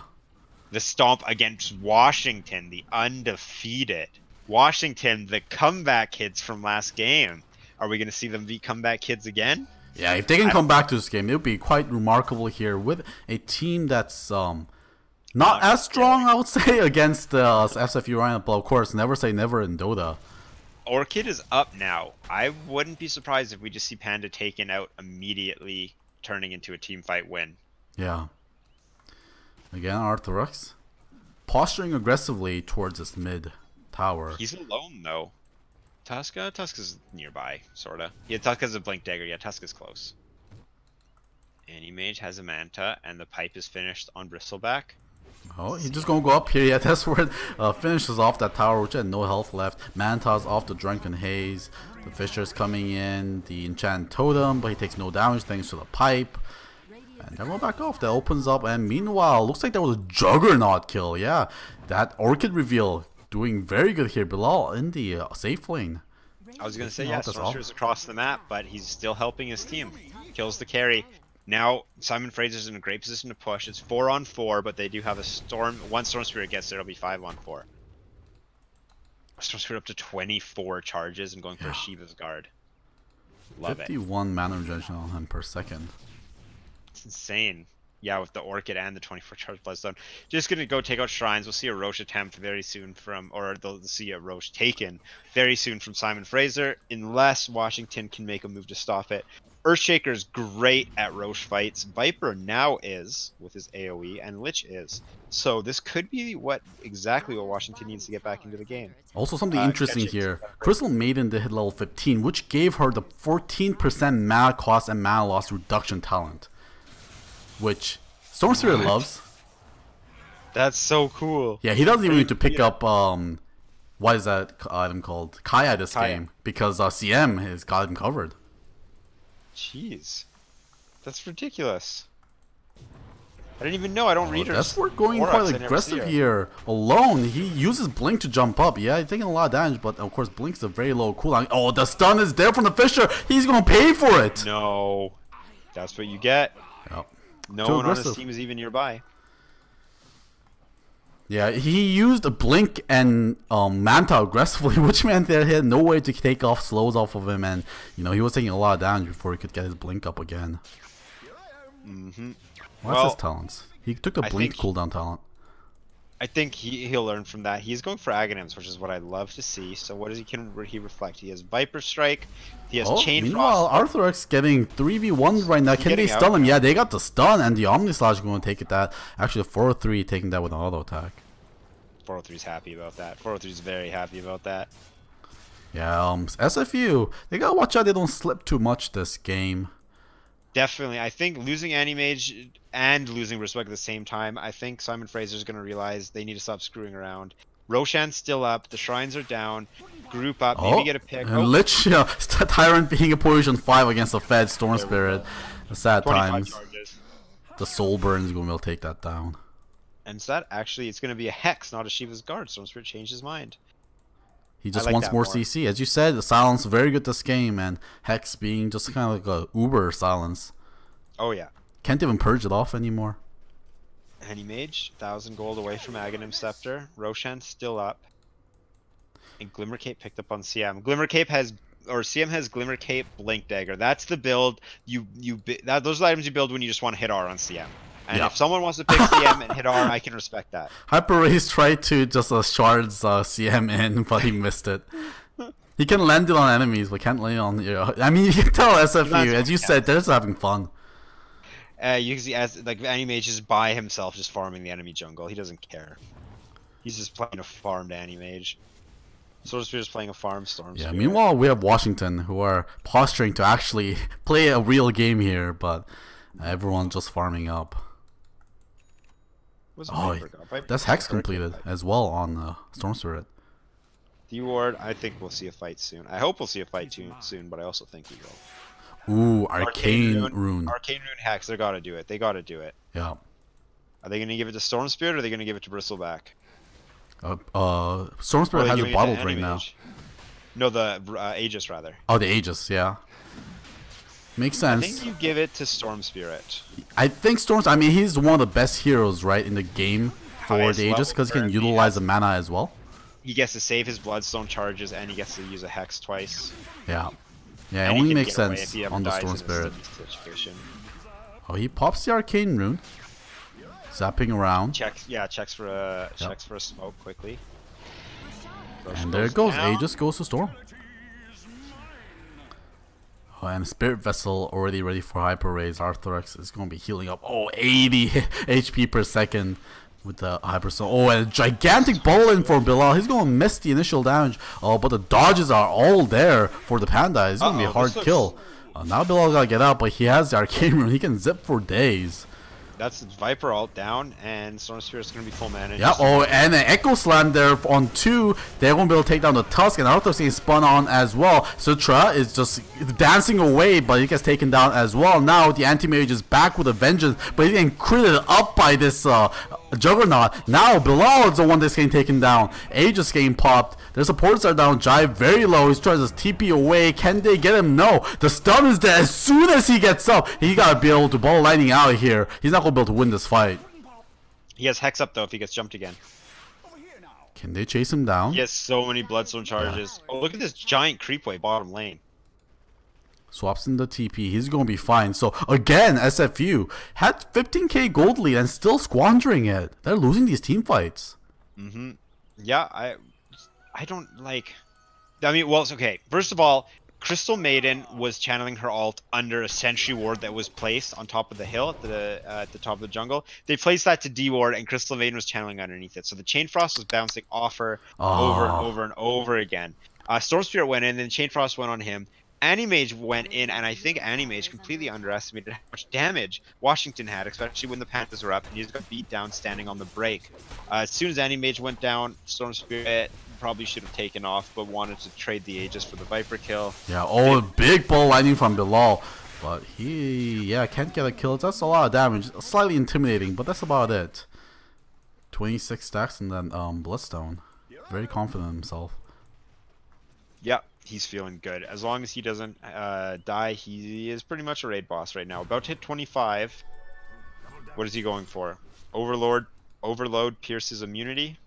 The stomp against Washington, the undefeated Washington, the comeback kids from last game. Are we gonna see them be comeback kids again? Yeah, if they can come back to this game, it would be quite remarkable here with a team that's um not as strong, I would [laughs] say, against uh, SFU Ryan. But of course, never say never in Dota. Orchid is up now. I wouldn't be surprised if we just see Panda taken out immediately, turning into a team fight win. Yeah. Again, Arthurux posturing aggressively towards this mid tower. He's alone though. Tuska? Tuska's nearby, sorta. Yeah, Tuska's a blink dagger. Yeah, Tuska's close. Anti-Mage has a Manta, and the pipe is finished on Bristleback. Oh, he's just gonna go up here. [laughs] Yeah, that's where it uh, finishes off that tower, which had no health left. Manta's off the Drunken Haze. The Fissure's coming in. The Enchanted Totem, but he takes no damage thanks to the pipe. And then we'll back off. That opens up. And meanwhile, looks like that was a Juggernaut kill. Yeah, that Orchid reveal doing very good here. Bilal in the uh, safe lane. I was gonna say yeah. Stormstreamer's across the map, but he's still helping his team. Kills the carry. Now Simon Fraser's in a great position to push. It's four on four, but they do have a storm. Once Storm Spirit gets there, it'll be five on four. Storm Spirit up to 24 charges and going for a Shiva's guard. Love it. 51 mana regeneration on him per second. It's insane. Yeah, with the Orchid and the 24 charge Bloodstone. Just gonna go take out Shrines. We'll see a Rosh attempt very soon from, or they'll see a Rosh taken very soon from Simon Fraser, unless Washington can make a move to stop it. Earthshaker's great at Rosh fights. Viper now is with his AoE, and Lich is. So this could be what exactly what Washington needs to get back into the game. Also, something Uh, interesting here. Crystal Maiden did hit level 15, which gave her the 14% mana cost and mana loss reduction talent. Which Storm Spirit loves. That's so cool. Yeah, he doesn't even need to pick up, um, what is that item called? Kaya this Kaya. game. Because uh, CM has got him covered. Jeez, that's ridiculous. I didn't even know. I don't oh, read her. That's we're going quite aggressive here. Alone, he uses Blink to jump up. Yeah, he's taking a lot of damage, but of course, Blink's a very low cooldown. Oh, the stun is there from the Fissure. He's gonna pay for it. No, that's what you get. Yep. No Too one on his team is even nearby. Yeah, he used a blink and um, Manta aggressively, [laughs] which meant that he had no way to take off slows off of him, and you know he was taking a lot of damage before he could get his blink up again. Mm -hmm. What's Well, his talents? He took the blink cooldown talent. I think he he'll learn from that. He's going for Aghanims, which is what I love to see. So what does he can he reflect? He has Viper Strike. He has Oh, Chain meanwhile, Frost. Arthurx getting 3v1 right now. He's Can they stun out. him? Yeah, they got the stun, and the Omni Slash going to take it that. Actually, 403 taking that with an auto attack. 403 is happy about that. 403 is very happy about that. Yeah, um, SFU, they gotta watch out they don't slip too much this game. Definitely, I think losing Animage and losing Respect at the same time. I think Simon Fraser is going to realize they need to stop screwing around. Roshan's still up. The shrines are down. Group up. Maybe Oh, get a pick. and Oh, Lich, [laughs] Tyrant being a position 5 against the Fed Storm Spirit. Sad times. charges. The Soul Burn is going to be able to take that down. And so that actually, it's going to be a Hex, not a Shiva's Guard. Storm Spirit changed his mind. He just like wants more more. CC. As you said, the silence very good this game, and Hex being just kind of like a Uber silence. Oh, yeah. Can't even purge it off anymore. Henny Animage, 1,000 gold away from Aghanim Scepter. Roshan still up. And Glimmer Cape picked up on CM. Glimmer Cape has, or CM has Glimmer Cape, Blink Dagger. That's the build you you that those are the items you build when you just want to hit R on CM. And Yeah. if someone wants to pick CM and hit R, I can respect that. [laughs] Hyper Race tried to just uh, shards uh, CM in, [laughs] but he missed it. He can land it on enemies, but can't land it on. You I mean, you can tell SFU, as you said, they're just having fun. Uh, you can see as like any mage is by himself, just farming the enemy jungle. He doesn't care. He's just playing a farmed Animage. Storm Spirit is playing a farm Storm Yeah. Spirit. Meanwhile, we have Washington who are posturing to actually [laughs] play a real game here, but everyone's just farming up. What's Oh, Viper got? Viper That's got Hex completed as well on uh, Storm Spirit. D Ward, I think we'll see a fight soon. I hope we'll see a fight too, soon, but I also think we will. Ooh, Arcane Rune. Arcane Rune Hex, they gotta do it. They gotta do it. Yeah. Are they going to give it to Storm Spirit or are they going to give it to Bristleback? Uh, uh, Storm Spirit has a giving it to bottle drain now. No, the uh, Aegis rather. Oh, the Aegis, yeah. Makes sense. I think you give it to Storm Spirit. I think Storms. I mean, he's one of the best heroes, right, in the game for the Aegis because he can utilize the mana as well. He gets to save his Bloodstone charges and he gets to use a Hex twice. Yeah, yeah. It And he only makes sense if he ever on the Storm Spirit. Oh, he pops the Arcane Rune, zapping around, Checks, yeah, checks for a checks for a smoke quickly. And there it goes. down. Aegis goes to Storm. And Spirit Vessel already ready for Hyper Raise. Arthrex is going to be healing up. Oh, 80 [laughs] HP per second with the Hyper Soul. Oh, and a gigantic ball in for Bilal. He's going to miss the initial damage. Oh, but the dodges are all there for the Panda. It's going to be a hard kill. Uh, now Bilal got to get out, but he has the Arcane Rune. He can zip for days. That's Viper alt down, and Storm is gonna be full mana. Yeah, oh, and an Echo Slam there on two. They won't be able to take down the Tusk, and Arthur's getting spun on as well. Sutra is just dancing away, but he gets taken down as well. Now the Anti-Mage is back with a vengeance, but he's getting critted up by this uh, Juggernaut. Now Bilal is the one that's getting taken down. Aegis getting popped. Their supports are down. Jive very low. He's trying to TP away. Can they get him? No. The stun is there. As soon as he gets up, he gotta be able to ball lightning out of here. He's not gonna able to win this fight. he has Hex up though if he gets jumped again. Can they chase him down? He has so many Bloodstone charges. Oh, look at this giant creepway bottom lane. Swaps in the TP. He's going to be fine. So, again, SFU had 15k gold lead and still squandering it. They're losing these team fights. Mm-hmm. Yeah, I, I don't like. I mean, well, it's okay. First of all, Crystal Maiden was channeling her alt under a Sentry Ward that was placed on top of the hill at the uh, at the top of the jungle. They placed that to D Ward, and Crystal Maiden was channeling underneath it. So the Chain Frost was bouncing off her over and Oh. over and over again. Uh, Storm Spirit went in, then Chain Frost went on him. Animage went in, and I think Animage completely underestimated how much damage Washington had, especially when the Panthers were up, and he just got beat down standing on the break. Uh, as soon as Animage went down, Storm Spirit probably should have taken off, but wanted to trade the Aegis for the Viper kill. Yeah, oh, a big ball lightning from Bilal. But he, yeah, can't get a kill. That's a lot of damage. Slightly intimidating, but that's about it. 26 stacks and then um, Bloodstone. Very confident in himself. Yep, he's feeling good. As long as he doesn't uh, die, he is pretty much a raid boss right now. About to hit 25. What is he going for? Overlord, Overload pierces immunity.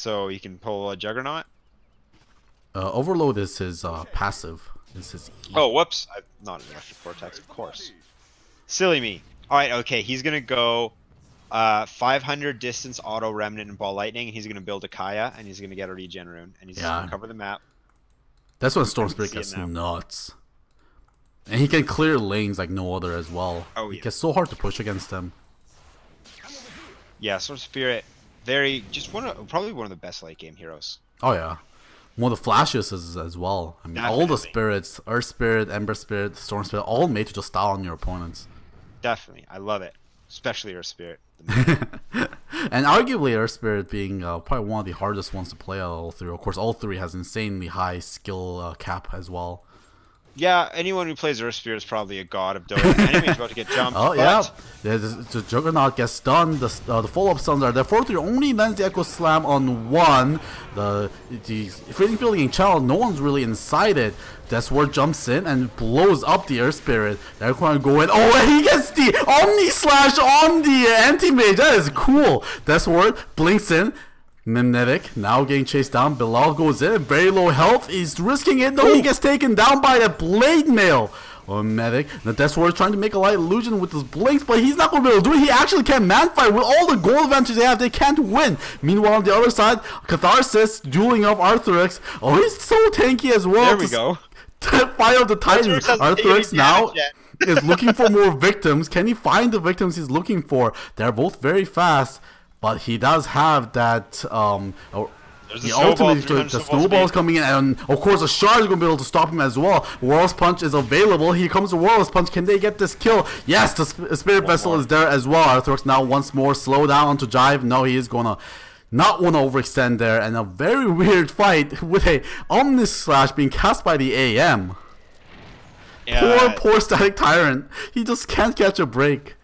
So he can pull a Juggernaut. Uh, Overload is his uh, passive. Is his E. Oh, whoops! I'm not an electric vortex, of course. Silly me. All right, okay. He's gonna go uh, 500 distance auto remnant and ball lightning, and he's gonna build a Kaya, and he's gonna get a regen rune, and he's Yeah. gonna cover the map. That's when Storm Spirit gets nuts. And he can clear lanes like no other as well. Oh, It gets so hard to push against him. Yeah, Storm Spirit, very just one of probably one of the best late game heroes. Oh yeah. One of the flashes is as well. I mean, all the spirits, Earth Spirit, Ember Spirit, Storm Spirit, all made to just style on your opponents. Definitely, I love it, especially Earth Spirit. [laughs] And arguably, Earth Spirit being uh, probably one of the hardest ones to play all three. Of course, all three has insanely high skill uh, cap as well. Yeah, anyone who plays Earth Spirit is probably a god of Dota. [laughs] Enemy's about to get jumped. Oh but yeah, the, the, Juggernaut gets stunned. The, uh, the follow-up stuns are there. 4-3 only lands the Echo Slam on one. The the freezing field getting channeled. No one's really inside it. That's where jumps in and blows up the Earth Spirit. They're going to go in. Oh, and he gets the Omni Slash on the Anti-Mage. That is cool. That's where blinks in. Mimetic now getting chased down. Bilal goes in. Very low health. He's risking it. No, he gets taken down by the Blade Mail. Oh, Medic. Now that's where he's trying to make a light illusion with his blinks, but he's not going to be able to do it. He actually can't man fight with all the gold advantage they have. They can't win. Meanwhile, on the other side, Catharsis dueling off Arthurix. Oh, he's so tanky as well. there we go. to fight out the Titans. hasn't taken any Arthurix now yet. is looking for more victims. Can he find the victims he's looking for? They're both very fast, but he does have that. Um, There's the ultimate, 300 the snowball snowball is speed. coming in, and of course, the shard is going to be able to stop him as well. Walrus Punch is available. Here comes the Walrus Punch. Can they get this kill? Yes, the sp- Spirit Vessel more. is there as well. Arthurix now once more slow down onto Jive. No, he is going to not want to overextend there, and a very [laughs] weird fight with a Omni Slash being cast by the AM. Yeah, Poor, poor Static Tyrant. He just can't catch a break.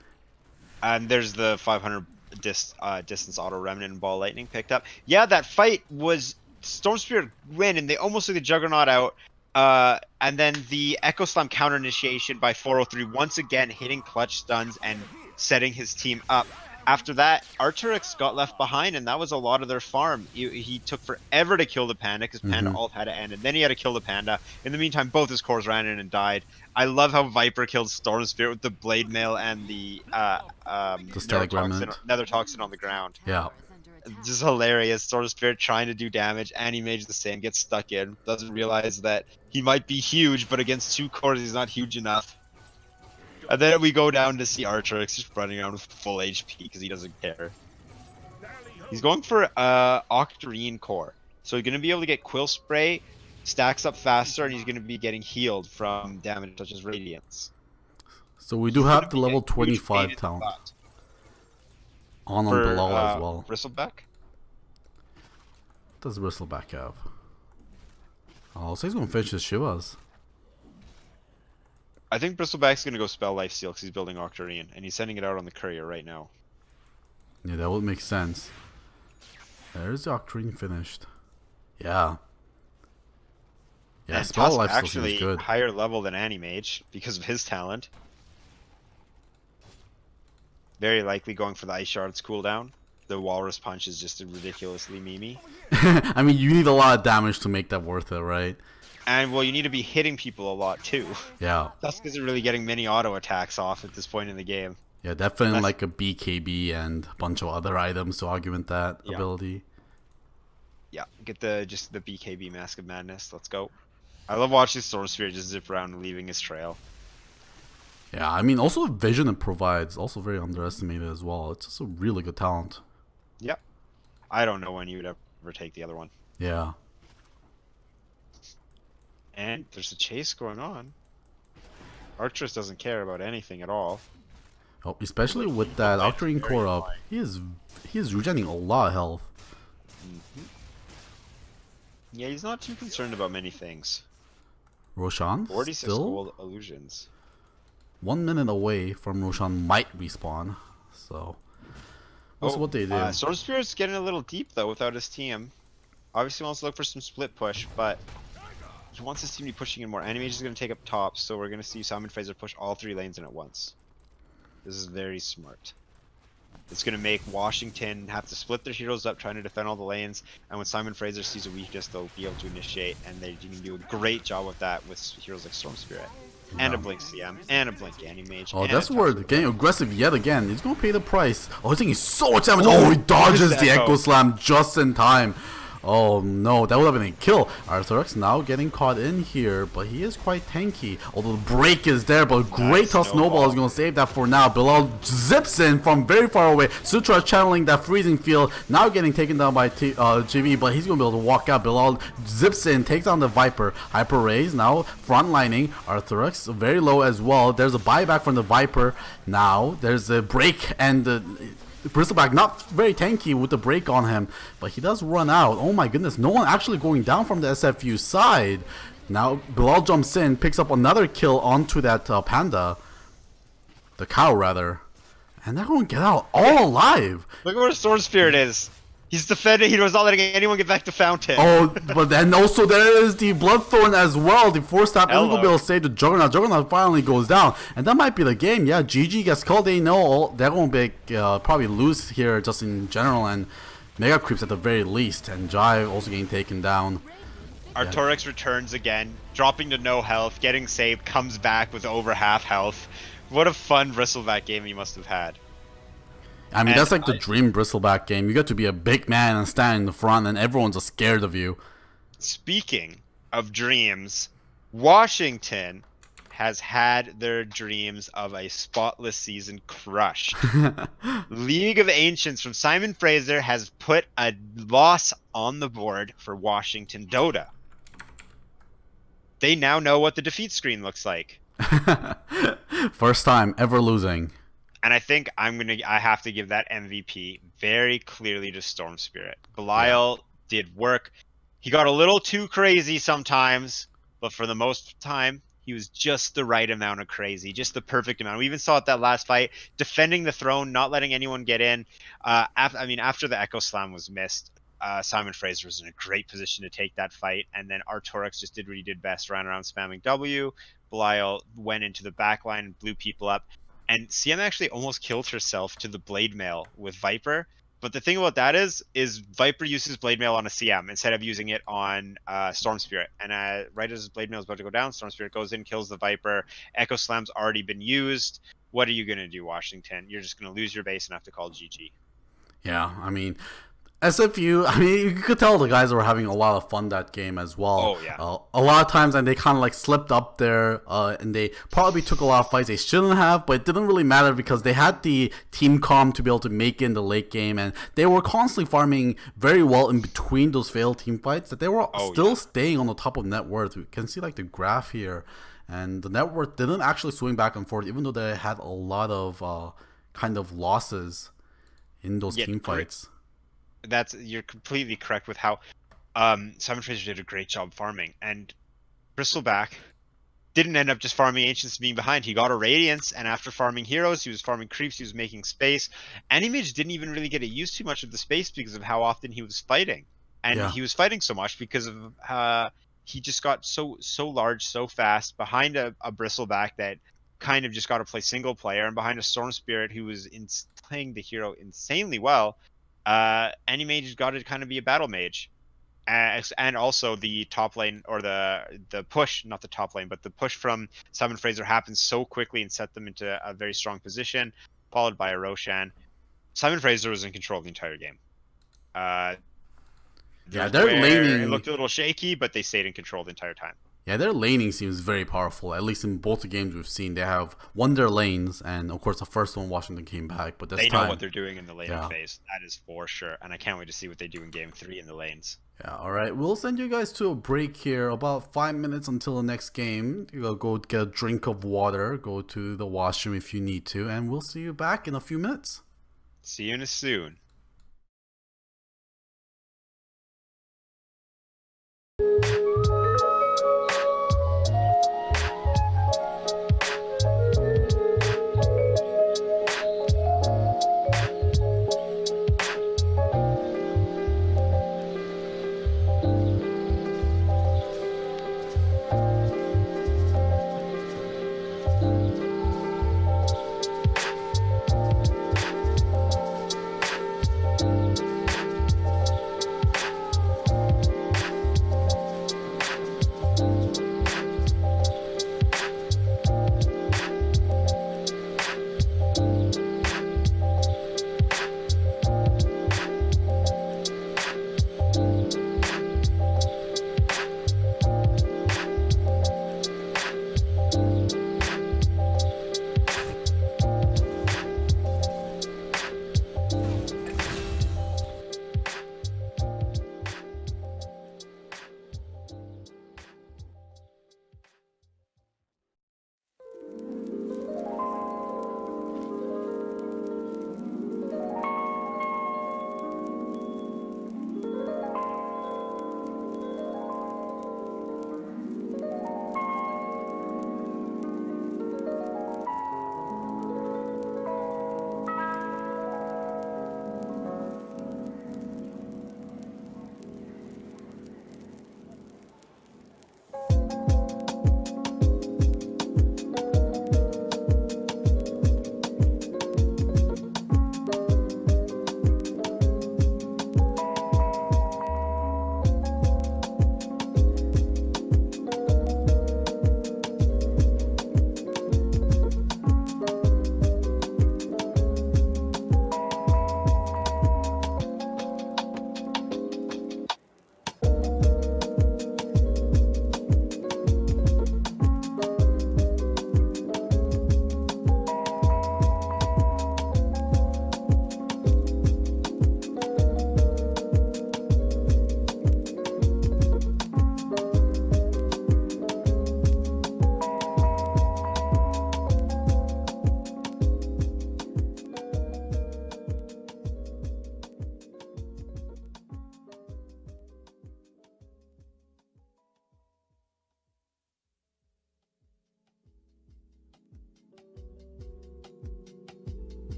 And there's the 500 dis, uh, distance auto remnant and ball lightning picked up. Yeah, that fight was Storm Spirit win, and they almost took the Juggernaut out. Uh, and then the Echo Slam counter initiation by 403 once again hitting clutch stuns and setting his team up. After that, Arcturix got left behind, and that was a lot of their farm. He, he took forever to kill the panda because Panda Mhm. ult had to end, and then he had to kill the panda. In the meantime, both his cores ran in and died. I love how Viper killed Storm Spirit with the blade mail and the uh, um, The Nether toxin- Nether toxin on the ground. Yeah. Just hilarious. Storm Spirit trying to do damage, and he mage the same, gets stuck in, doesn't realize that he might be huge, but against two cores, he's not huge enough. And then we go down to see Archerix just running around with full HP because he doesn't care. He's going for uh, Octarine core, so he's gonna be able to get Quill Spray, stacks up faster, and he's gonna be getting healed from damage such as Radiance. So we do He's have the level 25 pain talent on on For, Bilal uh, as well. Bristleback. What does Bristleback have? Oh, so he's gonna finish his Shivas. I think Bristleback's gonna go spell Life Steal because he's building Octarine, and he's sending it out on the courier right now. Yeah, that would make sense. There's the Octarine finished. Yeah. Yeah, and spell Tusk life actually good. higher level than Animage because of his talent. Very likely going for the Ice Shards cooldown. The Walrus Punch is just ridiculously memey. [laughs] I mean, you need a lot of damage to make that worth it, right? And well, you need to be hitting people a lot too. Yeah. Tusk isn't really getting many auto attacks off at this point in the game. Yeah, definitely like a BKB and a bunch of other items to augment that Yeah. ability. Yeah, get the just the BKB Mask of Madness. Let's go. I love watching Storm Spirit just zip around leaving his trail. Yeah, I mean, also the vision it provides, also very underestimated as well. It's just a really good talent. Yep. I don't know when you would ever take the other one. Yeah. And there's a chase going on. Arcturus doesn't care about anything at all. Oh, especially with that Octarine core up, he is he is regenerating a lot of health. Mhm. Yeah, he's not too concerned about many things. Roshan 46 still gold illusions. one minute away from Roshan might respawn. So that's Oh, what they do. Uh, Storm Spirit's getting a little deep though without his team. Obviously wants to look for some split push, but he wants his team to be pushing in more. Animage is going to take up top, so we're going to see Simon Fraser push all three lanes in at once. This is very smart. It's going to make Washington have to split their heroes up trying to defend all the lanes, and when Simon Fraser sees a weakness, they'll be able to initiate, and they can do a great job with that with heroes like Storm Spirit. And a Blink CM, and a Blink Animage. Oh, that's Tusk getting aggressive yet again. He's gonna pay the price. Oh, he's taking so much damage. Oh, he dodges the. Echo Slam just in time. Oh no, that would have been a kill. Arthurx now getting caught in here, but he is quite tanky. Although the break is there, but great snowball snowball. is gonna save that for now. Bilal zips in from very far away. Sutra channeling that freezing field, now getting taken down by T uh, JV, but he's gonna be able to walk out. Bilal zips in, takes down the Viper. Hyper Raise now frontlining. Arthurx very low as well. There's a buyback from the Viper. Now there's a break and the Bristleback not very tanky with the break on him, but he does run out. Oh my goodness, no one actually going down from the SFU side. Now Bilal jumps in, picks up another kill onto that uh, panda, the cow rather, and they're going to get out all alive. Look at where Storm Spirit is. He's defending. He was not letting anyone get back to Fountain. Oh, but then also there is the Bloodthorn as well. The Force Staff isn't going to be Hello. able to save the Juggernaut. Juggernaut finally goes down. And that might be the game. Yeah, GG gets called. They know all, they're going to be, uh, probably lose here just in general. And Mega Creeps at the very least. And Jive also getting taken down. Artorix returns again, dropping to no health, getting saved, comes back with over half health. What a fun Bristleback game he must have had. I mean, And that's like the I- dream Bristleback game. You get to be a big man and stand in the front, and everyone's scared of you. Speaking of dreams, Washington has had their dreams of a spotless season crushed. [laughs] League of Ancients from Simon Fraser has put a loss on the board for Washington Dota. They now know what the defeat screen looks like. [laughs] First time ever losing. And I think I'm gonna I have to give that MVP very clearly to Storm Spirit. Belial did work. He got a little too crazy sometimes, but for the most time, He was just the right amount of crazy, just the perfect amount. We even saw it that last fight, defending the throne, not letting anyone get in. Uh, af- I mean, after the Echo Slam was missed, uh, Simon Fraser was in a great position to take that fight, and then Arc'teryx just did what he did best, ran around spamming W. Belial went into the backline and blew people up, and CM actually almost killed herself to the blade mail with Viper. But the thing about that is, is Viper uses blade mail on a CM instead of using it on uh, Storm Spirit. And uh, right as blade mail is about to go down, Storm Spirit goes in, kills the Viper. Echo Slam's already been used. What are you gonna do, Washington? You're just gonna lose your base and have to call GG. Yeah, I mean, SFU, I mean, you could tell the guys were having a lot of fun that game as well. Oh, yeah. Uh, a lot of times, and they kind of like slipped up there, uh, and they probably took a lot of fights they shouldn't have, but it didn't really matter because they had the team com to be able to make it in the late game, and they were constantly farming very well in between those failed team fights. That they were Oh, still yeah. staying on the top of net worth. You can see like the graph here, and the net worth didn't actually swing back and forth, even though they had a lot of uh, kind of losses in those Yeah, team great. That's you're completely correct with how um, Simon Fraser did a great job farming, and Bristleback didn't end up just farming ancients and being behind. He got a radiance, and after farming heroes, he was farming creeps. He was making space. Anti-Mage didn't even really get to use too much of the space because of how often he was fighting, and Yeah. he was fighting so much because of uh, he just got so so large so fast behind a, a Bristleback that kind of just got to play single player, and behind a Storm Spirit who was in, playing the hero insanely well uh, any mage has got to kind of be a battle mage. As, and also the top lane or the the push, not the top lane, but the push from Simon Fraser happens so quickly and set them into a very strong position, followed by a Roshan. Simon Fraser was in control of the entire game. Uh, Yeah, they're where laning- It looked a little shaky, but they stayed in control the entire time. Yeah, their laning seems very powerful. At least in both the games we've seen, they have won their lanes, and of course the first one Washington came back. But this they know what they're doing in the laning yeah. phase. That is for sure, and I can't wait to see what they do in game three in the lanes. Yeah, all right. We'll send you guys to a break here, about five minutes until the next game. You'll go get a drink of water, go to the washroom if you need to, and we'll see you back in a few minutes. See you in a soon.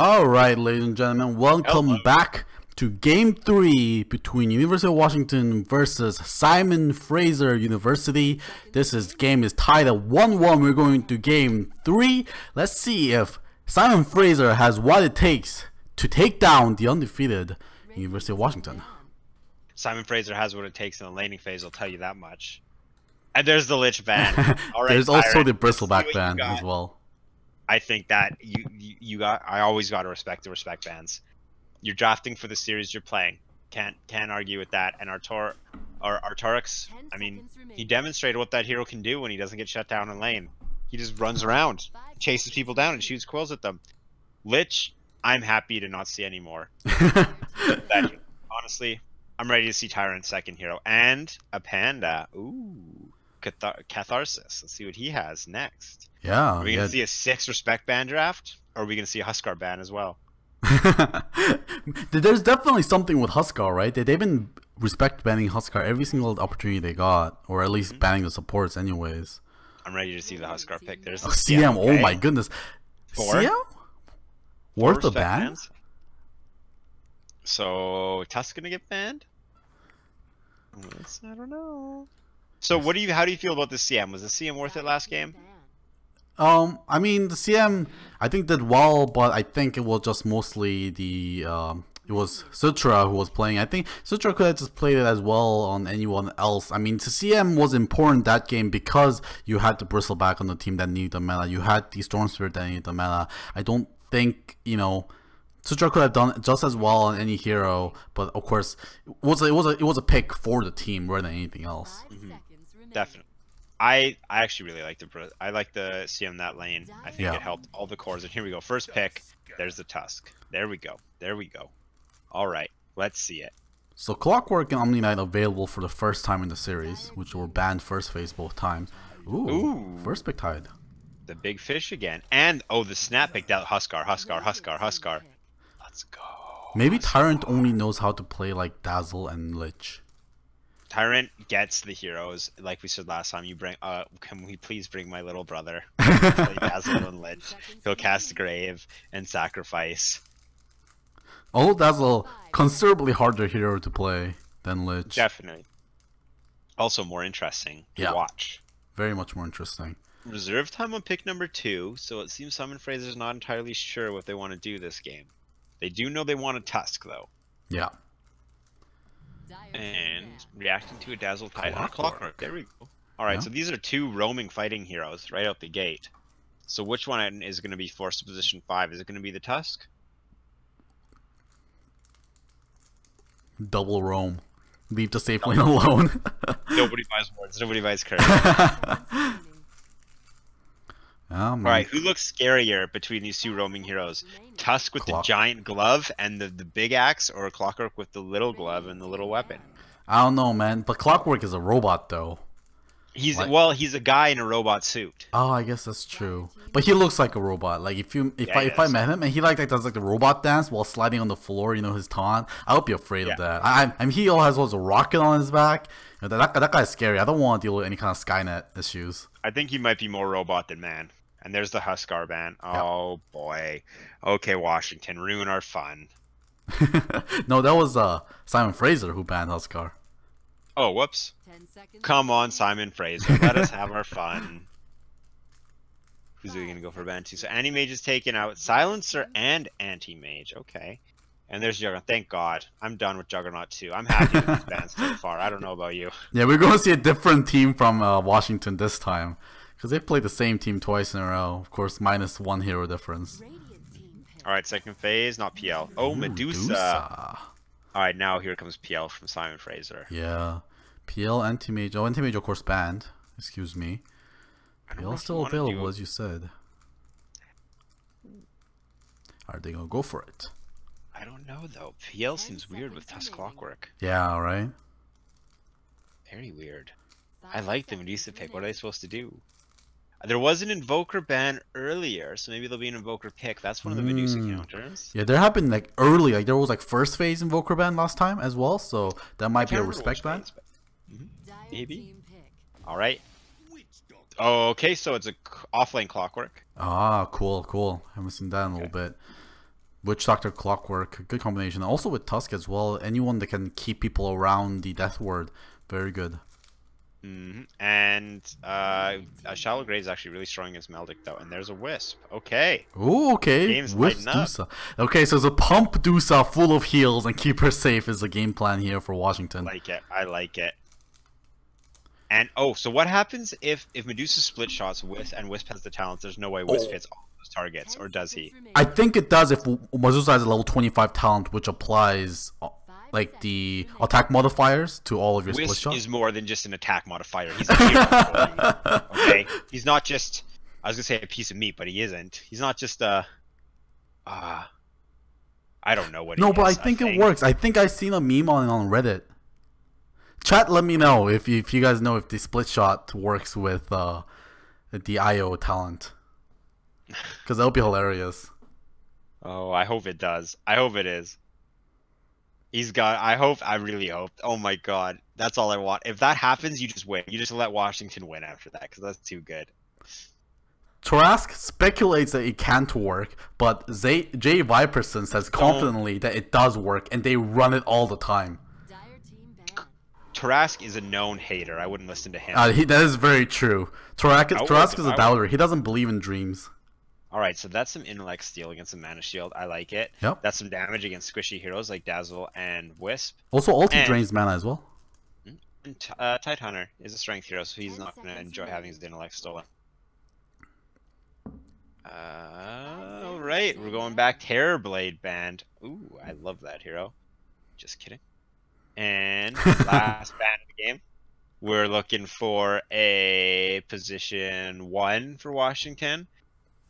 All right, ladies and gentlemen, welcome Hello. back to Game Three between University of Washington versus Simon Fraser University. This is game is tied at one-one. We're going to Game Three. Let's see if Simon Fraser has what it takes to take down the undefeated University of Washington. Simon Fraser has what it takes in the laning phase. I'll tell you that much. And there's the Lich ban. [laughs] All right, There's also the Bristleback ban as well. I think that you, you you got. I always got to respect the respect bans. You're drafting for the series you're playing. Can't can't argue with that. And Artur, or Arturix, I mean, he demonstrated what that hero can do when he doesn't get shut down in lane. He just runs around, chases people down, and shoots quills at them. Lich, I'm happy to not see anymore. That, [laughs] honestly, I'm ready to see Tyrant second hero and a panda. Ooh, Cathar- Catharsis. Let's see what he has next. yeah, Are we gonna see a six respect ban draft, or are we gonna see a Huskar ban as well? [laughs] There's definitely something with Huskar, right? They, they've been respect banning Huskar every single opportunity they got, or at least mm-hmm. banning the supports, anyways. I'm ready to see the Huskar pick. There's Oh, CM, oh okay. my goodness. Four? CM? Worth a ban? bans. So Tusk gonna get banned? I don't know. So what do you? How do you feel about the CM? Was the CM worth it last game? Um, I mean, the CM, I think did well, but I think it was just mostly the, um, it was Sutra who was playing. I think Sutra could have just played it as well on anyone else. I mean, the CM was important that game because you had the Bristleback on the team that needed the mana. You had the Storm Spirit that needed the mana. I don't think, you know, Sutra could have done just as well on any hero, but of course, it was a, it was a, it was a pick for the team more than anything else. Definitely. I I actually really like the Bri- I like the CM that lane. I think Yeah. it helped all the cores. And here we go. First pick. There's the Tusk. There we go. There we go. All right. Let's see it. So Clockwork and Omniknight available for the first time in the series, which were banned first phase both times. Ooh, Ooh. first pick tied. The big fish again. And oh, the snap picked out Huskar. Huskar. Huskar. Huskar. Let's go. Maybe Tyrant only knows how to play like Dazzle and Lich. Tyrant gets the heroes, like we said last time. You bring, uh, can we please bring my little brother? Play Dazzle and Lich. He'll cast Grave and Sacrifice. Although Dazzle considerably harder hero to play than Lich. Definitely. Also more interesting to Yeah. watch. Very much more interesting. Reserve time on pick number two, so it seems Simon Fraser's not entirely sure what they want to do this game. They do know they want a Tusk though, Yeah. And reacting to a Dazzle Tide and a Clockwork. Clockwork. There we go. All right, Yeah. so these are two roaming fighting heroes right out the gate. So which one is going to be forced to position five? Is it going to be the Tusk? Double roam. Leave the safe lane [laughs] alone. Nobody buys words. Nobody buys [laughs] [laughs] curves. Yeah, All right, who looks scarier between these two roaming heroes? Tusk with Clock- the giant glove and the, the big axe, or Clockwork with the little glove and the little weapon? I don't know, man. But Clockwork is a robot, though. He's Like- well, he's a guy in a robot suit. Oh, I guess that's true. But he looks like a robot. Like if you if Yeah, I if I met him and he like, like does like the robot dance while sliding on the floor, you know his taunt, I would be afraid Yeah. of that. I I mean he all has was a rocket on his back. You know, that that guy's scary. I don't want to deal with any kind of Skynet issues. I think he might be more robot than man. And there's the Huskar ban. Oh boy. Okay, Washington, ruin our fun. [laughs] no, that was uh Simon Fraser who banned Huskar. Oh, whoops. Come Come on, Simon Fraser. Let us have our fun. [laughs] Who's we gonna go for ban two? So anti mage is taken out. Silencer and anti mage. Okay. And there's Juggernaut. Thank God. I'm done with Juggernaut too. I'm happy with these bans so far. I don't know about you. [laughs] Yeah, we're going to see a different team from uh, Washington this time because they played the same team twice in a row. Of course, minus one hero difference. All right, second phase, not PL. Oh, Ooh, Medusa. All right, now here comes PL from Simon Fraser. Yeah. PL anti-mage. Oh, anti-mage of course banned. Excuse me. PL still do- available as you said. Are they gonna go for it? I don't know though. PL seems weird with Tusk Clockwork. Yeah, right. Very weird. I like the Medusa pick. What are they supposed to do? There was an Invoker ban earlier, so maybe there'll be an Invoker pick. That's one of the Medusa Mm. counters. Yeah, there happened like early, like there was like first phase Invoker ban last time as well, so that might be a respect ban. ones, but- Maybe. Maybe. All right. Oh, okay, so it's a c- offlane Clockwork. Ah, cool, cool. Haven't seen that in a little bit. Witch Doctor Clockwork, good combination. Also with Tusk as well. Anyone that can keep people around the Death Ward, very good. Hmm And uh, Shallow Grave is actually really strong against Maledict though, and there's a Wisp. Okay. Ooh, okay. Game's with. Dusa. Okay, so the pump Dusa full of heals and keep her safe is the game plan here for Washington. I like it. I like it. And oh, so what happens if if Medusa split shots Wisp and Wisp has the talents? There's no way Wisp Oh. hits all those targets, or does he? I think it does if Medusa has a level 25 talent, which applies like the attack modifiers to all of your split shots. is more than just an attack modifier. He's a hero. [laughs] okay, he's not just. I was gonna say a piece of meat, but he isn't. He's not just a. Uh, I don't know what. he No, but I is, think it works. I think I seen a meme on on Reddit. Chat, let me know if you, if you guys know if the split shot works with uh, the IO talent, [laughs] because that would be hilarious. Oh, I hope it does. I hope it is. He's got. I hope. I really hope. Oh my god, that's all I want. If that happens, you just win. You just let Washington win after that, because that's too good. Trask speculates that it can't work, but Zay, Jay Viperson says confidently that it does work, and they run it all the time. Dire. Tarask is a known hater. I wouldn't listen to him. Uh, he, that is very true. Trask, Trask is a would- doubter. He doesn't believe in dreams. All right, so that's some intellect steal against some mana shield. I like it. Yep. That's some damage against squishy heroes like Dazzle and Wisp. Also, ulti And- drains mana as well. And uh, Tide Hunter is a strength hero, so he's not going to enjoy having his intellect stolen. Uh, all right, we're going back Terrorblade Band. Ooh, I love that hero. Just kidding. And [laughs] last band of the game, we're looking for a position one for Washington.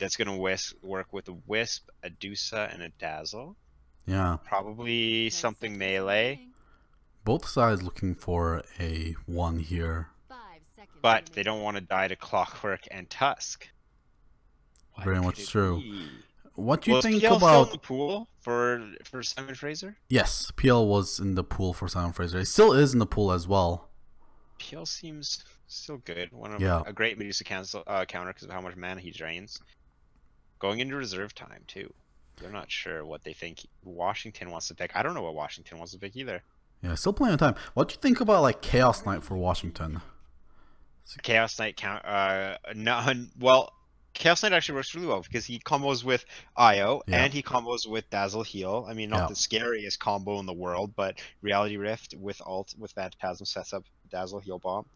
That's going to whis- work with a Wisp, a Dusa, and a Dazzle. Yeah, Probably Ten something melee. both sides looking for a one here. But they don't want to die to Clockwork and Tusk. What Very much true. be? What do you Well, is think PL still in about? the pool for for Simon Fraser? Yes, PL was in the pool for Simon Fraser. He still is in the pool as well. PL seems still good. One of Yeah. a great Medusa cancel, uh, counter because of how much mana he drains. Going into reserve time too. They're not sure what they think Washington wants to pick. I don't know what Washington wants to pick either. Yeah, still plenty of time. What do you think about like Chaos Knight for Washington? Chaos Knight count. Uh, no, [laughs] well, Chaos Knight actually works really well because he combos with Io Yeah. and he combos with Dazzle Heal. I mean, not Yeah. the scariest combo in the world, but Reality Rift with Alt with that Phantasm sets up Dazzle Heal Bomb.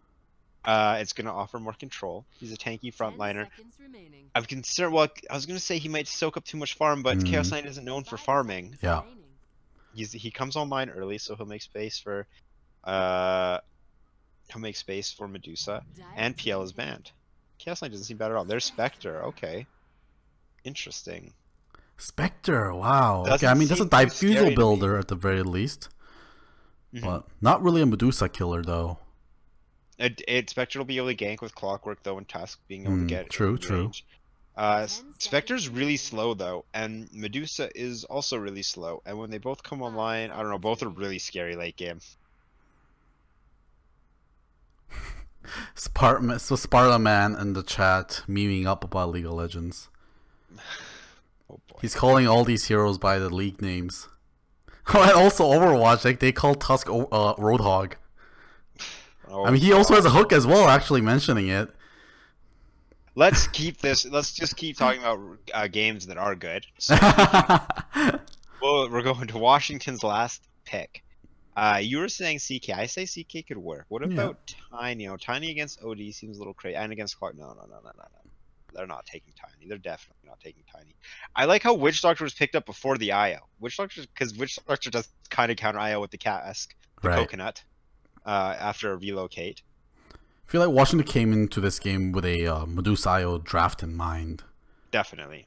Uh, it's gonna offer more control. He's a tanky frontliner. I'm concerned. Well, I was gonna say he might soak up too much farm, but Mm. Chaos Knight isn't known for farming. Yeah. He's he comes online early, so he'll make space for, uh, he'll make space for Medusa and PL is banned. banned. Chaos Knight doesn't seem bad at all. There's Spectre. Okay. Interesting. Spectre, wow. Okay, Doesn't I mean that's a seem too scary to diffusal builder at the very least, Mhm. but not really a Medusa killer though. It, it Spectre will be able to gank with Clockwork though, and Tusk being able Mm, to get true, true. range. Uh, S- Spectre's really slow though, and Medusa is also really slow. And when they both come online, I don't know, both are really scary late game. [laughs] Sparta, so Sparta man in the chat memeing up about League of Legends. [sighs] Oh boy. He's calling all these heroes by the league names. [laughs] Oh, and also Overwatch, like they call Tusk O- uh, Roadhog. Oh, I mean, he also has a hook as well. Actually, mentioning it. Let's keep this. Let's just keep talking about uh, games that are good. [laughs] So, well, we're going to Washington's last pick. Uh, you were saying CK. I say CK could work. What Yeah. about Tiny? You know, Tiny against OD seems a little crazy, and against Clark. No, no, no, no, no, no. They're not taking Tiny. They're definitely not taking Tiny. I like how Witch Doctor was picked up before the IO. Witch Doctor, because Witch Doctor does kind of counter IO with the cask, the right. coconut, uh, after a relocate. I feel like Washington came into this game with a uh, Medusa IO draft in mind. Definitely.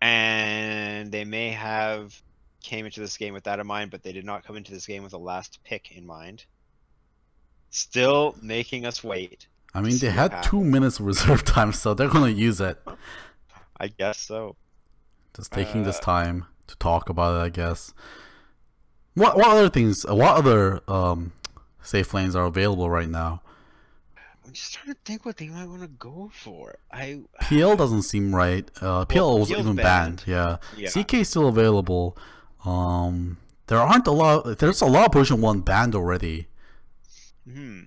And they may have came into this game with that in mind, but they did not come into this game with a last pick in mind. Still making us wait. I mean, they had two minutes of reserve [laughs] time, so they're gonna use it. I guess so. Just taking this Uh, time to talk about it, I guess. What what other things? What other um, safe lanes are available right now? I'm just trying to think what they might want to go for. I PL doesn't seem right. Uh, PL was PL's even banned. banned. Yeah. Yeah. CK is still available. Um, there aren't a lot. There's a lot of version one banned already. Hmm.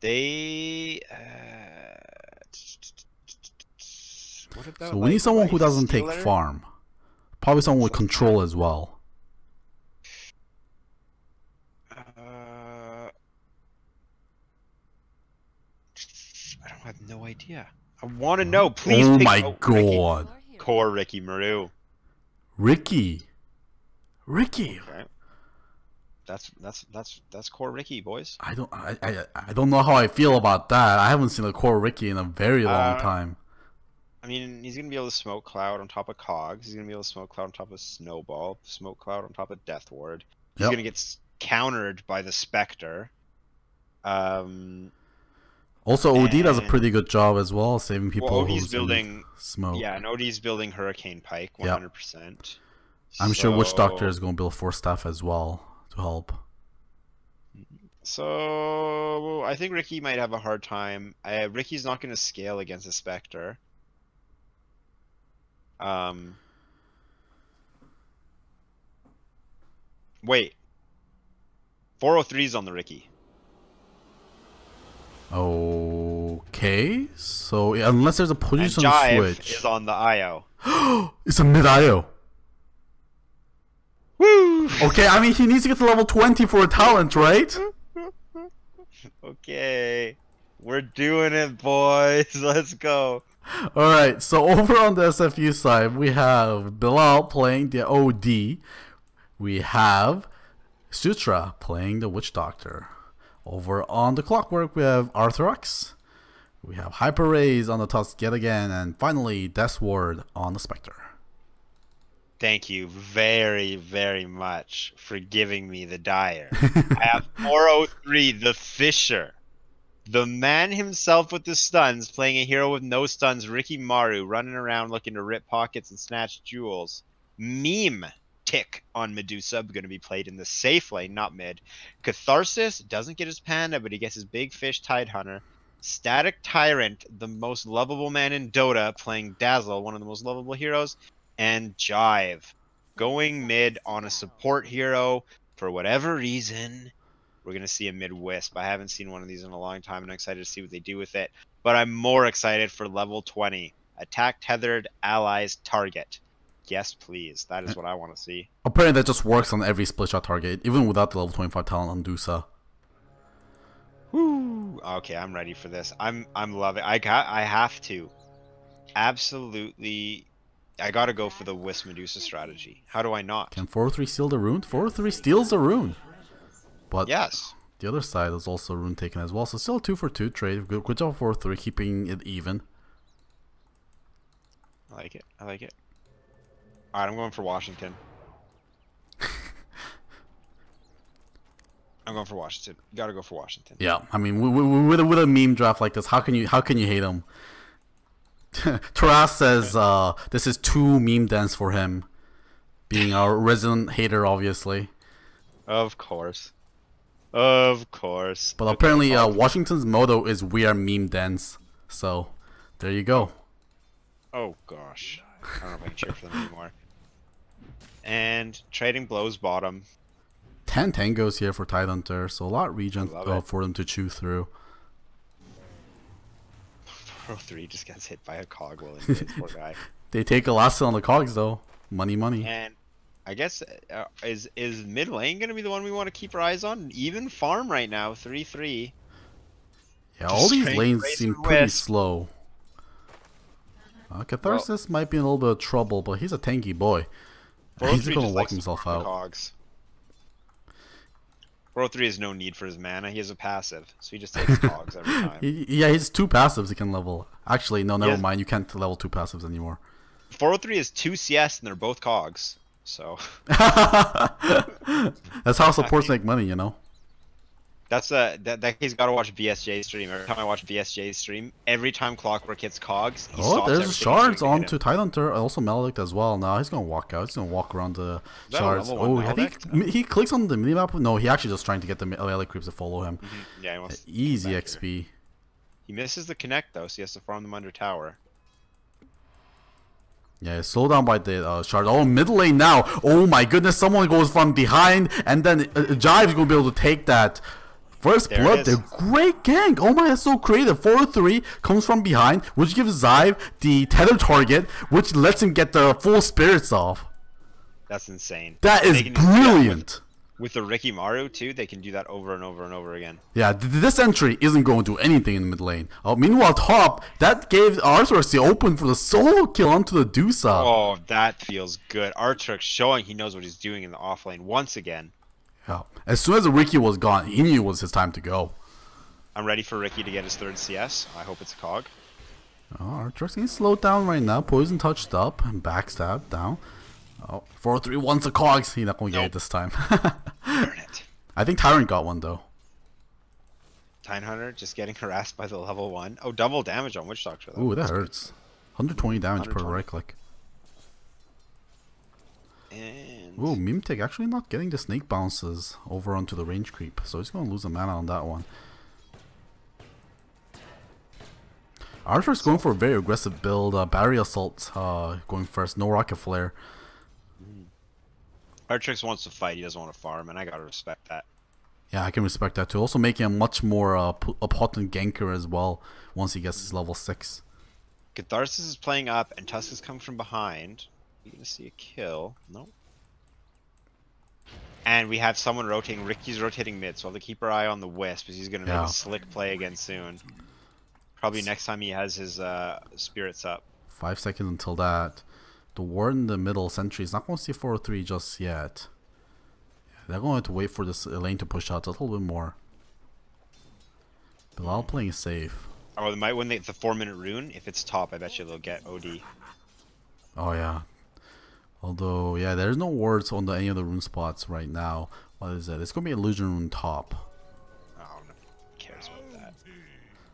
They. Uh, what about? So we like, need someone who doesn't take farm. Probably someone with control as well. Uh, I have no idea. I want to know. Please. oh my Riki. god, hero. Core Ricky Maru. Riki, Riki. Okay. That's that's that's that's core Riki, boys. I don't, I, I, I don't know how I feel about that. I haven't seen a core Riki in a very long Uh, time. I mean, he's gonna be able to smoke cloud on top of Cogs. He's gonna be able to smoke cloud on top of Snowball. Smoke cloud on top of Death Ward. He's Yep. gonna get countered by the Spectre. Um, Also, OD does a pretty good job as well, saving people. well, he's who's building. smoke. Yeah, Nody's building Hurricane Pike, hundred percent. I'm sure Witch Doctor is going to build force staff as well to help. So I think Riki might have a hard time. Uh, Riki's not going to scale against a Spectre. Um. Wait. 403 is on the Riki. Okay, so unless there's a And position Jive switch, is on the IO. [gasps] it's a mid IO. Woo! Okay, I mean he needs to get to level 20 for a talent, right? [laughs] Okay. We're doing it, boys. [laughs] Let's go. All right, so [laughs] over on the SFU side, we have Bilal playing the OD. We have Sutra playing the Witch Doctor. Over on the Clockwork, we have Arthrox. We have Hyper Rays on the Tusk yet again, and finally Death Ward on the Spectre. Thank you very, very much for giving me the dire. [laughs] I have 403, the Fissure. The man himself with the stuns, playing a hero with no stuns, Rikimaru, running around looking to rip pockets and snatch jewels. Meme tick on Medusa, going to be played in the safe lane, not mid. Catharsis doesn't get his panda, but he gets his big fish Tide Hunter. Static Tyrant, the most lovable man in Dota, playing Dazzle, one of the most lovable heroes. And Jive, going mid on a support hero for whatever reason. We're gonna see a mid wisp. I haven't seen one of these in a long time, and I'm excited to see what they do with it. But I'm more excited for level 20. Attack tethered allies target. Yes, please. That is what I want to see. Apparently, that just works on every split shot target, even without the level 25 talent on Dusa. Woo! Okay, I'm ready for this. I'm I'm loving. I got. I have to. Absolutely. I gotta go for the Wisp Medusa strategy. How do I not? Can 403 steal the rune? 403 steals the rune. But Yes. the other side is also rune taken as well, so still a 2 for 2 trade. Good, good job 403, keeping it even. I like it. I like it. All right, I'm going for Washington. I'm going for Washington. You Gotta go for Washington. Yeah, I mean, with, with, with, a, with a meme draft like this, how can you how can you hate him? [laughs] Taras says uh, this is too meme dense for him, being a [laughs] resident hater, obviously. Of course. Of course. But apparently, uh. Washington's motto is "We are meme dense." So, there you go. Oh gosh. I don't know if I can cheer for them anymore. And trading blows bottom. Ten tangos here for Tidehunter, so a lot region Love uh, for them to chew through. [laughs] 403 just gets hit by a cog while in poor guy. [laughs] They take a last on the cogs though. Money, money. And I guess uh, is is mid lane gonna be the one we want to keep our eyes on? Even farm right now, three three. Yeah, all these lanes seem pretty wisp. slow. Uh, Catharsis might be in a little bit of trouble, but he's a tanky boy. He's gonna walk himself out. Cogs. 403 has no need for his mana. He has a passive, so he just takes [laughs] cogs every time. He, yeah, he's two passives he can level. Actually, no, never Yes. mind. You can't level two passives anymore. 403 is two CS and they're both cogs. So [laughs] That's how supports make money, you know. That's a that that he's got to watch VSJ stream. Every time I watch VSJ stream, every time Clockwork hits cogs, Oh, there's shards doing to on to him. Tidehunter, also Maledict as well. Now he's gonna walk out. He's gonna walk around the shards. Oh, I think he clicks on the minimap. No, he actually just trying to get the Maledict creeps to follow him. Yeah, he wants to Easy XP. He misses the connect though, so he has to farm them under tower. Yeah, slow down by the uh, shard. Oh, mid lane now. Oh my goodness, someone goes from behind, and then uh, Jive's gonna be able to take that. First There blood, they're great gank. Oh my, that's so creative. 4 3 comes from behind, which gives Jive the tether target, which lets him get the full spirits off. That's insane. That is can do that brilliant. With the Rikimaru too, they can do that over and over and over again. Yeah, th- this entry isn't going to do anything in the mid lane. Uh, meanwhile, top, that gave Arthur the open for the solo kill onto the Dusa. Oh, that feels good. Artrix showing he knows what he's doing in the off lane once again. Yeah. As soon as Riki was gone, he knew it was his time to go. I'm ready for Riki to get his third CS. I hope it's a cog. Oh, Arthur's getting slowed down right now. Poison touched up and backstab down. Oh, 4 3 1's the cogs. He's not going to get it this time. [laughs] Burn it. I think Tyrant got one though. Tide Hunter just getting harassed by the level one. Oh, double damage on Witch Doctor. Ooh, that hurts. 120 damage per right click. And Ooh, Mimtic actually not getting the snake bounces over onto the range creep, so he's gonna lose a mana on that one. Arthur's going for a very aggressive build. Uh, battery assault uh, going first. No rocket flare. Artrix wants to fight. He doesn't want to farm, and I gotta respect that. Yeah, I can respect that too. Also making him much more uh, a potent ganker as well once he gets his level six. Catharsis is playing up, and Tusk is coming from behind. You gonna see a kill? No. And we have someone rotating. Riki's rotating mid, so I'll have to keep our eye on the Wisp, because he's gonna Yeah. make a slick play again soon. Probably next time he has his uh, spirits up. Five seconds until that. The ward in the middle sentry is not going to see 403 just yet. They're going to have to wait for this lane to push out a little bit more. Bilal playing safe. Oh, they might when they the four minute rune. If it's top, I bet you they'll get OD. Oh yeah. Although yeah, there's no wards on the, any of the rune spots right now. What is that? It's gonna be illusion rune top. Oh, no cares about that.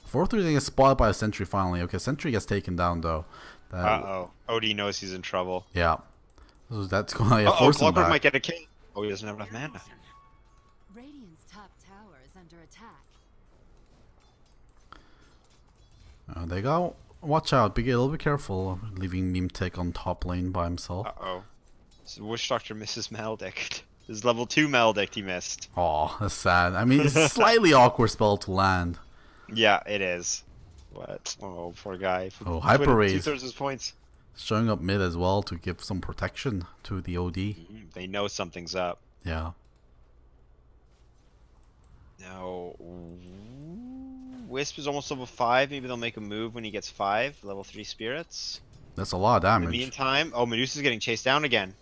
403 gets spotted by a sentry finally. Okay, sentry gets taken down though. That, Uh oh. OD knows he's in trouble. Yeah. So that's gonna yeah, Uh oh, force him Clockwork back. might get a kill. Oh, he doesn't have enough mana. Radiant's top tower is under attack. Uh, they got watch out. Be a little bit careful leaving Mimtek on top lane by himself. Uh oh. So Witch Doctor misses Maledict. His level 2 Maledict he missed. Oh, that's sad. I mean, it's a [laughs] slightly awkward spell to land. Yeah, it is. But, Oh, poor guy. Oh, Hyper Raise. Two thirds his points. Showing up mid as well to give some protection to the OD. Mm, They know something's up. Yeah. Now, Wisp is almost level 5. Maybe they'll make a move when he gets 5. Level 3 spirits. That's a lot of damage. In the meantime, oh, Medusa's getting chased down again.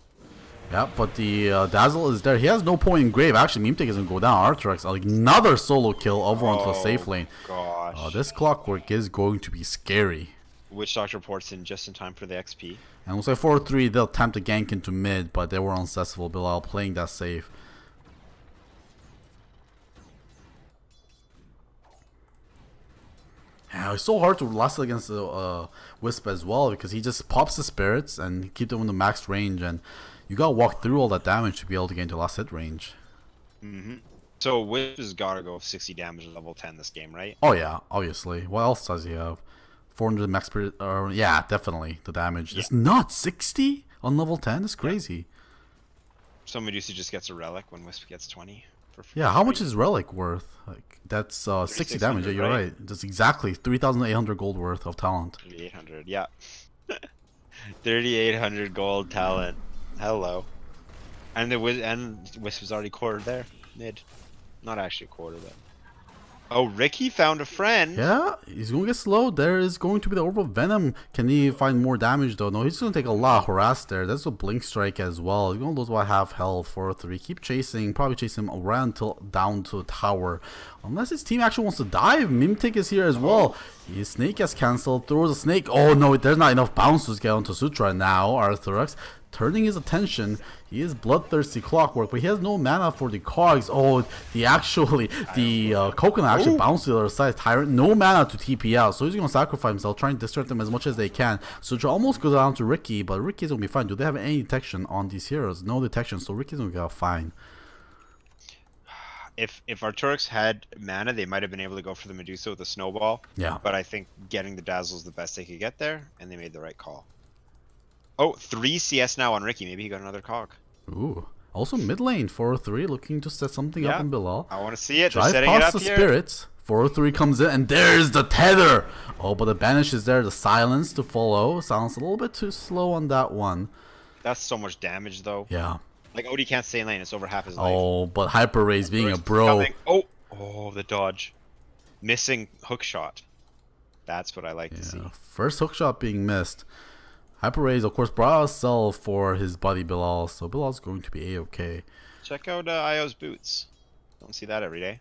Yeah, but the uh, Dazzle is there. He has no point in grave. Actually, Mimtek isn't go down. Arthrex, like, another solo kill over onto the safe Oh, lane. Gosh. Oh, this clockwork is going to be scary. Witch Doctor ports in just in time for the XP. And looks like 4-3, they'll attempt to gank into mid, but they were unsuccessful. Bilal playing that safe. Yeah, it's so hard to last against the uh, Wisp as well because he just pops the spirits and keep them in the max range, and you gotta walk through all that damage to be able to get into last hit range. Mm-hmm. So Wisp has got to go 60 damage level 10 this game, right? Oh yeah, obviously. What else does he have? 400 max spirit. Uh, yeah, definitely the damage. It's not 60 on level 10. It's crazy. So Medusa just gets a relic when Wisp gets 20. For Yeah, how much is relic worth? Like that's uh, 60 damage. Yeah, you're right? right. That's exactly 3,800 gold worth of talent. 3,800, yeah. [laughs] 3,800 gold talent. Hello. And the and Wisp is already quartered there. Mid. Not actually a quarter, though. Oh, Riki found a friend. Yeah, he's gonna get slowed. There is going to be the Orb of Venom. Can he find more damage though? No, he's gonna take a lot of harass there. That's a Blink Strike as well. He's gonna lose about half health for three. Keep chasing, probably chase him around till down to the tower. Unless his team actually wants to dive. Mimtic is here as well. His snake has cancelled. Throws a snake. Oh no, there's not enough bounce to get onto Sutra now. Arthurax turning his attention. He is bloodthirsty clockwork, but he has no mana for the cogs. Oh, the actually the uh, coconut actually Ooh. bounced to the other side. Tyrant, no mana to TP out, so he's gonna sacrifice himself, trying to distract them as much as they can. Sutra almost goes down to Riki, but Riki's gonna be fine. Do they have any detection on these heroes? No detection, so Riki's gonna go fine. if if Arcturus had mana, they might have been able to go for the Medusa with a snowball. Yeah. But I think getting the dazzle is the best they could get there, and they made the right call. Oh, three CS now on Riki. Maybe he got another cog. Ooh. Also mid lane, 403 looking to set something up in Bilal. I want to see it. They're Jive setting it past up the here. spirits. 403 comes in, and there's the tether. Oh, but the banish is there. The silence to follow. Silence a little bit too slow on that one. That's so much damage though. Yeah. Like Odie can't stay in lane. It's over half his life. Oh, but Hyper Rays being a bro. coming. Oh, oh, the dodge. Missing hook shot. That's what I like to see. Yeah, First hook shot being missed. Hyper of course, brought a sell for his buddy Bilal, so Bilal's going to be a-okay. Check out uh, Io's boots. Don't see that every day.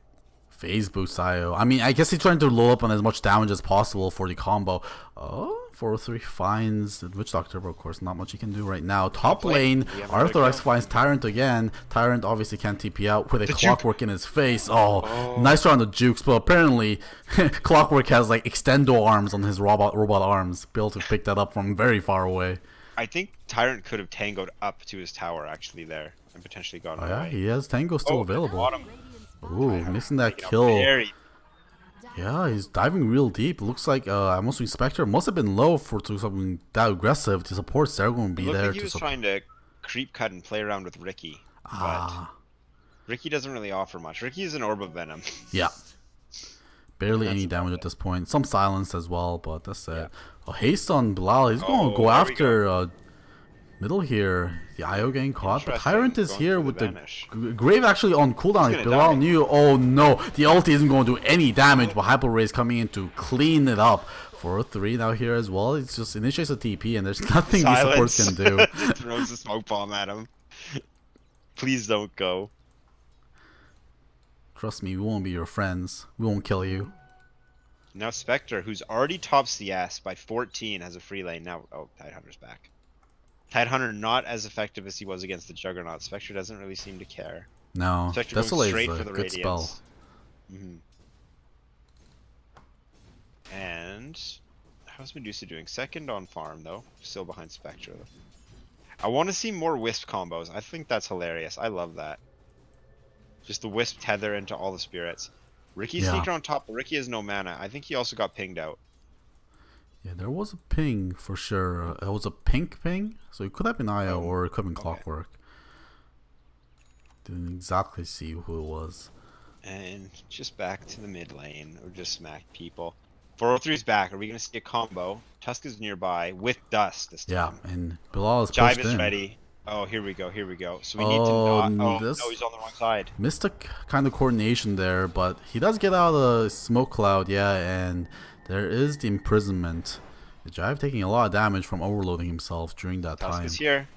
Phase boots IO. I mean, I guess he's trying to load up on as much damage as possible for the combo. Oh, 403 finds the Witch Doctor, but of course, not much he can do right now. Top lane. lane, We have another Arthur X finds Tyrant again. Tyrant obviously can't TP out with a The juke. clockwork in his face. Oh, oh. nice round of jukes, but apparently, [laughs] clockwork has like extendo arms on his robot robot arms, able to pick that up from very far away. I think Tyrant could have tangoed up to his tower actually there and potentially gotten Oh, yeah, he has Tango still Oh, available. bottom. Ooh, missing that kill. Yeah, he's diving real deep. Looks like uh, also Spectre must have been low for to something that aggressive to support Sargon It be looked there like he to was trying to creep cut and play around with Riki, but Ah, Riki doesn't really offer much. Riki is an orb of venom. [laughs] yeah. Barely any damage at this point. Some silence as well, but that's it. Oh, haste on Bilal. He's going Oh, to go after uh, middle here. The IO getting caught. But Tyrant is here for the with the Grave actually on cooldown. He's If Bilal die. knew. Oh no, the ulti isn't going to do any damage, but Hyper Ray is coming in to clean it up. 403 now here as well. It's just initiates a TP, and there's [laughs] nothing these supports can do. [laughs] Throws a smoke bomb at him. Please don't go. Trust me, we won't be your friends. We won't kill you. Now Spectre, who's already tops the ass by 14, has a free lane. Now, oh, Tidehunter's back. Tidehunter not as effective as he was against the Juggernaut. Spectre doesn't really seem to care. No, Spectre Desolate straight a for the good spell. Radiance. hmm And how's Medusa doing? Second on farm though, still behind Spectre. I want to see more Wisp combos. I think that's hilarious. I love that. Just the Wisp tether into all the spirits. Riki Yeah. sneaked on top, but Riki has no mana. I think he also got pinged out. Yeah, there was a ping for sure. Uh, It was a pink ping, so it could have been Io Oh, or it could have been okay. Clockwork. Didn't exactly see who it was. And just back to the mid lane, or just smack people. 403's back. Are we going to see a combo? Tusk is nearby with Dust this Yeah, and Bilal is Jive is in. ready. Oh, here we go. Here we go. So we need Oh, to not. Oh, this- no, he's on the wrong side. Missed a kind of coordination there, but he does get out of the smoke cloud, yeah, and there is the imprisonment. Jive taking a lot of damage from overloading himself during that Tusk time. is here.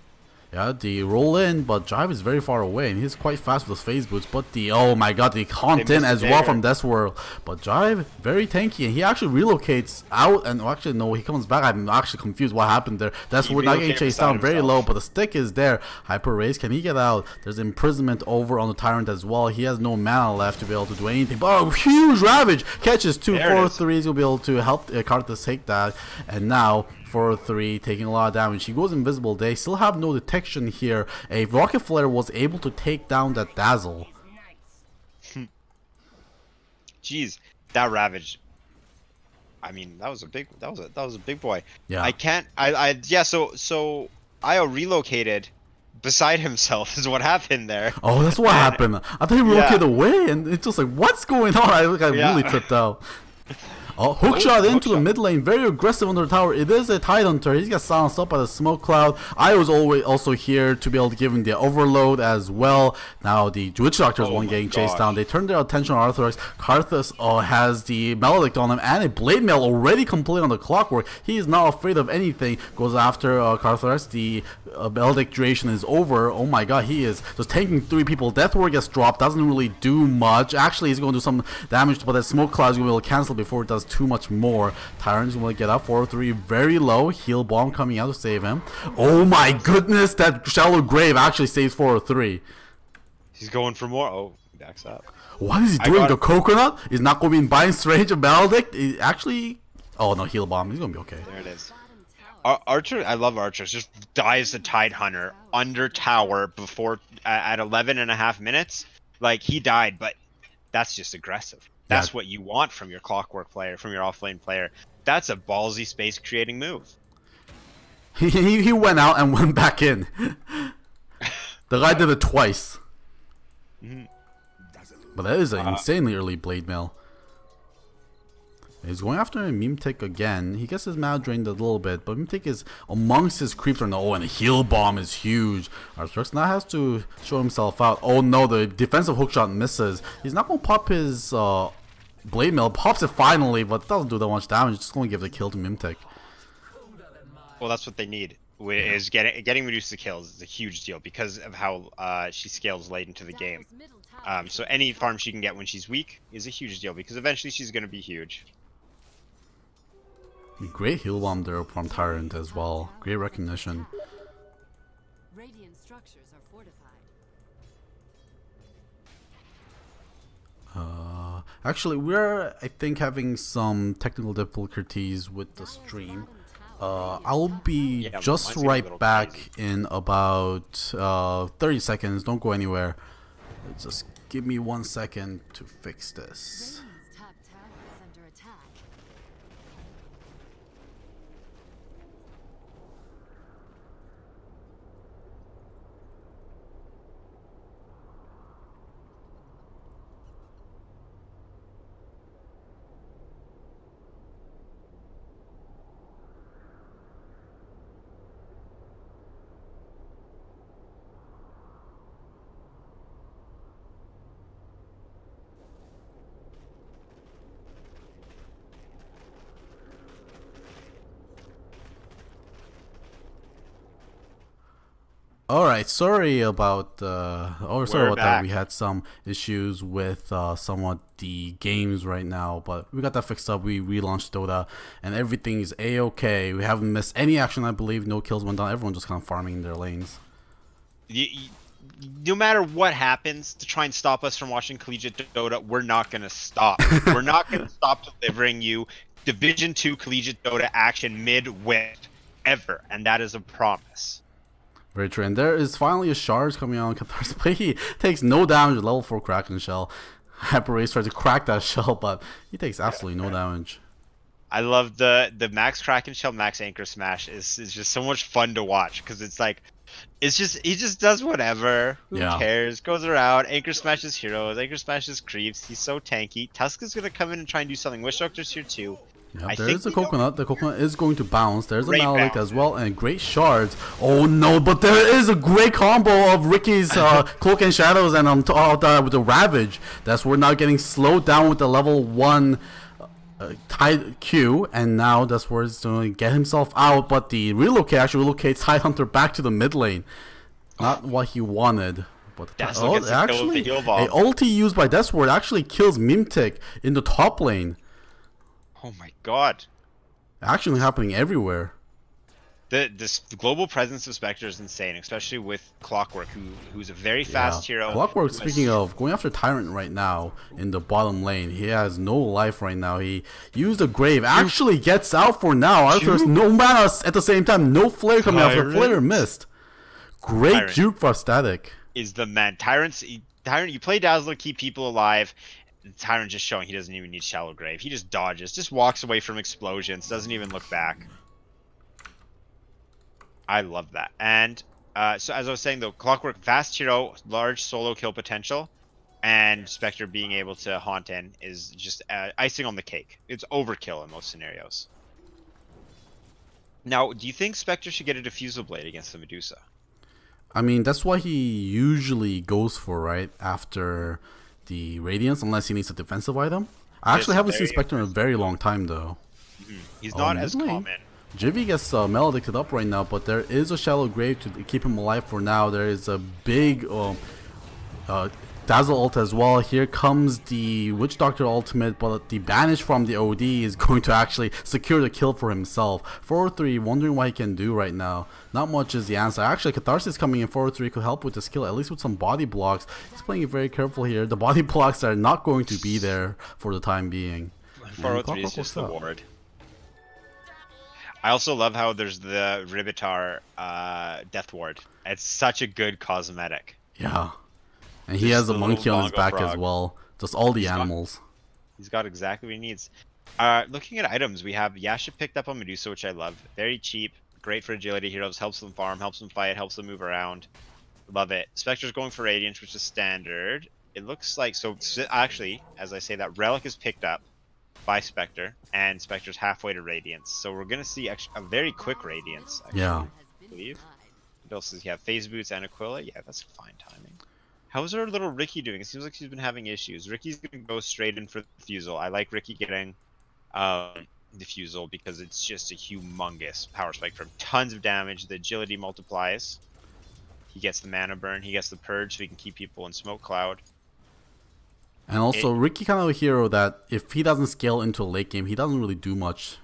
Yeah, the roll in, but Jive is very far away, and he's quite fast with his phase boots. But the oh my god, the in as well from Death Ward. But Jive very tanky, and he actually relocates out, and well, actually no, he comes back. I'm actually confused what happened there. That's He where not getting chased down very himself. low, but the stick is there. Hyper Race, can he get out? There's imprisonment over on the Tyrant as well. He has no mana left to be able to do anything. But oh, huge ravage catches two There four. Will be able to help uh, Karthus take that, and now. 403 taking a lot of damage. He goes invisible. They still have no detection here. A rocket flare was able to take down that dazzle. [laughs] Jeez, that ravage. I mean, that was a big. That was a that was a big boy. Yeah. I can't. I. I. Yeah. So. So. Io relocated beside himself [laughs] is what happened there. Oh, that's what happened. I thought he relocated away, and it's just like, what's going on? I like, I Yeah. really tripped out. [laughs] Oh, hook Oh, hook into the mid lane, very aggressive under the tower. It is a Tide Hunter. He's got silenced up by the smoke cloud. I was always also here to be able to give him the overload as well. Now the Witch Doctor is Oh one getting chased down. They turn their attention on Arthur X. Karthus uh, has the Maledict on him, and a Blade Mail already complete on the clockwork. He is not afraid of anything. Goes after uh, Karthus. The uh, Maledict duration is over. Oh my god, he is just tanking three people. Death Ward gets dropped. Doesn't really do much. Actually, he's going to do some damage, but that smoke cloud is going to be able to cancel before it does too much more. Tyrant's going to get up 4-3 very low. Heal bomb coming out to save him. Oh my goodness, that shallow grave actually saves 4-3. He's going for more. Oh, he backs up. What is he doing? The coconut is not going to be in Bind range of Maledict. He actually, oh no, heal bomb. He's going to be okay. There it is. Ar- Archer, I love archers. Just dies the Tide Hunter under tower before uh, at 11 and a half minutes. Like he died, but That's just aggressive. Yeah. That's what you want from your clockwerk player, from your offlane player. That's a ballsy space creating move. [laughs] He, he, he went out and [laughs] went back in. the guy did it twice. Mm-hmm. But that is an uh, insanely early blade mail. He's going after a Mimtic again. He gets his mana drained a little bit, but Mimtic is amongst his creeps right now. Oh, and the heal bomb is huge. Arthrex now has to show himself out. Oh no, the defensive hookshot misses. He's not going to pop his uh, blade mail. Pops it finally, but it doesn't do that much damage. It's just going to give the kill to Mimtic. Well, that's what they need. wi- Is getting getting reduced to kills is a huge deal because of how uh, she scales late into the game. Dire's middle tower Um, so any farm she can get when she's weak is a huge deal because eventually she's going to be huge. Great heal bomb there from Tyrant as well. Great recognition. Radiant structures are fortified. Uh, actually, we're I think having some technical difficulties with the stream. Uh, I'll be Yeah, just mine's getting a right back crazy. in about uh, 30 seconds. Don't go anywhere. Just give me one second to fix this. Radiant's top tower is under attack. All right, sorry about uh, oh sorry We're about that. We had some issues with uh, somewhat the games right now, but we got that fixed up. We relaunched Dota, and everything is a okay. We haven't missed any action. I believe no kills went down. Everyone just kind of farming in their lanes. No matter what happens to try and stop us from watching collegiate Dota, we're not going to stop. [laughs] we're not going to stop delivering you Division Two collegiate Dota action mid-wit ever, and that is a promise. Very true. And there is finally a Shards coming out on Cathar's play. [laughs] He takes no damage level 4 Kraken Shell. [laughs] Hyper Race tries to crack that shell, [laughs] but he takes absolutely no damage. I love the the Max Kraken Shell Max Anchor Smash is is just so much fun to watch because it's like it's just he just does whatever. Who Yeah. cares? Goes around, anchor smashes heroes, anchor smashes creeps. He's so tanky. Tusk is gonna come in and try and do something. Witch Doctor's here too. I there is a coconut. The coconut is going to bounce. There's a Great bounce. as well, and great shards. Oh no, but there is a great combo of Riki's uh, [laughs] Cloak and Shadows and on top of that with the Ravage. That's we're now getting slowed down with the level 1 uh, Tide Q, and now that's where he's going to get himself out, but the relocate actually relocates Tide Hunter back to the mid lane. Not what he wanted. But the Dazzle gets the kill with actually, the heal bomb. a ulti used by Death Ward actually kills Mimtic in the top lane. Oh my god. Actually happening everywhere. The this global presence of Spectre is insane, especially with Clockwerk, who who's a very fast Yeah. hero. Clockwerk, has- speaking of, going after Tyrant right now in the bottom lane. He has no life right now. He used a grave. Actually gets out for now. Arthur's no mana at the same time. No flare coming out. The Tyrant. flare missed. Great Tyrant. juke for static. is the man. Tyrant's Tyrant. You play Dazzler, keep people alive. Tyrant just showing he doesn't even need shallow grave. He just dodges, just walks away from explosions, doesn't even look back. I love that. And uh, so as I was saying though, Clockwerk fast hero, large solo kill potential, and Spectre being able to haunt in is just uh, icing on the cake. It's overkill in most scenarios. Now, do you think Spectre should get a diffusal blade against the Medusa? I mean, that's what he usually goes for, right? After the Radiance, unless he needs a defensive item. I actually haven't seen Spectre in a very long time, though. He's Oh, not as mid lane. common. Jivy gets uh, maledicted up right now, but there is a shallow grave to keep him alive for now. There is a big um, uh, Dazzle ult as well. Here comes the Witch Doctor ultimate, but the banish from the OD is [laughs] going to actually secure the kill for himself. 4-3, wondering what he can do right now. Not much is the answer. Actually, Catharsis coming in 4-3 could help with the skill, at least with some body blocks. He's playing it very careful here. The body [laughs] blocks are not going to be there for the time being. And 403 is just the ward. I also love how there's the Ribitar uh, Death Ward. It's such a good cosmetic. Yeah. And he has a monkey on his back as well. Just all the He's got- animals. He's got exactly what he needs. Uh, looking at items, we have Yasha picked up on Medusa, which I love. Very cheap, great for agility heroes, helps them farm, helps them fight, helps them move around. Love it. Spectre's going for Radiance, which is standard. It looks like so. Actually, as I say that, Relic is picked up by Spectre, and Spectre's halfway to Radiance. So we're gonna see actu- a very quick Radiance. Actually. Yeah. Been Believe. What else does he have? Phase boots and Aquila. Yeah, that's fine timing. How's our little Riki doing? It seems like she's been having issues. Riki's gonna go straight in for Diffusal. I like Riki getting um, Diffusal because it's just a humongous power spike from Tons of damage. The agility multiplies. He gets the mana burn. He gets the purge, so he can keep people in smoke cloud. And also, Riki kind of a hero that if he doesn't scale into a late game, he doesn't really do much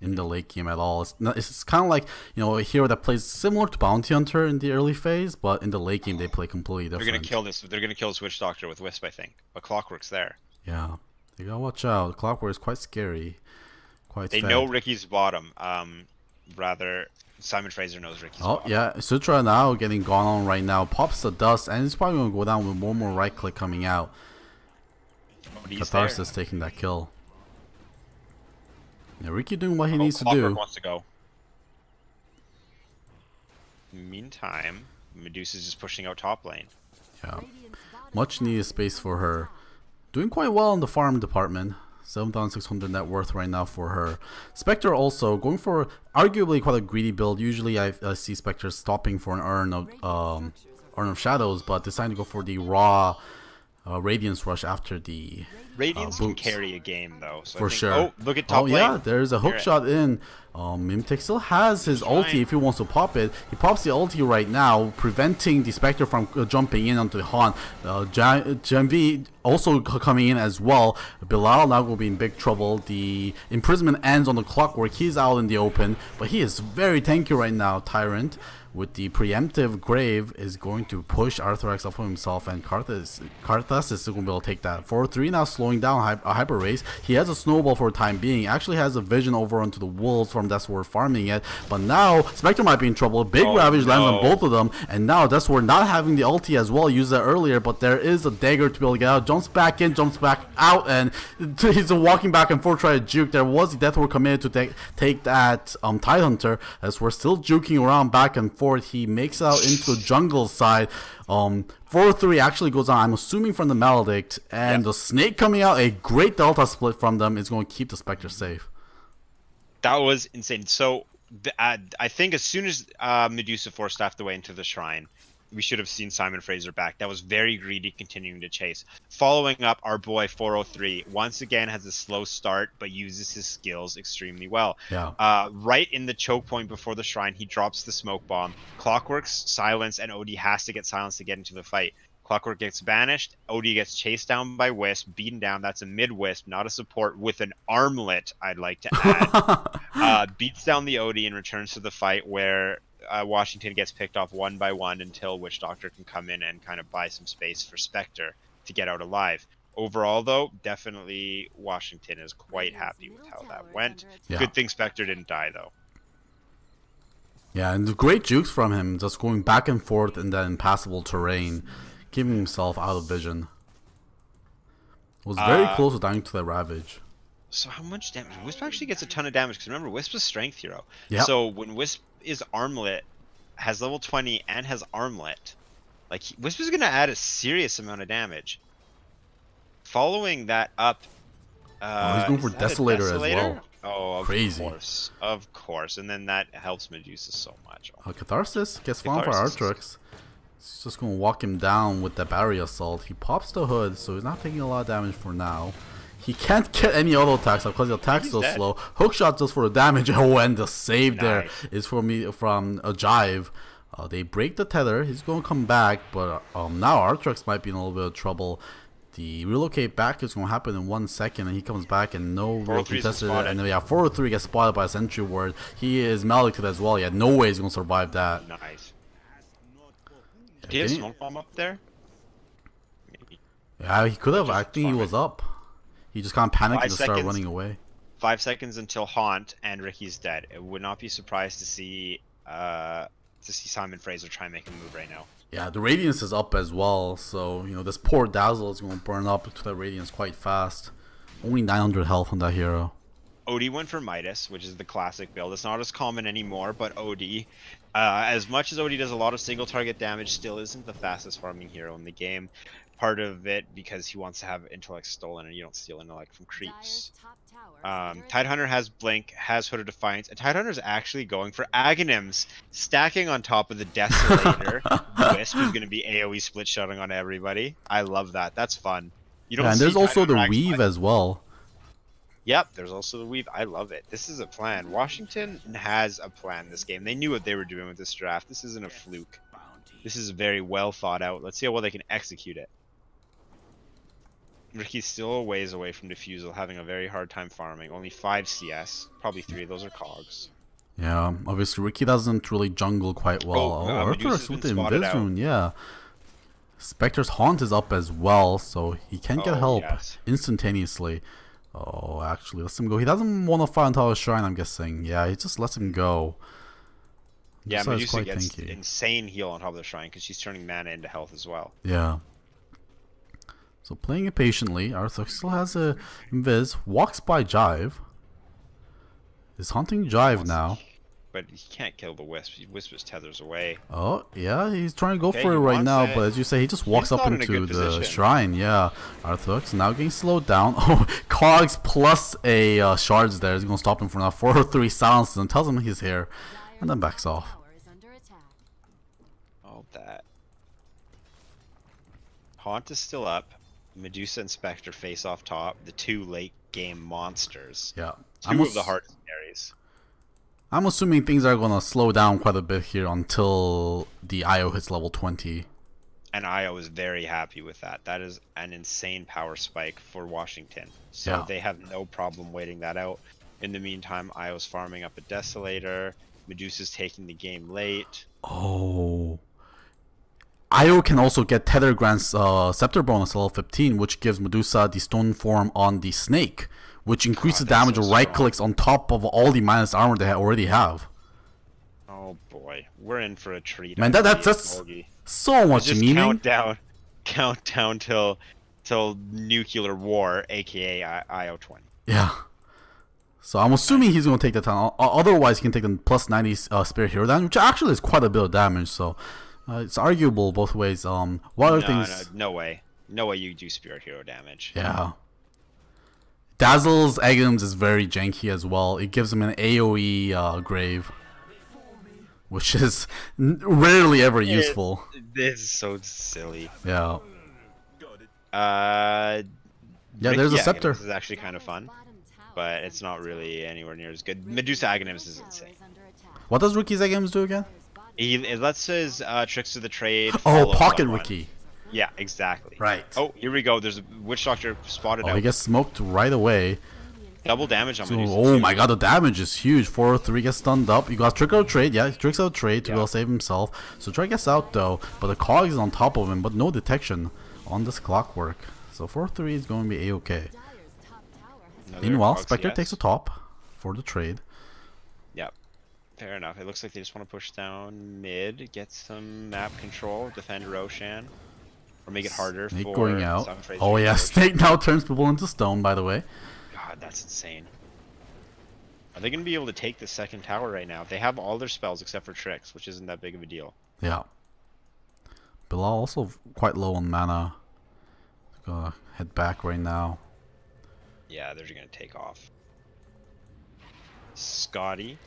in the late game at all. It's, not, it's kind of like you know a hero that plays similar to Bounty Hunter in the early phase, but in the late game they play completely different. They're gonna kill this. They're gonna kill this Witch Doctor with Wisp, I think. But Clockwerk's there. Yeah, you gotta watch out. Clockwerk is quite scary. Quite. They fed. know Riki's bottom. Um, rather, Simon Fraser knows Riki's Oh bottom. yeah, Sutra now getting gone on right now. Pops the dust, and it's probably gonna go down with one more right click coming out. Catharsis taking that kill. Yeah, Riki doing what he Oh, needs to do. wants to go. Meantime, Medusa's just pushing out top lane. Yeah. Much needed space for her. Doing quite well in the farm department. 7,600 net worth right now for her. Spectre also going for arguably quite a greedy build. Usually I, I see Spectre stopping for an Urn of, um, Urn of Shadows, but deciding to go for the raw uh, Radiance Rush after the Radiance Uh, can carry a game though. So I for think- sure. Oh, look at top Oh lane. yeah, there's a hook shot in. Um, Mimtek still has his Trying. ulti if he wants to pop it. He pops the ulti right now, preventing the Spectre from uh, jumping in onto the Han. Uh, Janvi also coming in as well. Bilal now will be in big trouble. The imprisonment ends on the clockwerk. He's out in the open, but he is very tanky right now, Tyrant. With the preemptive grave is going to push Arthrex off of himself and Karthus Karthus is still going to be able to take that. 4-3 now slowing down Hy- uh, Hyper Race. He has a snowball for the time being. Actually has a vision over onto the wolves from that's where we're farming it. But now Spectre might be in trouble. Big Oh, Ravage lands on both of them. And now that's where not having the ulti as well. Used that earlier, but there is a dagger to be able to get out. Jumps back in, jumps back out, and [laughs] he's walking back and forth trying to juke. There was the Death committed to take take that um Tide Hunter as we're still juking around back and forth. He makes out into the jungle side. Um, 4-3 actually goes on. I'm assuming from the Maledict and Yeah. the Snake coming out. A great Delta split from them is going to keep the Spectre safe. That was insane. So the, uh, I think as soon as uh, Medusa force staffed way into the shrine, we should have seen Simon Fraser back. That was very greedy, continuing to chase. Following up, our boy 403 once again has a slow start, but uses his skills extremely well. Yeah. Uh, right in the choke point before the shrine, he drops the smoke bomb. Clockwerk's silence, and OD has to get silenced to get into the fight. Clockwerk gets banished. OD gets chased down by Wisp, beaten down. That's a mid Wisp, not a support, with an armlet, I'd like to add. [laughs] uh, beats down the OD and returns to the fight where uh, Washington gets picked off one by one until Witch Doctor can come in and kind of buy some space for Spectre to get out alive. Overall, though, definitely Washington is quite happy with how that went. Yeah. Good thing Spectre didn't die, though. Yeah, and the great jukes from him, just going back and forth in that impassable terrain, keeping himself out of vision. Was very Uh, close to dying to the Ravage. So how much damage? Wisp actually gets a ton of damage because remember, Wisp is strength hero. Yep. So when Wisp is armlet, has level 20 and has armlet, like is gonna add a serious amount of damage. Following that up, uh, he's going for a Desolator as well. Oh, of Crazy. course, of course, and then that helps Medusa so much. Oh, Uh, Catharsis gets found for Catharsis. Artrix. He's just going to walk him down with the Battery Assault. He pops the hood, so he's not taking a lot of damage for now. He can't get any auto attacks because the attack's so dead. slow. Hook shot just for the damage. Oh, [laughs] and the save there Nice. is for me from a jive. Uh, they break the tether. He's going to come back, but um, now Artrix might be in a little bit of trouble. The relocate back is going to happen in one second, and he comes back and no real 403 is contested. And then, yeah, 403 gets spotted by a sentry ward. He is maledicted as well. He had no way he's going to survive that. nice. Did he have smoke bomb up there? Maybe. Yeah, he could have. I think he was up. He just kind of panicked Five and just started seconds. running away. five seconds until Haunt and Riki's dead. It would not be surprised to see uh to see Simon Fraser try and make a move right now. Yeah, the radiance is up as well, so you know this poor Dazzle is going to burn up to the radiance quite fast. Only 900 health on that hero. OD went for Midas, which is the classic build. It's not as common anymore, but OD, uh, as much as OD does a lot of single target damage, still isn't the fastest farming hero in the game. Part of it because he wants to have intellect stolen, and you don't steal intellect from creeps. Dire's top Um, Tidehunter has Blink, has Hood of Defiance, and Tidehunter is actually going for Aghanims, stacking on top of the Desolator. [laughs] Wisp is going to be AoE split shotting on everybody. I love that. That's fun. You Yeah, and there's also the Tidehunter actually- weave as well. Yep, there's also the weave. I love it. This is a plan. Washington has a plan this game. They knew what they were doing with this draft. This isn't a fluke. This is very well thought out. Let's see how well they can execute it. Riki's still a ways away from Diffusal, having a very hard time farming. Only 5 CS. Probably 3 of those are cogs. Yeah, obviously Riki doesn't really jungle quite well. Oh, Arthur's with the out. Invisrune, yeah. Spectre's Haunt is up as well, so he can get Oh, help yes. instantaneously. Oh, actually, lets him go. He doesn't want to fight on top of the shrine, I'm guessing. Yeah, he just lets him go. Yeah, Medusa quite gets tanky. insane heal on top of the shrine because she's turning mana into health as well. Yeah. So playing it patiently, Arthur still has a invis, walks by Jive. Is hunting Jive now. But he can't kill the Wisp. Wisp just tethers away. Oh, yeah, he's trying to go Okay, for it right now, it. but as you say, he just walks He's up into the position. shrine. Yeah, Arthur now getting slowed down. [laughs] Oh, Cogs plus a uh, shards there is going to stop him for now. [laughs] 4 or 3 silences and tells him he's here, and then backs off. Tower is under attack. All that. Haunt is still up. Medusa and Spectre face off top. The two late game monsters. Yeah. 2 I'm, of the hardest carries. I'm assuming things are going to slow down quite a bit here until the IO hits level 20. And Io is very happy with that. That is an insane power spike for Washington. So Yeah. they have no problem waiting that out. In the meantime, Io's farming up a Desolator. Medusa's taking the game late. Oh. Io can also get Tether Grant's uh, Scepter bonus level 15, which gives Medusa the stone form on the snake, which increases God, damage so right clicks on top of all the minus armor they already have. Oh boy, we're in for a treat. Man, that- that- see it, that's- Morgie. So much Just meaning. count down, [laughs] count down till till nuclear war, aka I- IO twenty. Yeah. So I'm assuming he's going to take the time. Otherwise, he can take the plus 90 uh, Spirit Hero damage, which actually is quite a bit of damage. So uh, it's arguable both ways. Um, what other No, things? no, no way, no way you do spirit hero damage. Yeah. Dazzle's Agams is very janky as well. It gives him an AoE uh, grave, which is n- rarely ever useful. This is so silly. Yeah. Uh, Yeah, there's a scepter. This is actually kind of fun, but it's not really anywhere near as good. Medusa Aghanims is insane. is under attack. What does Riki's Agams do again? He lets his uh, tricks of the trade. Oh, Pocket wiki. Yeah, exactly. Right. Oh, here we go. There's a witch doctor spotted Oh, out. he gets smoked right away. Double damage on So, oh my god, the damage is huge. 4 3 gets stunned up. You got Trick or Trade. Yeah, he tricks out trade to Yeah. save himself. So Trey gets out though, but the cog is on top of him, but no detection on this clockwerk. So 4 3 is going to be a okay. Dire's top tower has Another Meanwhile, Spectre yes. takes the top for the trade. Fair enough. It looks like they just want to push down mid, get some map control, defend Roshan, or make it harder Snake for going out. Oh yeah. Snake [laughs] now turns people into stone. By the way, God, that's insane. Are they going to be able to take the second tower right now? They have all their spells except for tricks, which isn't that big of a deal. yeah. Bilal also quite low on mana. Gonna head back right now. Yeah, they're going to take off. Scotty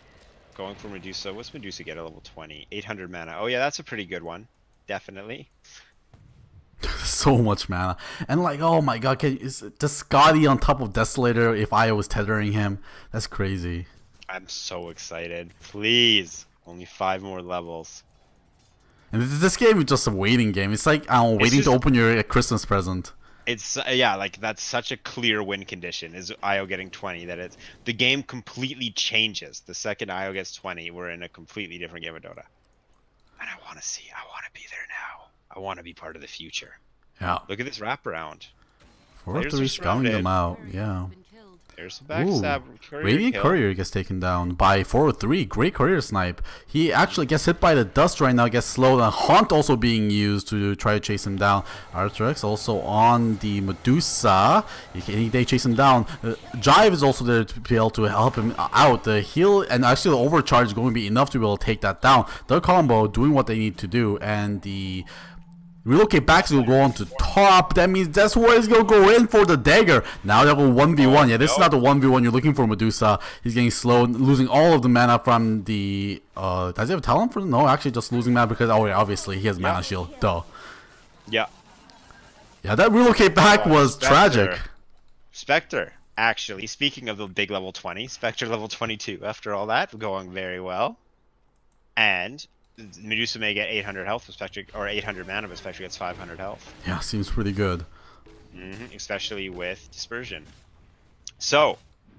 going for Medusa. What's Medusa get at level 20? 800 mana. Oh yeah, that's a pretty good one. Definitely. [laughs] so much mana, and like, oh my god, can is just Scotty on top of Desolator if I was tethering him? That's crazy. I'm so excited. Please. Only five more levels. And this, this game is just a waiting game. It's like I don't know, It's waiting to open your uh, Christmas present. It's yeah, like that's such a clear win condition is Io getting 20 that it's the game completely changes. The second Io gets 20, we're in a completely different game of Dota. And I want to see, I want to be there now. I want to be part of the future. Yeah, Look at this wraparound. four three scouting them out. Yeah. There's a backstab. Courier Radiant. Courier gets taken down by 403. Great Courier snipe. He actually gets hit by the dust right now, gets slowed. And Haunt also being used to try to chase him down. Arthrex also on the Medusa. He- they chase him down. Uh, Jive is also there to be able to help him out. The heal and actually the overcharge is going to be enough to be able to take that down. The combo doing what they need to do. And the Relocate back is gonna go on to top. That means that's where he's gonna go in for the dagger. Now they'll go 1v1. Yeah, this is not the 1v1 you're looking for, Medusa. He's getting slow, losing all of the mana from the. Uh, does he have talent for? No, actually, just losing mana because. Oh, yeah, obviously, he has mana shield. Duh. Yeah. Yeah, that relocate back Oh, was Spectre. tragic. Spectre, actually, speaking of the big level 20, Spectre level 22 after all that, going very well. And Medusa may get 800 health, but Spectre, or 800 mana, but Spectre gets 500 health. Yeah, seems pretty good. hmm especially with Dispersion. So,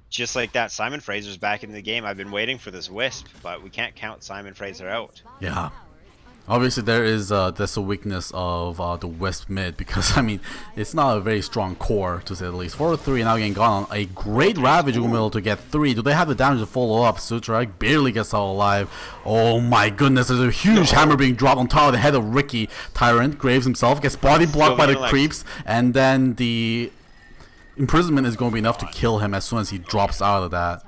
just like that, Simon Fraser's back in the game. I've been waiting for this Wisp, but we can't count Simon Fraser out. Yeah. Obviously, there is uh, that's a weakness of uh, the West mid because [laughs] I mean it's not a very strong core to say the least. Four three now getting gone on a great Ravage will to get three. Do they have the damage to follow up? Sutrag barely gets out alive. Oh my goodness! There's a huge hammer being dropped on top of the head of Riki. Tyrant Graves himself gets body blocked by the creeps, and then the imprisonment is going to be enough to kill him as soon as he drops out of that.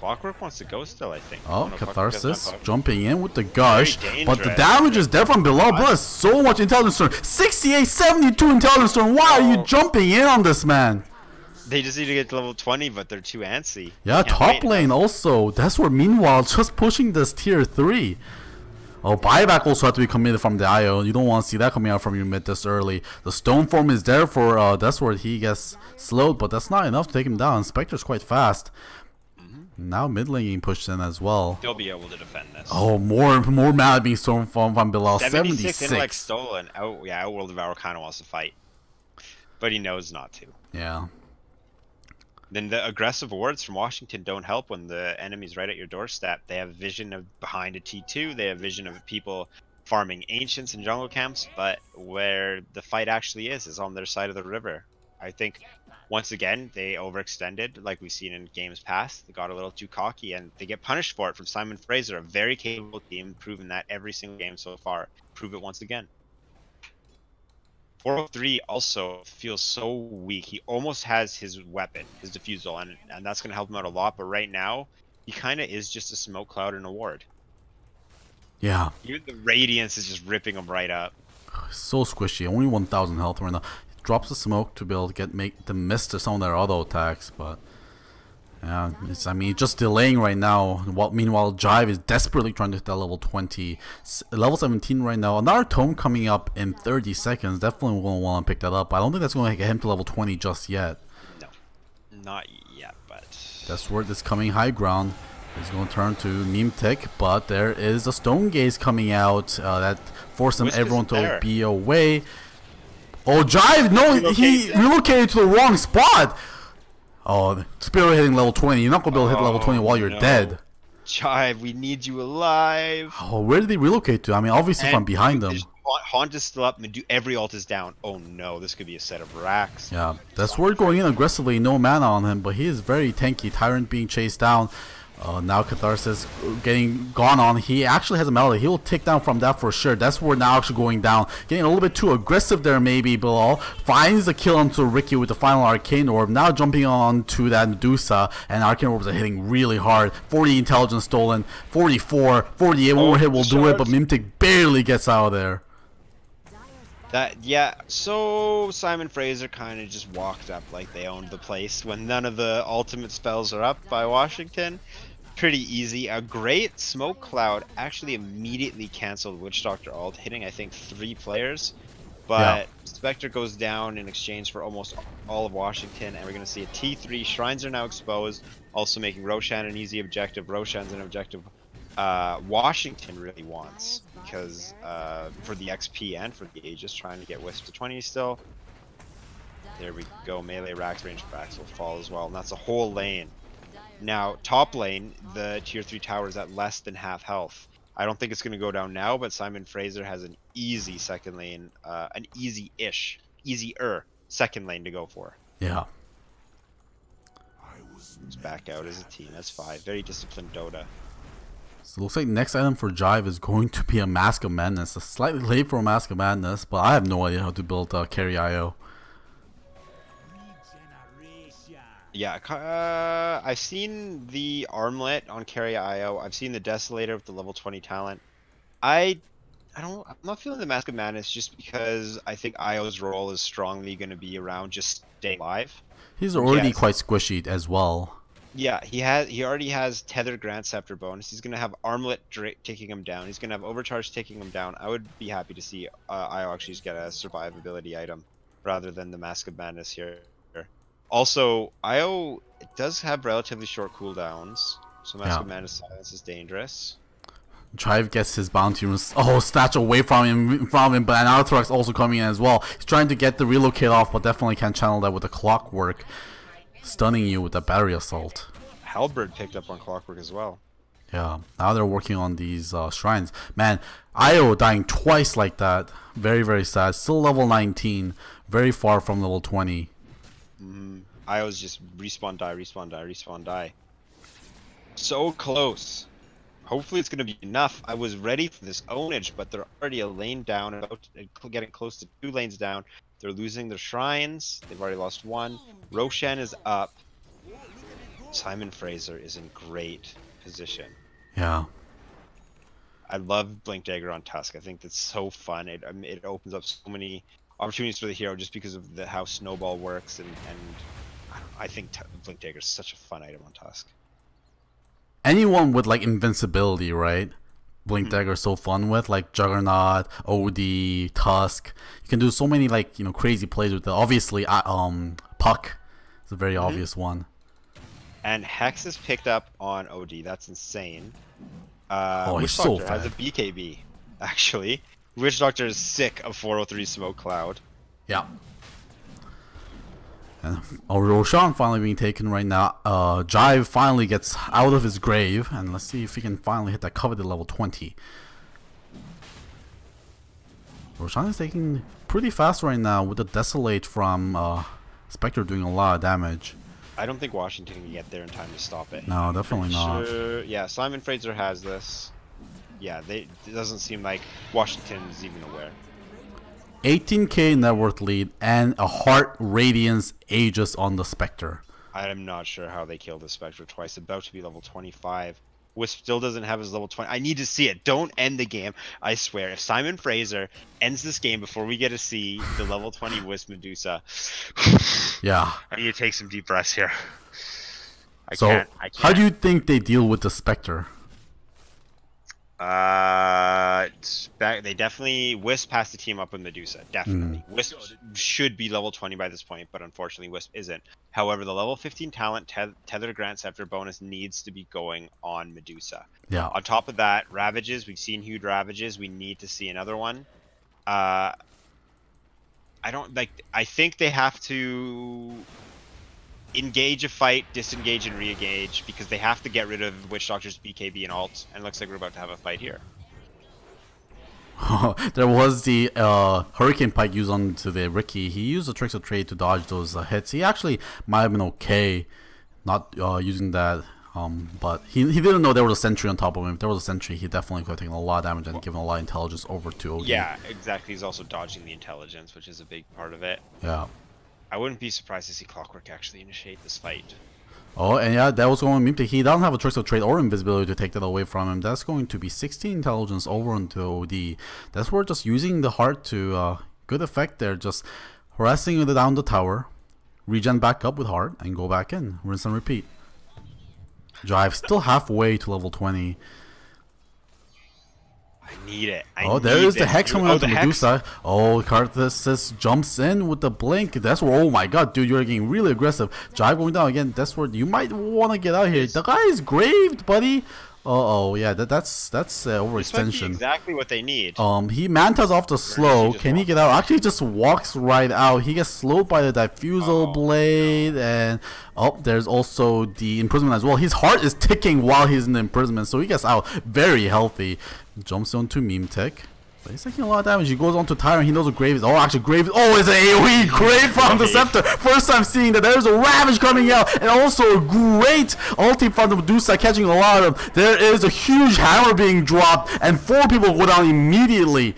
Clockwerk wants to go still, I think. Oh, no, Clockwerk does not Catharsis jumping in with the gush, but the damage is there from below. That's so much intelligence turn. 68, 72 intelligence turn. Why are you Oh. jumping in on this man? They just need to get to level 20, but they're too antsy. Yeah, top lane also. That's where meanwhile just pushing this tier 3. Oh, buyback also have to be committed from the IO. You don't want to see that coming out from your mid this early. The stone form is there for uh that's where he gets slowed, but that's not enough to take him down. Spectre's quite fast. Now mid lane getting pushed in as well. They'll be able to defend this. Oh, more more being stolen from from below. 76, 76. intellect stolen. Oh, yeah, Outworld Devour kind of wants to fight. But he knows not to. Yeah. Then the aggressive wards from Washington don't help when the enemy's right at your doorstep. They have vision of behind a T2. They have vision of people farming ancients and jungle camps, but where the fight actually is is on their side of the river. I think once again they overextended, like we've seen in games past. They got a little too cocky, and they get punished for it from Simon Fraser, a very capable team, proven that every single game so far. Prove it once again. 403 also feels so weak. He almost has his weapon, his diffusal, and, and that's going to help him out a lot. But right now, he kind of is just a smoke cloud and a ward. Yeah. Even the radiance is just ripping him right up. So squishy. Only 1,000 health right now. Drops the smoke to be able to get make the miss to some of their auto attacks, but yeah, it's I mean just delaying right now. While meanwhile, Jive is desperately trying to hit that level 20, S- level 17 right now. Another tome coming up in 30 seconds. Definitely gonna want to pick that up. I don't think that's going to get him to level 20 just yet. No, not yet, but That's where this coming high ground is going to turn to tick, but there is a stone gaze coming out uh, that forced Wisp everyone to there. be away. Oh, Jive! No, he Relocated. to the wrong spot. Oh, Spirit hitting level 20. You're not going to be able to hit level 20 while you're oh, no. dead. Jive, we need you alive. Oh, where did he relocate to? I mean, obviously from And behind them. Haunt- Haunt is still up. Medu- every alt is down. Oh no, this could be a set of racks. Yeah, that's worth going in aggressively. No mana on him, but he is very tanky. Tyrant being chased down. Uh, now Catharsis getting gone on. He actually has a melody. He'll take down from that for sure. That's where now actually going down. Getting a little bit too aggressive there maybe Bilal. Finds the kill onto Riki with the final Arcane Orb. Now jumping on to that Medusa. And Arcane Orbs are hitting really hard. 40 intelligence stolen. 44. 48. One more hit will do it, but Mimtic barely gets out of there. That yeah. So Simon Fraser kind of just walked up like they owned the place when none of the ultimate spells are up by Washington. Pretty easy. A great smoke cloud actually immediately canceled Witch Doctor ult, hitting I think three players. But Spectre goes down in exchange for almost all of Washington, and we're going to see a T3. Shrines are now exposed, also making Roshan an easy objective. Roshan's an objective uh, Washington really wants because uh, for the XP and for the Aegis, trying to get Wisp to 20 still. There we go. Melee racks, range racks will fall as well, and that's a whole lane. Now, top lane, the tier 3 tower is at less than half health. I don't think it's going to go down now, but Simon Fraser has an easy second lane, uh, an easy-ish, easier second lane to go for. Yeah. Just back out as a team. That's fine. Very disciplined Dota. So it looks like next item for Jive is going to be a Mask of Madness. It's slightly late for a Mask of Madness, but I have no idea how to build uh, carry IO. Yeah, uh, I've seen the armlet on carry IO. I've seen the Desolator with the level 20 talent. I I don't I'm not feeling the Mask of Madness just because I think IO's role is strongly going to be around just staying alive. He's already Yes. quite squishy as well. Yeah, he has he already has tethered Grand Scepter bonus. He's going to have armlet taking him down. He's going to have overcharge taking him down. I would be happy to see uh, IO actually get a survivability item rather than the Mask of Madness here. Also, IO does have relatively short cooldowns, so Mask Yeah. of Madness silence is dangerous. Drive gets his bounty runes oh snatch away from him from him, but an Arthrax also coming in as well. He's trying to get the relocate off, but definitely can't channel that with the clockwerk. Stunning you with the battery assault. Halberd picked up on Clockwerk as well. Yeah, now they're working on these uh, shrines. Man, Io dying twice like that. Very, very sad. Still level 19. Very far from level 20. Mm, IO's just respawn die, respawn die, respawn die. So close. Hopefully it's going to be enough. I was ready for this ownage, but they're already a lane down, about getting close to two lanes down. They're losing their shrines. They've already lost one. Roshan is up. Simon Fraser is in great position. Yeah. I love Blink Dagger on Tusk. I think that's so fun. It I mean, it opens up so many opportunities for the hero just because of the how Snowball works and and I, think t- Blink Dagger is such a fun item on Tusk. Anyone with like invincibility, right? Blink Mhm. Dagger is so fun with like Juggernaut, OD, Tusk. You can do so many like you know crazy plays with the obviously uh, um Puck is a very Mm-hmm. obvious one. And Hex is picked up on OD. That's insane. Uh, Oh, he's so Doctor has a. BKB [laughs] actually. Witch Doctor is sick of 403 Smoke Cloud. Yeah. And oh, Roshan finally being taken right now. Uh, Jive finally gets out of his grave, and let's see if he can finally hit that coveted level 20. Roshan is taking pretty fast right now with the Desolate from uh, Spectre doing a lot of damage. I don't think Washington can get there in time to stop it. No, definitely not. Sure, yeah, Simon Fraser has this. Yeah, they, it doesn't seem like Washington is even aware. 18k net worth lead and a Heart Radiance Aegis on the Spectre. I'm not sure how they killed the Spectre twice. About to be level 25. Wisp still doesn't have his level 20. I need to see it. Don't end the game. I swear. If Simon Fraser ends this game before we get to see the level 20 Wisp Medusa, [sighs] Yeah. I need to take some deep breaths here. I so, can't. I can't. how do you think they deal with the Spectre? Uh, back, they definitely Wisp has to team up with Medusa. Definitely, Wisp should be level 20 by this point, but unfortunately, Wisp isn't. However, the level 15 talent teth- tethered Grant Scepter bonus needs to be going on Medusa. Yeah. On top of that, Ravages. We've seen huge Ravages. We need to see another one. Uh, I don't like. I think they have to engage a fight, disengage, and re-engage because they have to get rid of Witch Doctor's BKB and alt. And it looks like we're about to have a fight here. [laughs] there was the uh, Hurricane Pike used onto the Riki. He used the Tricks of Trade to dodge those uh, hits. He actually might have been okay not uh, using that. Um, but he, he didn't know there was a sentry on top of him. If there was a sentry, he definitely could have taken a lot of damage and given a lot of intelligence over to OD. Yeah, exactly. He's also dodging the intelligence, which is a big part of it. Yeah. I wouldn't be surprised to see Clockwerk actually initiate this fight. Oh, and yeah, that was going to He doesn't have a Tricks of Trade or Invisibility to take that away from him. That's going to be 16 intelligence over onto OD. That's where just using the heart to uh, good effect there. Just harassing it down the tower, regen back up with heart, and go back in. Rinse and repeat. Drive still halfway to level 20. I need it. I oh, there is the. Hex coming oh, out the to Hex. Medusa. Oh, Karthus jumps in with the blink. That's where, oh my god, dude, you're getting really aggressive. Jive going down again. That's where you might want to get out here. The guy is graved, buddy. Uh oh, yeah, that, that's that's uh, This might be overextension. exactly what they need. Um, he mantas off the slow. Can he get out? Actually, just walks right out. He gets slowed by the diffusal Oh, blade, and oh, there's also the imprisonment as well. His heart is ticking while he's in the imprisonment, so he gets out very healthy. Jumps onto Meme Tech. But he's taking a lot of damage. He goes on to Tyrant. He knows what Grave is. Oh, actually, Grave. Oh, it's an AoE. [laughs] Great from the Scepter. First time seeing that there's a Ravage coming out. And also a great ulti from the Medusa catching a lot of them. There is a huge hammer being dropped. And four people go down immediately.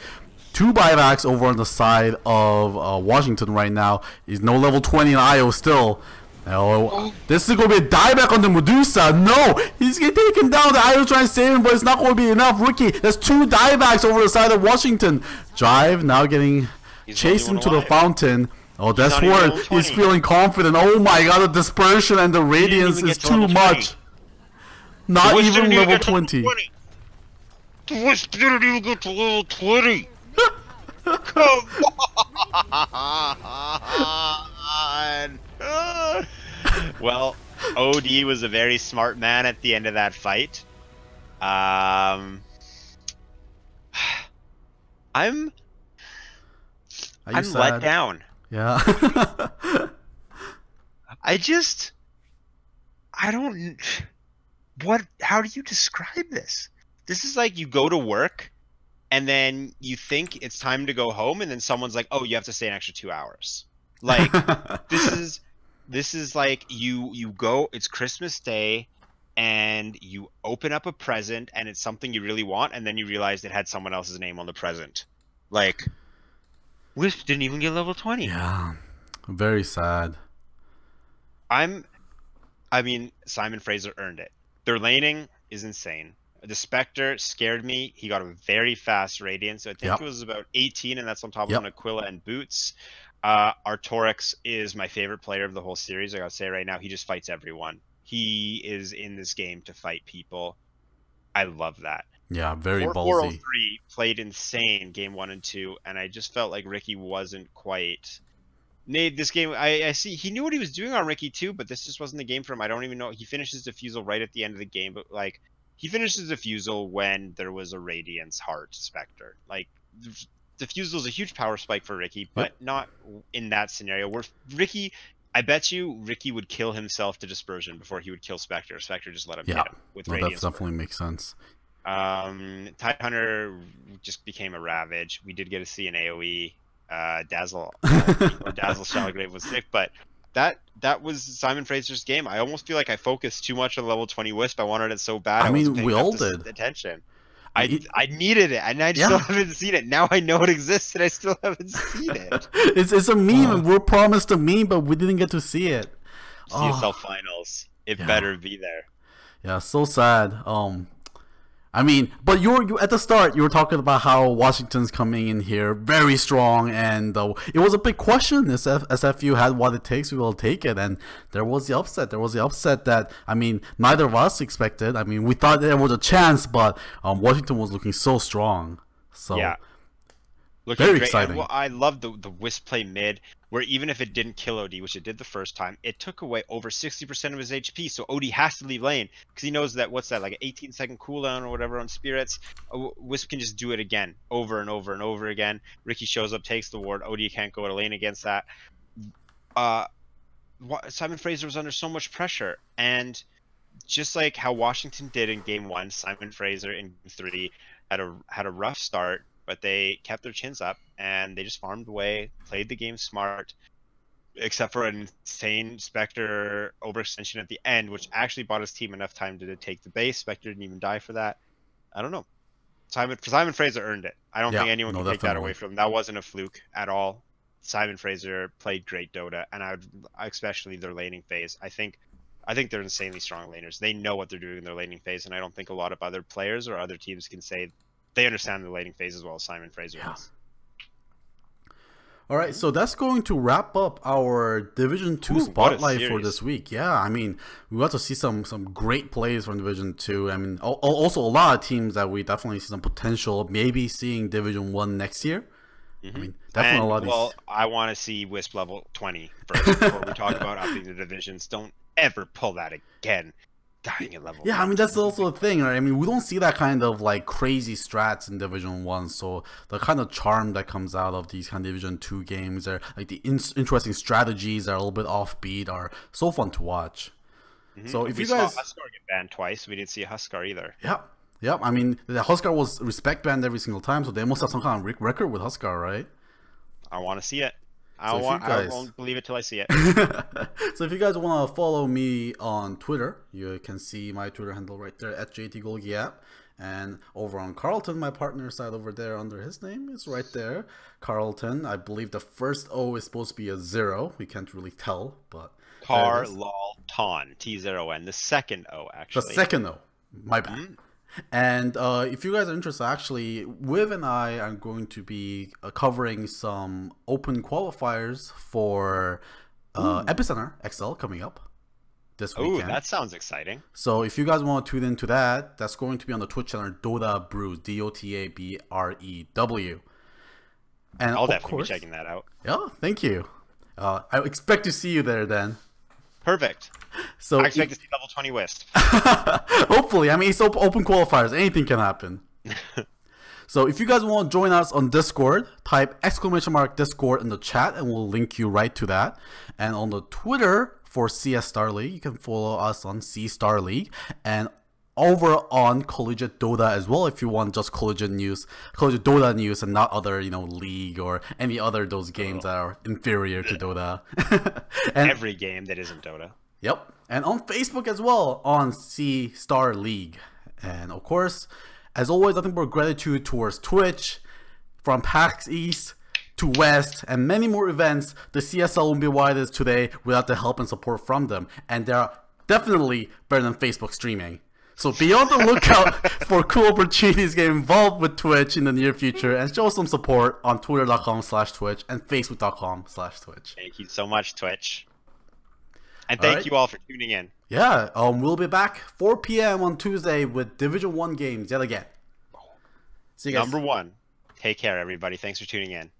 Two buybacks over on the side of uh, Washington right now. He's no level 20 in IO still. Oh, this is going to be a dieback on the Medusa. No, he's getting taken down. The Idol trying to save him, but it's not going to be enough. Riki, there's two diebacks over the side of Washington. Drive now getting He's chased the only into one the fountain. Oh, that's not where he's feeling confident. Oh my god, the dispersion and the radiance is to too much. Not Wisp even level get to 20. The Wisp didn't even get to level 20. [laughs] Come on. [laughs] [laughs] well, OD was a very smart man at the end of that fight. Um, [sighs] I'm I'm sad? let down. Yeah. [laughs] I just I don't what how do you describe this? This is like you go to work and then you think it's time to go home and then someone's like, "Oh, you have to stay an extra 2 hours." Like this is [laughs] this is like you you go it's Christmas Day and you open up a present and it's something you really want and then you realize it had someone else's name on the present. Like Wisp didn't even get level 20. yeah. Very sad. I'm I mean, Simon Fraser earned it. Their laning is insane. The Spectre scared me. He got a very fast Radiant, so I think Yep. it was about 18, and that's on top Yep. of an Aquila and Boots. Uh, Artorix is my favorite player of the whole series. I gotta say right now, he just fights everyone. He is in this game to fight people. I love that. Yeah, very Four- ballsy. 403 played insane game one and two, and I just felt like Riki wasn't quite. Nate, this game, I, I see he knew what he was doing on Riki too, but this just wasn't the game for him. I don't even know. He finishes diffusal right at the end of the game, but like he finishes diffusal when there was a Radiance Heart Spectre. Like diffusal is a huge power spike for Riki, but not in that scenario where Riki. I bet you Riki would kill himself to dispersion before he would kill Spectre. Spectre just let him Yeah. hit him with No, that definitely makes sense. Um, Tide Hunter just became a Ravage. We did get to see an AOE. Uh, Dazzle, [laughs] or Dazzle Shallowgrave was sick, but that that was Simon Fraser's game. I almost feel like I focused too much on level 20 Wisp. I wanted it so bad. I I, mean, we all did. Attention. I I needed it, and I Yeah. still haven't seen it. Now I know it exists, and I still [laughs] haven't seen it. [laughs] it's it's a meme. and We're promised a meme, but we didn't get to see it. Oh. CSL finals. It Yeah. better be there. Yeah, so sad. Um, I mean, but you were you, at the start. You were talking about how Washington's coming in here very strong, and uh, it was a big question. If SFU had what it takes, we will take it. And there was the upset. There was the upset that I mean, neither of us expected. I mean, we thought there was a chance, but um, Washington was looking so strong. So Yeah. Looking Very great. exciting. And, well, I love the the wisp play mid, where even if it didn't kill OD, which it did the first time, it took away over sixty percent of his HP. So OD has to leave lane because he knows that what's that like an eighteen second cooldown or whatever on spirits. W- Wisp can just do it again, over and over and over again. Riki shows up, takes the ward. OD can't go to lane against that. Uh, Simon Fraser was under so much pressure, and just like how Washington did in game one, Simon Fraser in game three had a had a rough start, but they kept their chins up and they just farmed away, played the game smart, except for an insane Spectre overextension at the end, which actually bought his team enough time to take the base. Spectre didn't even die for that. I don't know. Simon Simon Fraser earned it. I don't Yeah, think anyone no, can take that away from him. That wasn't a fluke at all. Simon Fraser played great Dota, and I would especially their laning phase. I think I think they're insanely strong laners. They know what they're doing in their laning phase, and I don't think a lot of other players or other teams can say they understand the laning phase as well as Simon Fraser Yeah. does. All right, so that's going to wrap up our Division Two Ooh, spotlight for this week. Yeah, I mean, we got to see some some great plays from Division Two. I mean, al- al- also a lot of teams that we definitely see some potential, maybe seeing Division One next year. I mm-hmm. mean, definitely And, a lot of these. well, I want to see Wisp level 20 first before we talk [laughs] about upping the divisions. Don't ever pull that again. Dying at level. Yeah, I mean that's also a thing, right? I mean we don't see that kind of like crazy strats in Division One, so the kind of charm that comes out of these kind of Division Two games are like the in- interesting strategies that are a little bit offbeat are so fun to watch. Mm-hmm. So if we you saw guys, Huskar get banned twice, we didn't see Huskar either. yeah, Yep, I mean, the Huskar was respect banned every single time, so they must have some kind of record with Huskar, right? I want to see it. I So want. guys- I won't believe it till I see it. [laughs] so if you guys want to follow me on Twitter, you can see my Twitter handle right there at JTGolgiapp. And over on Carlton, my partner side over there under his name is right there. Carlton, I believe the first O is supposed to be a zero. We can't really tell, but there it Car is. lol ton T zero N. The second O actually. the second O. My bad. Mm. And uh, if you guys are interested, actually, Viv and I are going to be uh, covering some open qualifiers for uh, Epicenter XL coming up this Ooh, weekend. that sounds exciting. So if you guys want to tune into that, that's going to be on the Twitch channel Dota Brews, D O T A B R E W. And I'll definitely course, be checking that out. Yeah, thank you. Uh, I expect to see you there then. Perfect. So I expect to see level twenty West. [laughs] Hopefully, I mean it's op- open qualifiers. Anything can happen. [laughs] so if you guys want to join us on Discord, type exclamation mark Discord in the chat, and we'll link you right to that. And on the Twitter for CS Star League, you can follow us on C Star League and over on Collegiate Dota as well. If you want just Collegiate news, Collegiate Dota news, and not other you know League or any other those oh. games that are inferior to Dota. [laughs] and Every game that isn't Dota. Yep. And on Facebook as well on C Star League. And of course, as always, nothing but gratitude towards Twitch, from PAX East to West, and many more events. The CSL won't be what it is today without the help and support from them. And they're definitely better than Facebook streaming. So be on the lookout [laughs] for cool opportunities get involved with Twitch in the near future and show some support on twitter.com slash Twitch and facebook.com slash Twitch. Thank you so much, Twitch. And All thank right. you all for tuning in. Yeah, um, we'll be back 4 p.m. on Tuesday with Division One games yet again. See you guys. Number one. Take care, everybody. Thanks for tuning in.